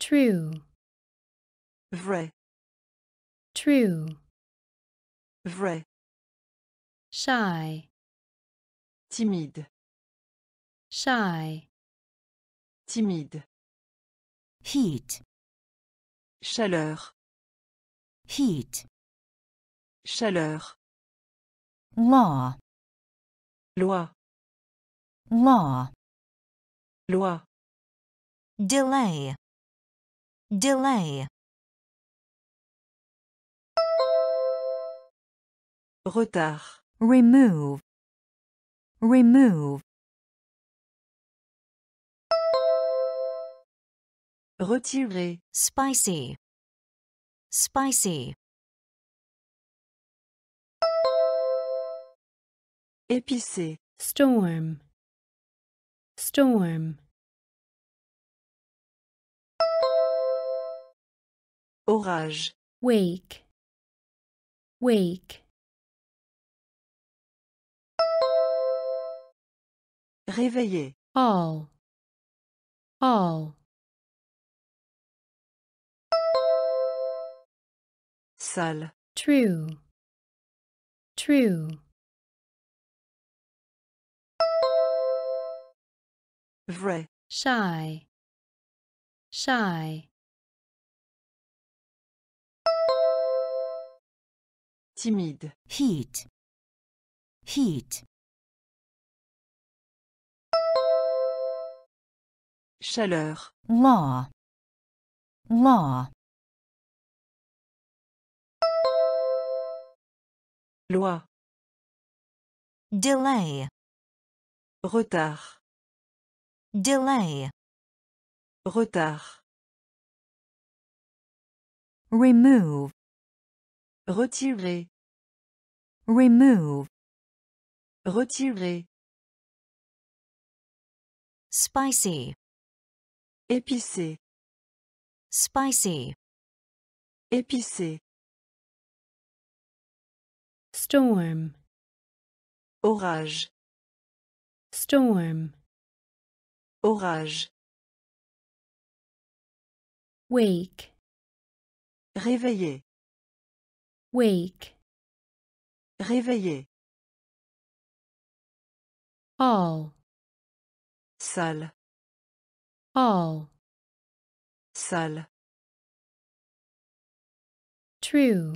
true, vrai, true, vrai, shy, timide, shy, timide, heat, chaleur, heat, chaleur, law, loi, law, loi, delay, delay, retard, remove, remove, retirer, spicy, spicy, épicé, storm, storm, orage, wake, wake, réveiller, all, all, salle, true, true, vrai, shy, shy, timide, heat, heat, chaleur, law, law, loi, delay, retard, delay, retard, remove, retirer, remove, retirer, spicy, épicé, spicy, épicé, storm, orage, storm, orage, wake, réveiller, wake, réveiller, all, salle, all, salle, true,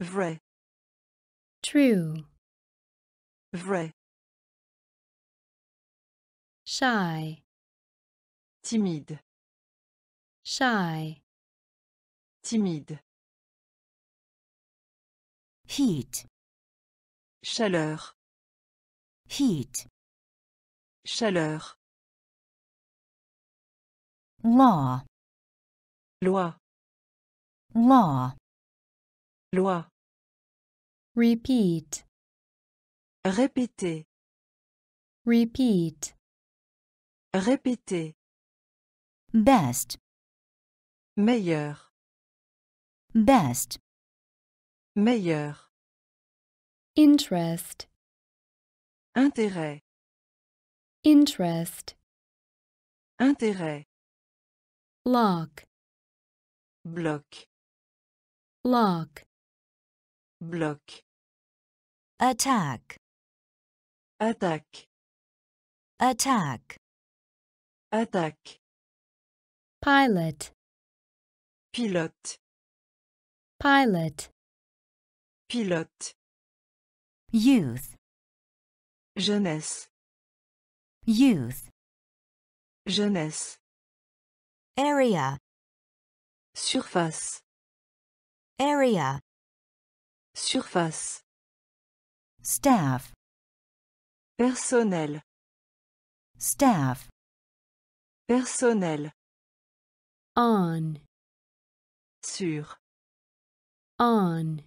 vrai, true, vrai, shy, timide, shy, timide, heat, chaleur, heat, chaleur, law, loi, law, loi, repeat, répéter, repeat, répéter, best, meilleur, best, meilleur, interest, intérêt, interest, intérêt, lock, bloc, lock, bloc, attack, Attack. attack, Attack. pilot, pilote, pilot, pilote, youth, jeunesse, youth, jeunesse, area, surface, area, surface, staff, personnel, staff, personnel, on, sur, on,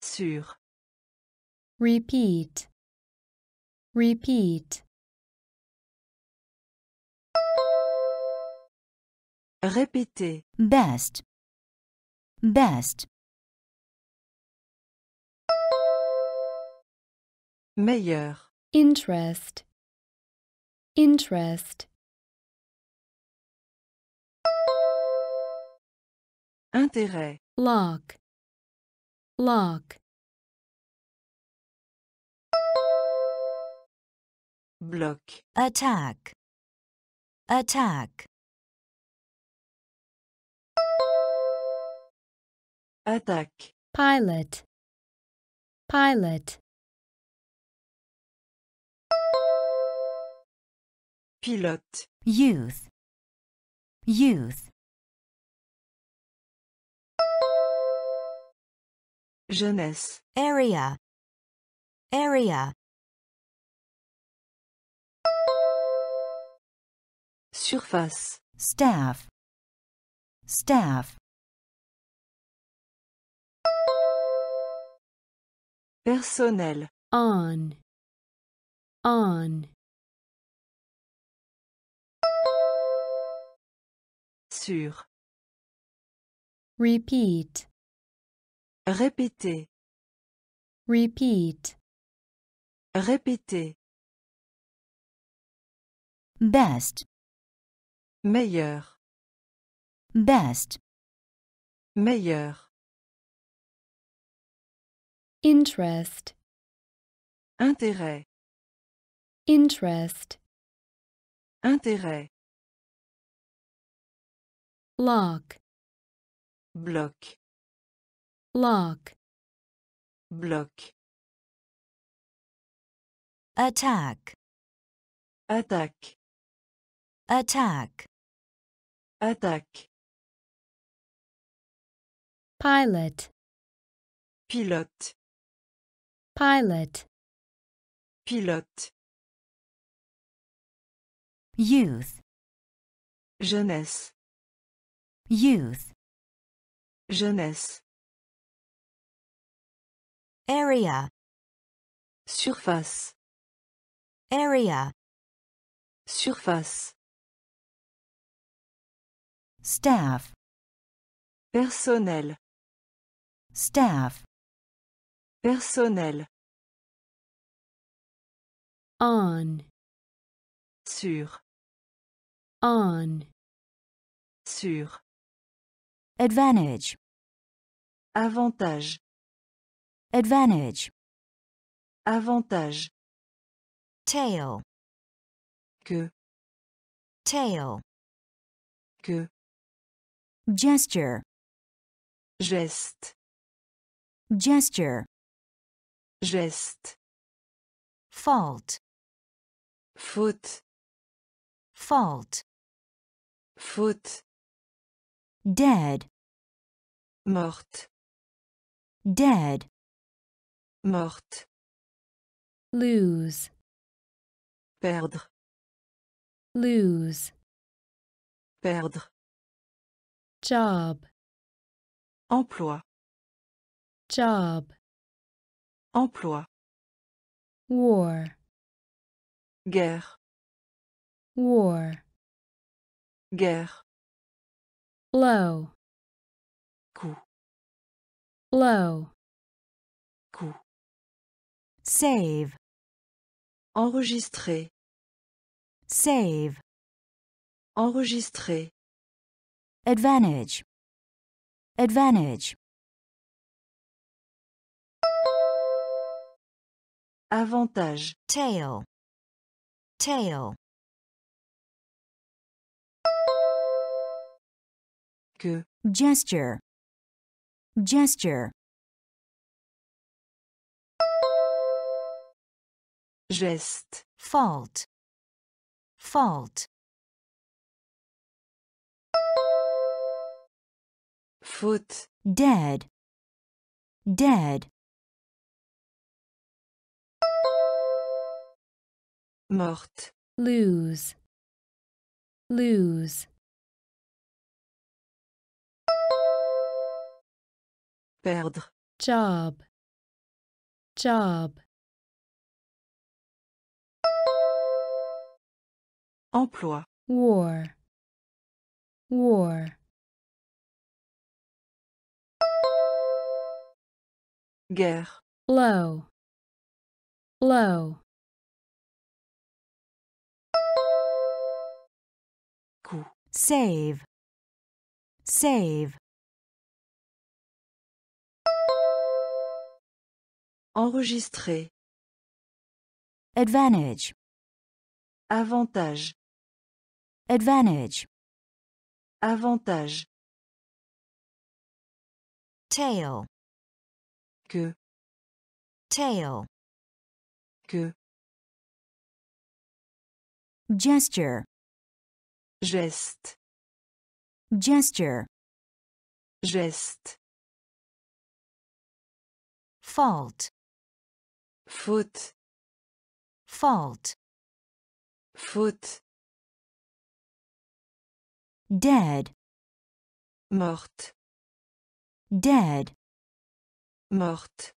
sur, repeat, repeat, répéter, best, best, meilleur, interest, interest, intérêt, lock, lock, bloc, attack, attack, attaque, pilot, pilot, pilote, youth, youth, jeunesse, area, area, surface, staff, staff, personnel, on, on, sur, repeat, répéter, repeat, répéter, best, meilleur, best, meilleur, interest, intérêt, interest, intérêt, lock, bloc, lock, bloc, attack, attaque, attack, attaque, pilot, pilote, pilot, pilote, youth, jeunesse, youth, jeunesse, area, surface, area, surface, staff, personnel, staff, personnel, on, sur, on, sur, advantage, avantage, advantage, avantage, tail, que, tail, que, gesture, geste, gesture, geste, fault, faute, fault, faute, dead, morte, dead, morte, lose, perdre, lose, perdre, job, emploi, job, emploi, war, guerre, war, guerre, blow, coup, blow, coup, save, enregistrer, save, enregistrer, advantage, advantage, avantage, tail, tail, que, gesture, gesture, geste, fault, fault, Foot. dead, dead, morte, lose, lose, perdre, job, job, emploi, war, war, guerre, low, low, save, save, enregistrer, advantage, avantage, advantage, avantage, tail, que, tail, que, gesture, geste, gesture, geste, fault, faute, fault, faute, dead, morte, dead, morte,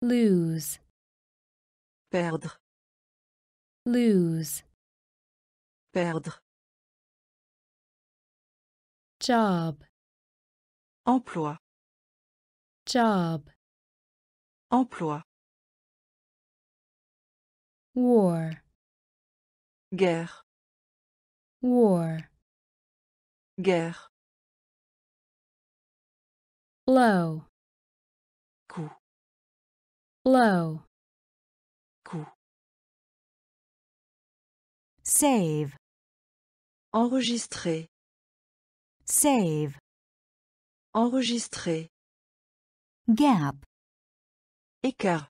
lose, perdre, lose, perdre, job, emploi, job, emploi, war, guerre, war, guerre, low, coup, low, coup, save, enregistrer, save, enregistrer, gap, écart,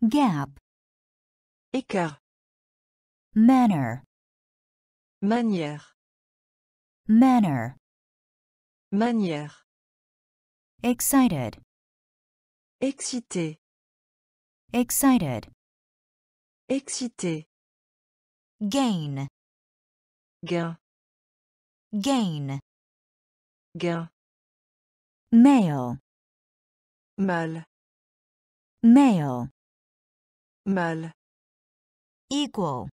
gap, écart, manner, manière, manner, manière, excited, excité, excited, excité, gain, gain, gain, gain, male, mal, male, mal, equal,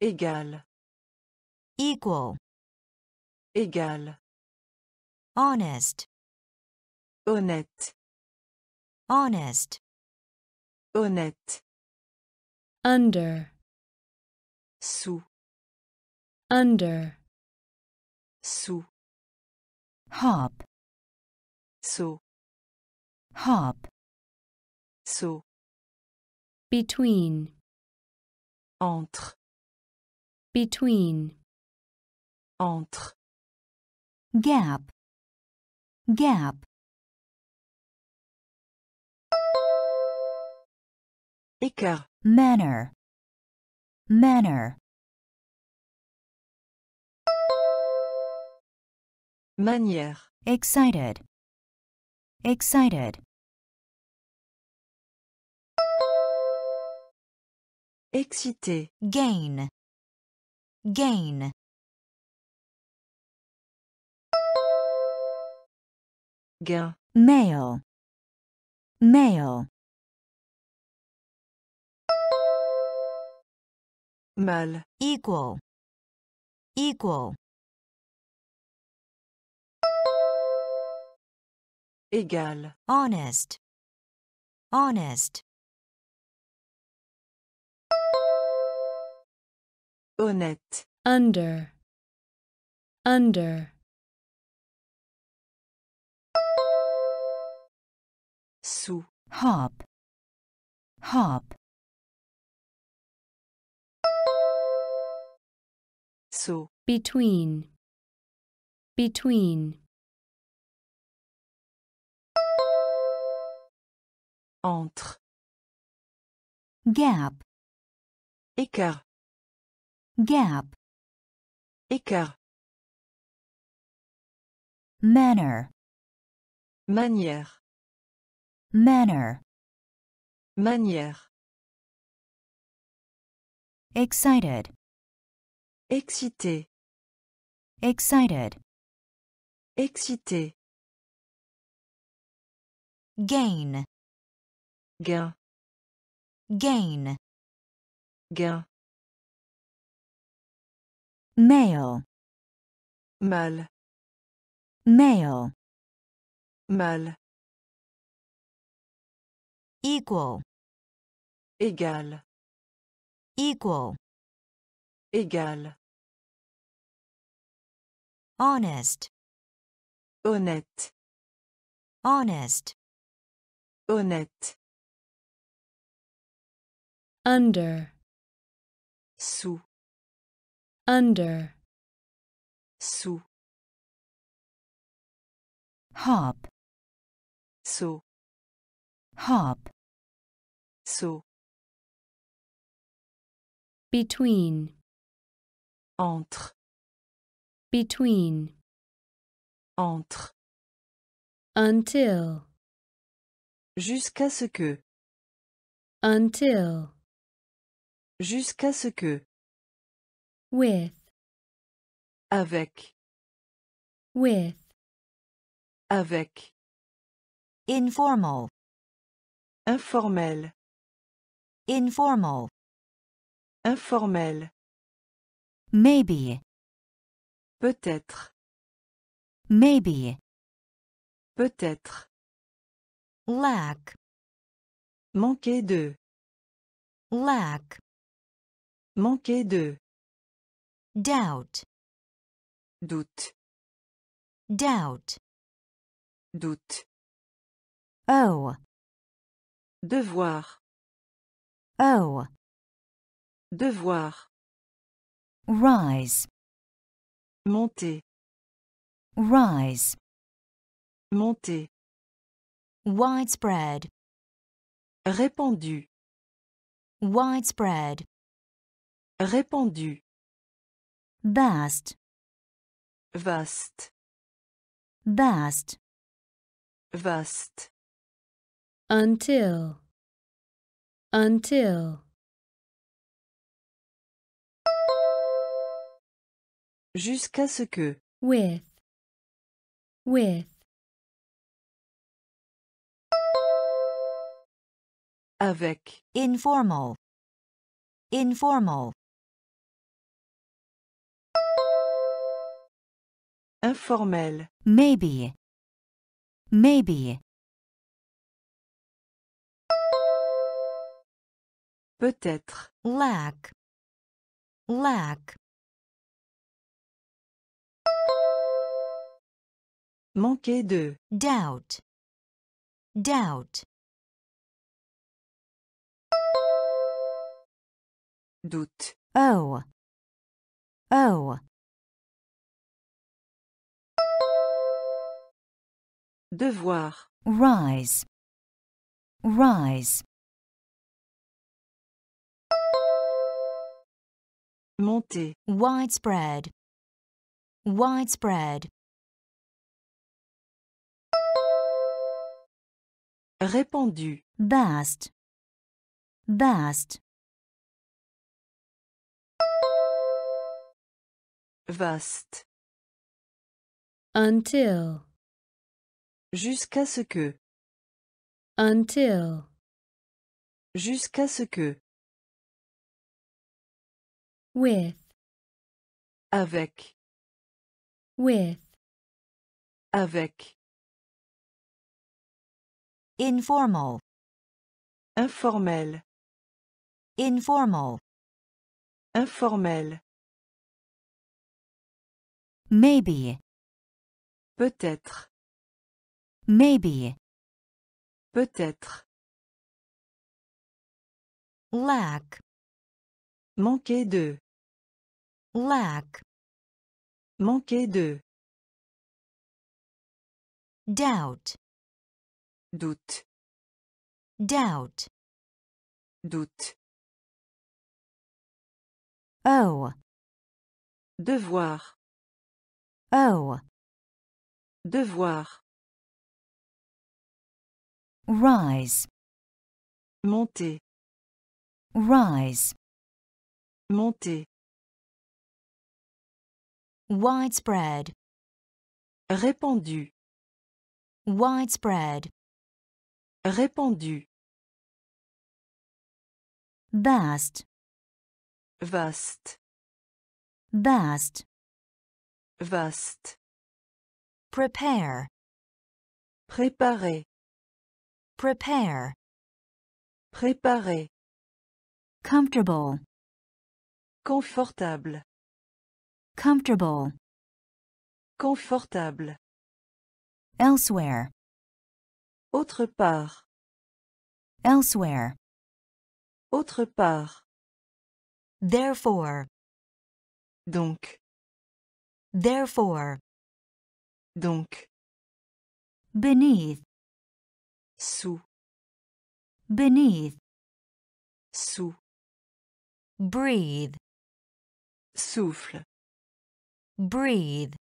égal, equal, égal, honest, honnête, honest, honnête, under, sous, under, sous, hop, saut, hop, saut, between, entre, between, entre, gap, gap, écart, manner, manner, manière, excited, excited, excité, gain, gain, gain, male, male, mal, equal, equal, égal, honest, honest, honnête, under, under, sous, hop, hop, saut, between, between, Entre. gap, Écart. gap, Écart. manner, Manière. manner, Manière. excited, Excité. excited, Excité. gain, Gain. gain, Gain. male, Mal. male, Mal. equal, Égal. equal, Égal. honest, Honnête. honest, Honnête. Under, Sous. under, Sous. hop, Saut. hop, Saut. between, Entre. between, Entre. until, Jusqu'à ce que. until, Jusqu'à ce que. with, Avec. with, Avec. informal, Informel. informal, Informel. maybe, Peut-être. maybe, Peut-être. lack, Manquer de. lack, Manquer de. doubt, Doute. doubt, Doute. oh, Devoir. oh, Devoir. rise, Monter. rise, Monter. widespread, Répandu. widespread, Répandu. vast, Vaste. vast, Vaste. until, until, Jusqu'à ce que. with, with, Avec. informal, informal, Informel. maybe, maybe, Peut-être. lack, lack, Manquer de. doubt, doubt, Doute. oh, oh, Devoir. rise, rise, Monter. widespread, widespread, Répandu. vast, vast, Vaste. until, Jusqu'à ce que. until, Jusqu'à ce que. with, Avec. with, Avec. informal, Informel. informal, Informel. maybe, Peut-être. Maybe, Peut-être. lack, Manquer de. lack, Manquer de. doubt, Doute. doubt, doute, owe, devoir, owe, devoir, rise, monter, rise, monter, widespread, répandu, widespread, répandu, vast, vaste, vast, vaste, prepare, préparer, prepare, préparer, comfortable, confortable, comfortable, confortable, elsewhere, autre part, elsewhere, autre part, therefore, donc, therefore, donc, beneath, sous, beneath, sous, breathe, souffle, breathe,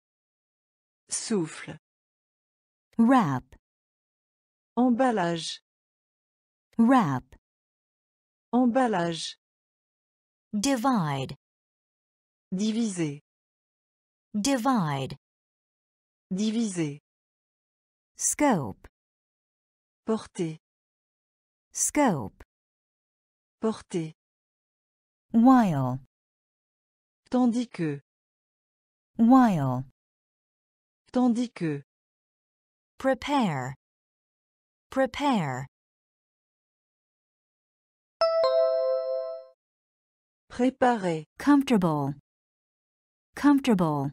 souffle, wrap, emballage, wrap, emballage, divide, diviser, divide, diviser, scope, porter, scope, porter, while, tandis que, while, tandis que, prepare, prepare, préparer, comfortable, comfortable,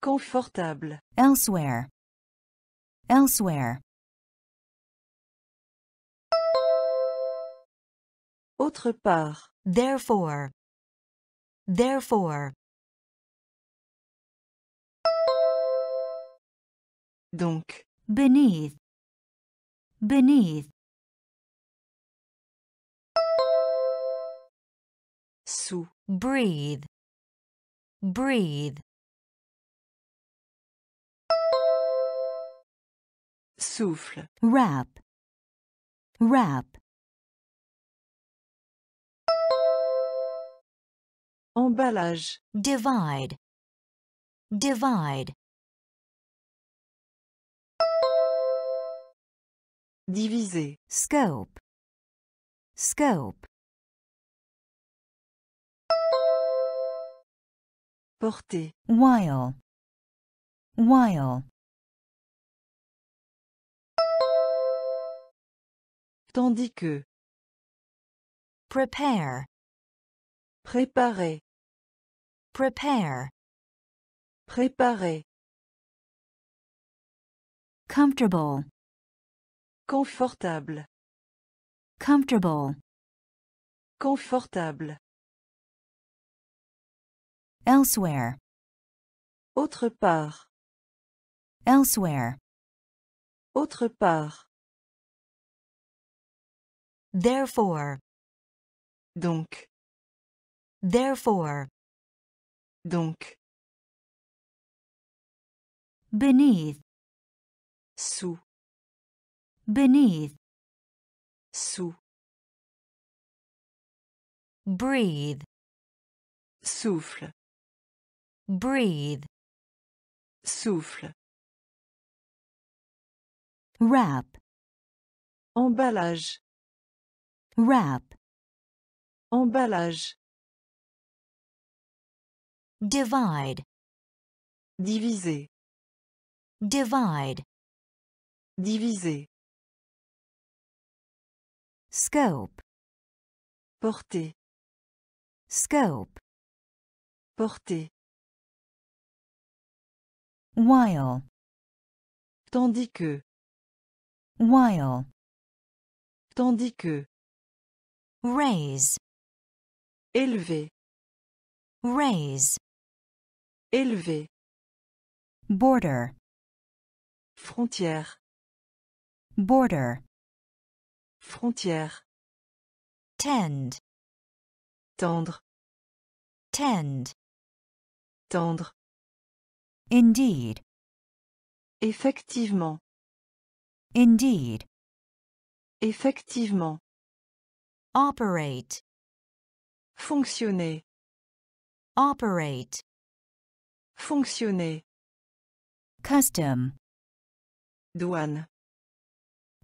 confortable, elsewhere, elsewhere, autre part, therefore, therefore, donc, beneath, beneath, sous, breathe, breathe, souffle, wrap, wrap, emballage, divide, divide, diviser, scope, scope, porter, while, while, tandis que, prepare, préparer, prepare, préparer, comfortable, confortable, comfortable, confortable, elsewhere, autre part, elsewhere, autre part, therefore, donc, therefore, donc, beneath, sous, beneath, sous, breathe, souffle, breathe, souffle, wrap, emballage, wrap, emballage, divide, diviser, divide, diviser, scope, porter, scope, porter, while, tandis que, while, tandis que, raise, élever, raise, élever, border, Frontière. border, Frontière. tend, Tendre. tend, Tendre. indeed, Effectivement. indeed, Effectivement. Operate, Fonctionner. operate, Fonctionner. custom, Douane.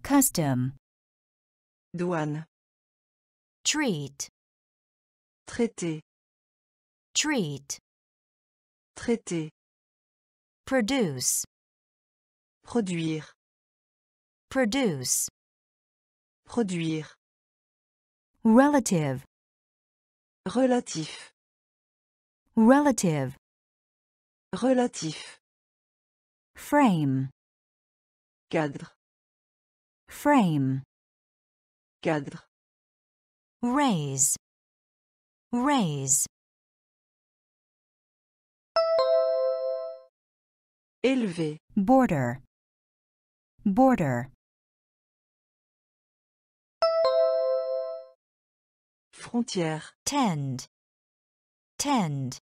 custom, Douane. treat, Traité. treat, Traité. produce, Produire. produce, Produire. Relative, Relatif. relative, Relatif. frame, Cadre. frame, Cadre. raise, raise, Élevé. border, border, Frontière. tend, tend,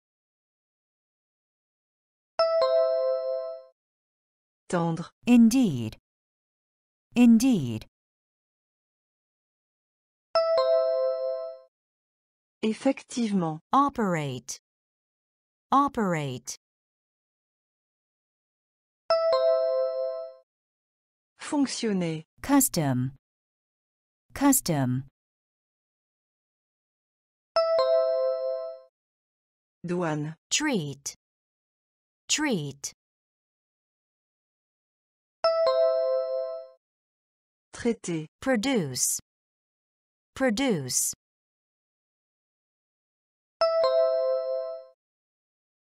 Tendre. indeed, indeed, Effectivement. operate, operate, Fonctionner. custom, custom, Douane. treat, treat, Traité. produce, produce,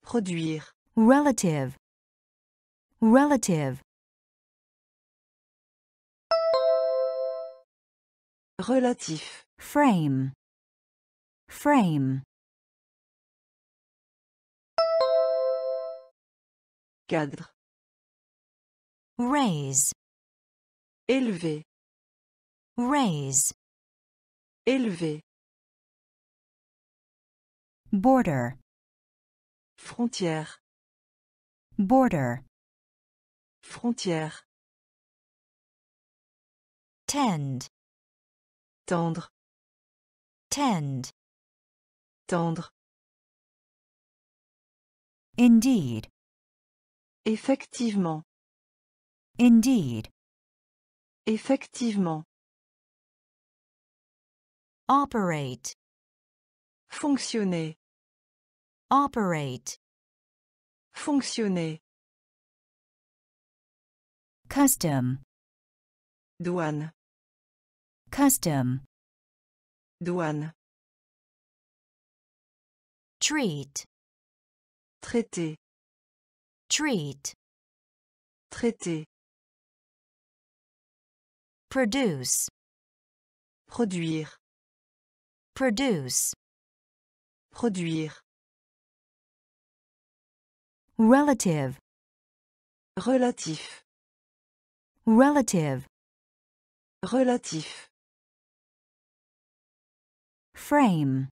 Produire. relative, relative, Relatif. frame, frame, Cadre. raise, Élevé. raise, Élevé. border, Frontière. border, Frontière. tend, Tendre. tend, Tendre. indeed, Effectivement. indeed, Effectivement. operate, Fonctionner. operate, Fonctionner. custom, Douane. custom, Douane. treat, Traité. Treat, Traité. produce, Produire. produce, Produire. relative, Relatif. relative, Relatif. frame,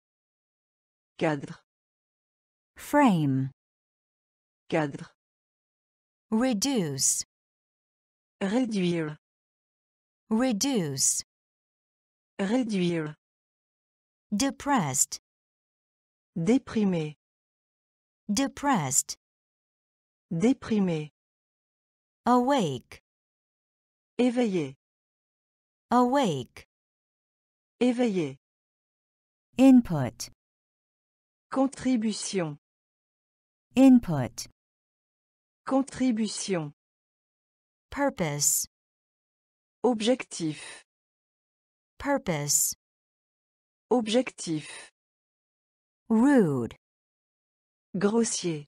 Cadre. frame, Cadre. Reduce, Réduire. reduce, Réduire. depressed, Déprimer. depressed, Déprimer. awake, Éveillé. awake, Éveillé. input, Contribution. input, Contribution. purpose, Objectif. purpose, Objectif. rude, Grossier.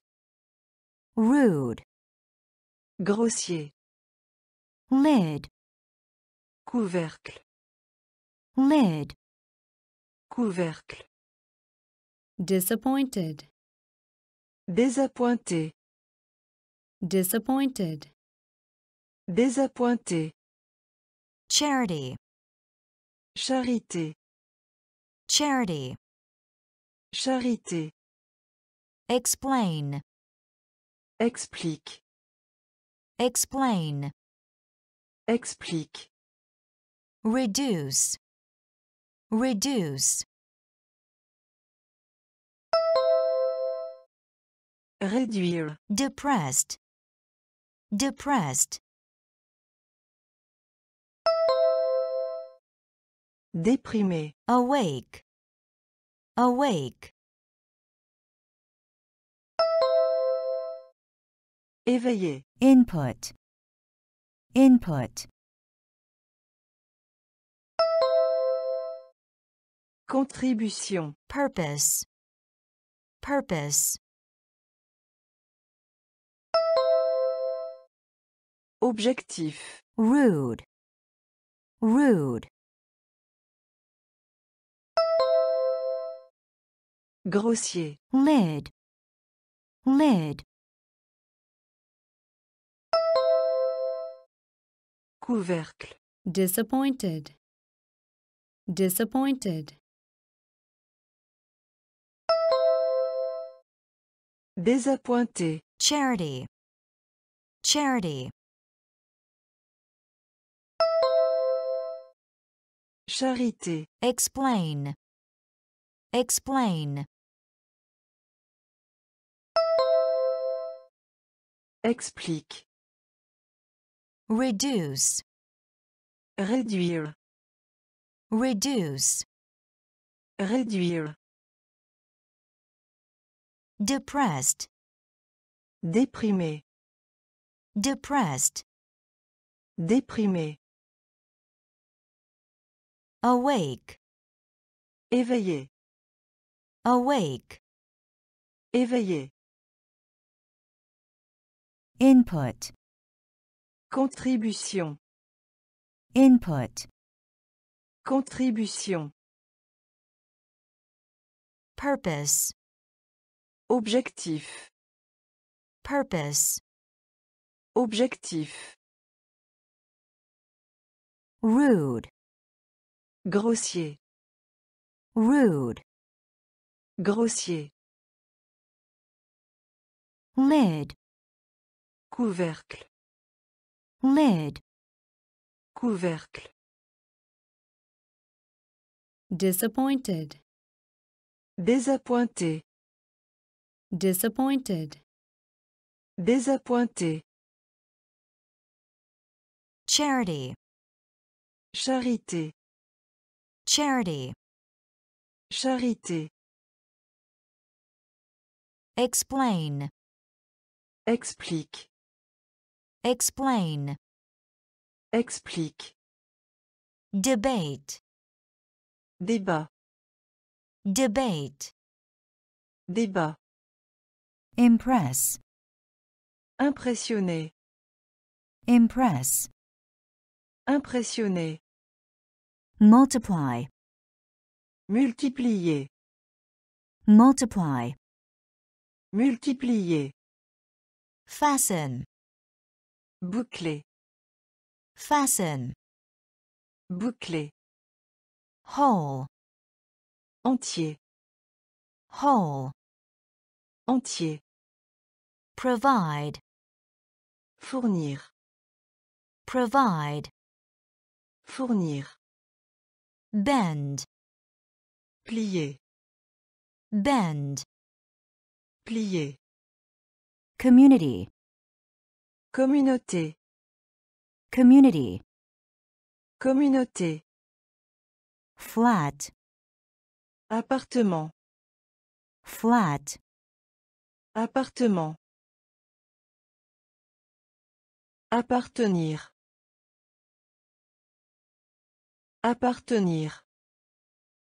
rude, Grossier. lid, Couvercle. lid, Couvercle. disappointed, Désappointé. Disappointed, Désappointé. charity, Charité. charity, Charité. explain, Explique. explain, Explique. reduce, reduce, Réduire. depressed, depressed, Déprimé. awake, awake, Éveillé. input, input, Contribution. purpose, purpose, Objectif. rude, rude, Grossier. lid, lid, Couvercle. disappointed, disappointed, Désappointé. charity, charity, Charité. explain, explain, Explique. reduce, Réduire. reduce, Réduire. depressed, Déprimé. depressed, Déprimé. Awake, Éveillé. awake, Éveillé. input, Contribution. input, Contribution. purpose, Objectif. purpose, Objectif. rude, Grossier. rude, Grossier. lid, Couvercle. lid, Couvercle. disappointed, Désappointé. disappointed, Désappointé. charity, Charité. Charity, Charité. explain, Explique. explain, Explique. debate, Débat. debate, Débat. impress, Impressionné. impress, Impressionné. Multiply, Multiplier. multiply, Multiplier. fasten, Boucler. fasten, Boucler. whole, Entier. whole, Entier. provide, Fournir. provide, Fournir. Bend, Plier. bend, Plier. community, Communauté. community, Communauté. flat, Appartement. flat, Appartement. Appartenir. Appartenir.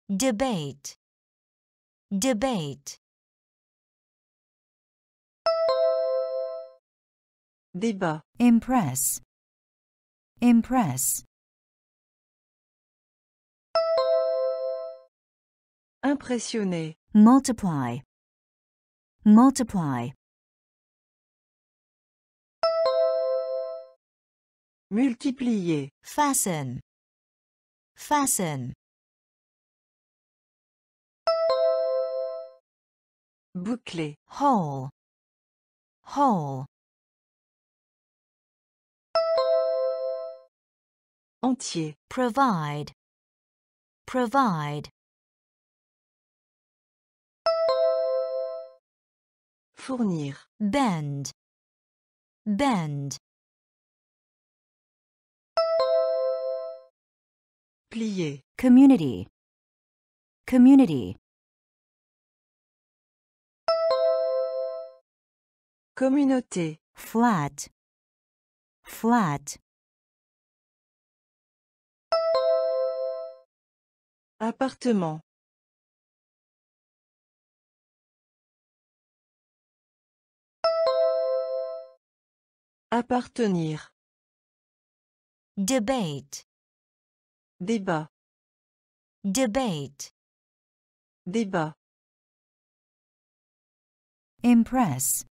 debate, debate, Débat. impress, impress, Impressionné. multiply, multiply, Multiplier. fasten, fasten, Boucler. whole, whole, Entier. provide, provide, Fournir. bend, bend, Plier. community, community, Communauté. flat, flat, Appartement. Appartenir. debate, Débat. debate, Débat. impress,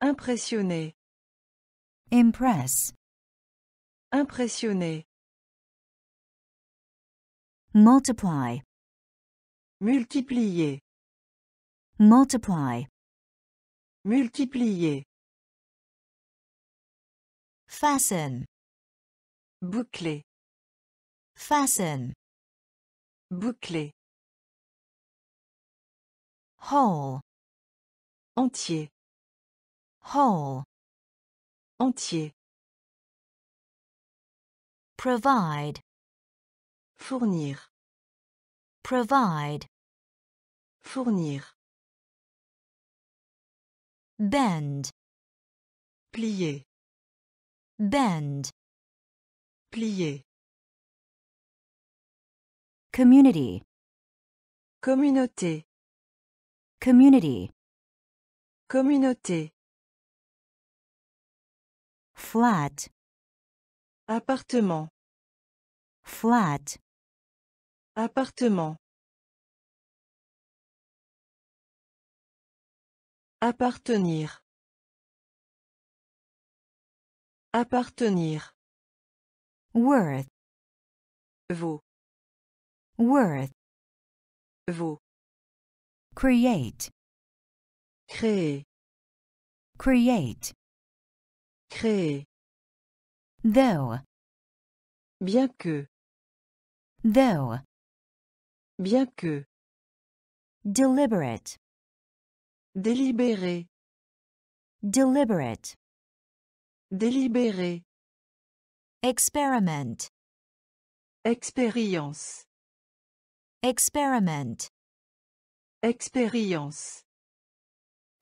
Impressionner. impress, Impressionner. multiply, Multiplier. multiply, Multiplier. fasten, Boucler. Fasten, Boucler. whole, Entier. whole, Entier. provide, Fournir. provide, Fournir. bend, Plier. bend, Plier. Community, Communauté. community, Communauté. flat, Appartement. flat, Appartement. Appartenir. Appartenir. worth, Vaut. Worth, Vaut. create, Créer. create, Créer. though, Bien que. though, Bien que. deliberate, Délibéré. deliberate, Délibéré. experiment, Expérience. Experiment, Expérience.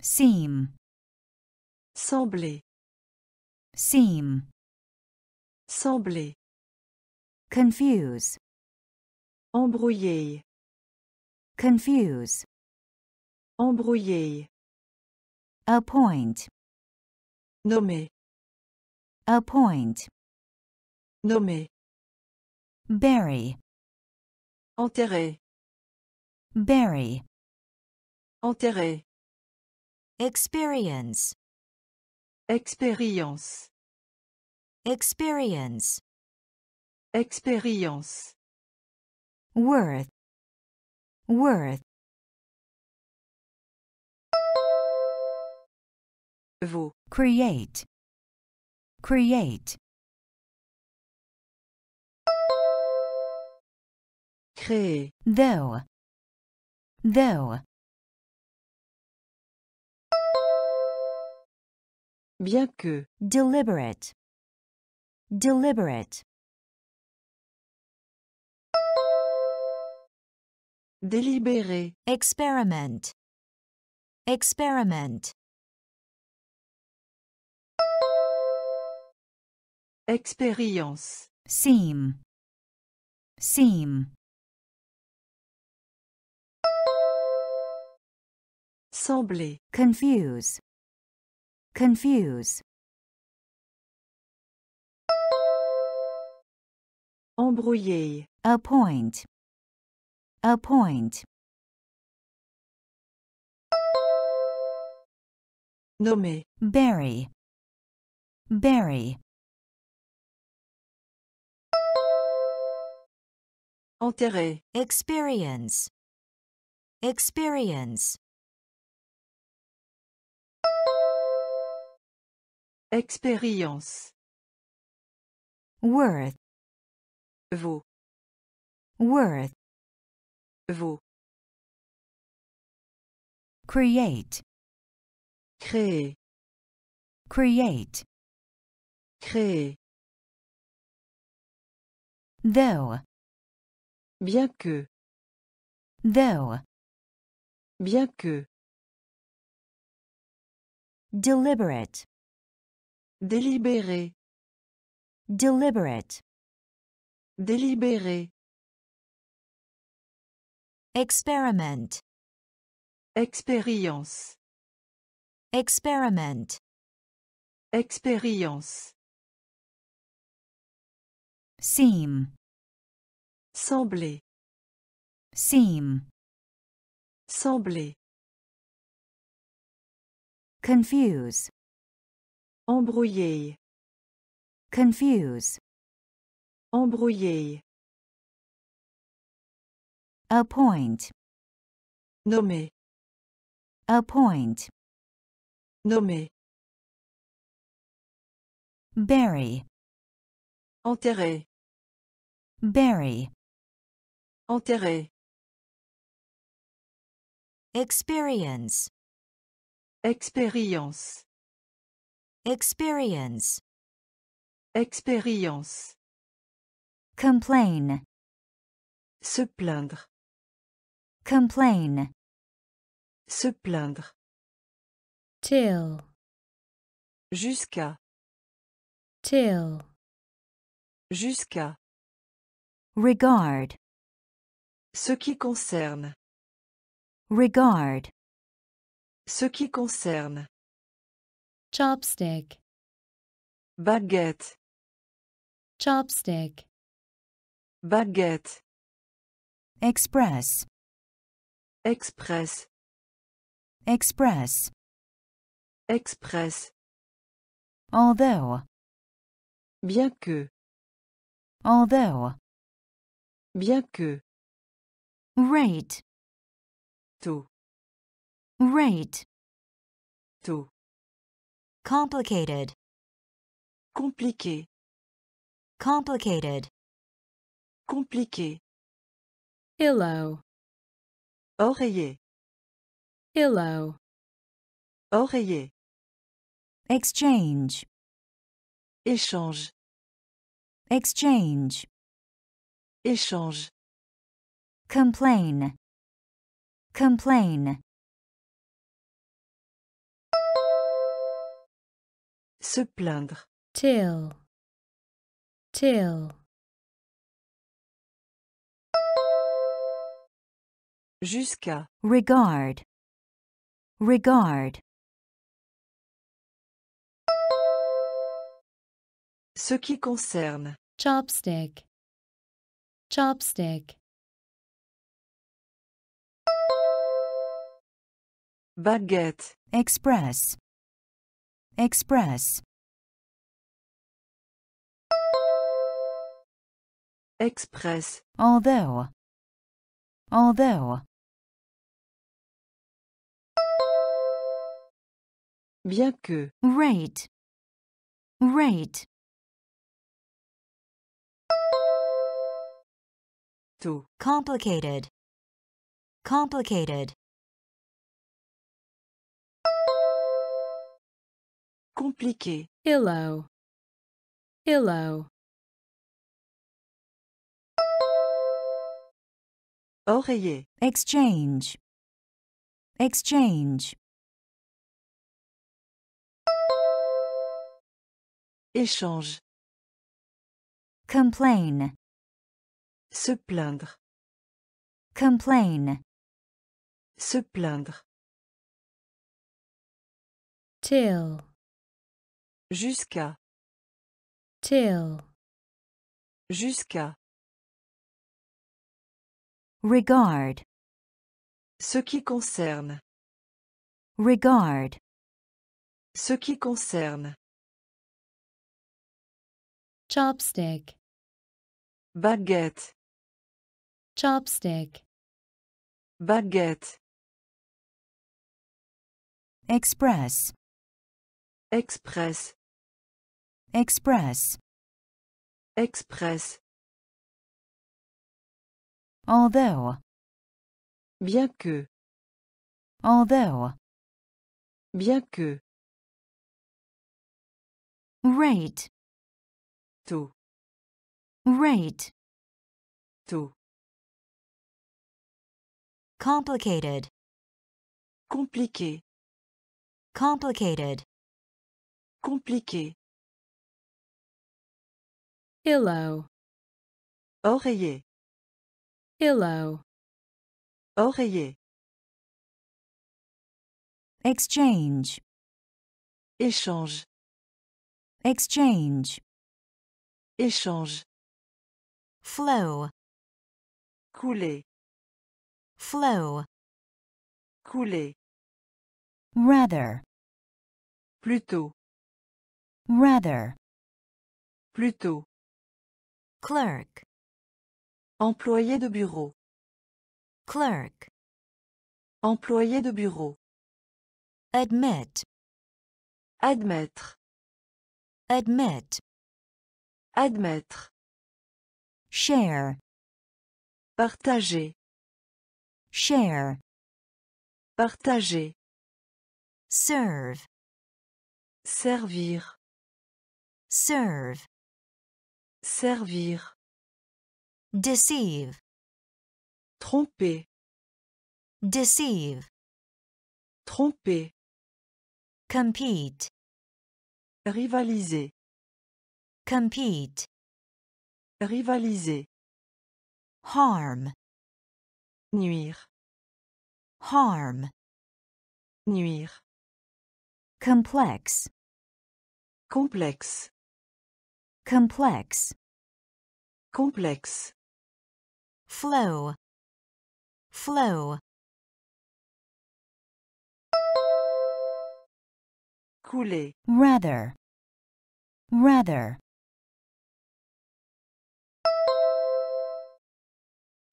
seem, Sembler. seem, Sembler. confuse, Embrouiller. confuse, Embrouiller. appoint, Nommer. appoint, Nommer. bury, Enterrer. bury, Enterrer. experience, Expérience. experience, Expérience. worth, worth, Vaut. create, create, Créer. though, though, Bien que. deliberate, deliberate, Délibéré. experiment, experiment, Expérience. seem, seem, Sembler. Confuse. Confuse. Embrouiller. Appoint. Appoint. Nommer. Bury. Bury. Enterrer. Experience. Experience. Expérience. worth, Vaut. worth, Vaut. create, Créer. create, Créer. though, Bien que. though, Bien que. deliberate, Délibérer. deliberate, Délibérer. experiment, Expérience. experiment, Expérience. seem, Sembler. seem, Sembler. confuse, Embrouiller. confuse, Embrouiller. appoint, Nommer. appoint, Nommer. bury, Enterrer. bury, Enterrer. experience, Expérience. Experience, Expérience. complain, Se plaindre. complain, Se plaindre. till, Jusqu'à. till, Jusqu'à. regard, Ce qui concerne. regard, Ce qui concerne. Chopstick, Baguette. chopstick, Baguette. express, Express. express, Express. although, Bien que. although, Bien que. rate, Tôt. rate, Tôt. Complicated, Compliqué. complicated, Compliqué. pillow, Oreiller. pillow, Oreiller. exchange, Échange. exchange, Échange. complain, complain, Se plaindre. till, till, Jusqu'à. regard, regard, Ce qui concerne. chopstick, chopstick, Baguette. express, express, Express. although, although, Bien que. rate, rate, Tôt. complicated, complicated, Compliqué. pillow, pillow, Oreiller. exchange, exchange, Échange. complain, Se plaindre. complain, Se plaindre. till, Jusqu'à. till, Jusqu'à. regard, Ce qui concerne. regard, Ce qui concerne. chopstick, Baguette. chopstick, baguette, express, express, express, express, although, bien que, although, bien que, rate, tôt, rate, tôt, complicated, compliqué, complicated, compliqué, pillow, oreiller, pillow, oreiller, exchange, échange, exchange, échange, flow, couler, flow, couler, rather, plutôt, rather, plutôt, clerk, employé de bureau, clerk, employé de bureau, admit, admettre, admit, admettre, share, partager, share, partager, serve, servir, serve, servir, deceive, tromper, deceive, tromper, compete, rivaliser, compete, rivaliser, harm, nuire, harm, nuire, complex, complexe, complex, complex. Flow, flow, couler, rather, rather,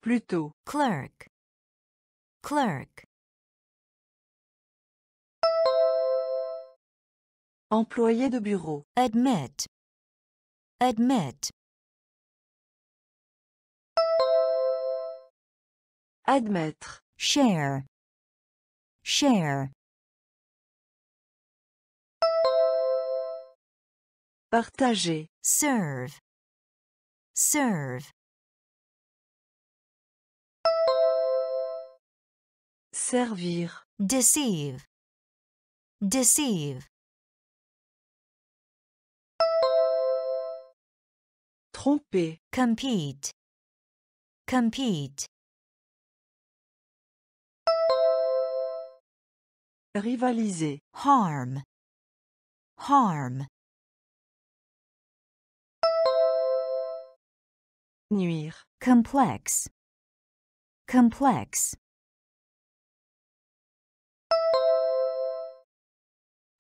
plutôt, clerk, clerk, employé de bureau, admit, admit, admettre, share, share, partager, serve, serve, servir, deceive, deceive, tromper, compete, compete, rivaliser, harm, harm, nuire, complex, complex,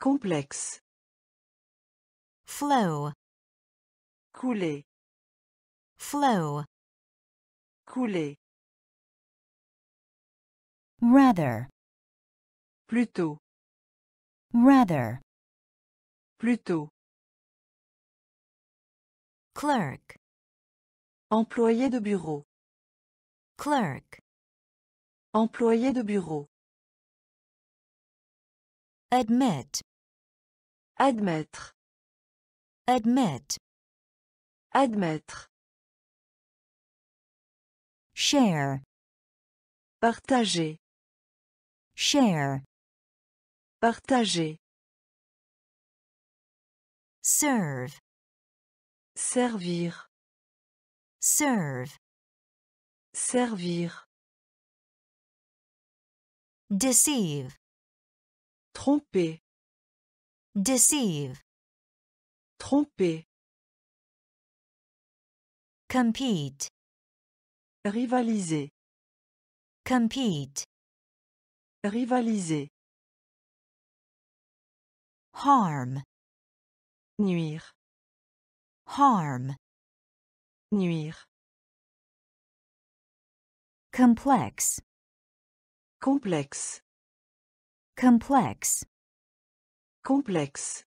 complexe, flow, couler, flow, couler, rather, plutôt, rather, plutôt, clerk, employé de bureau, clerk, employé de bureau, admit, admettre, admit, admettre, share, partager, share, partager, serve, servir, serve, servir, deceive, tromper, deceive, tromper, compete, rivaliser, compete, rivaliser, harm, nuire, harm, nuire, complex, complexe, complex, complexe,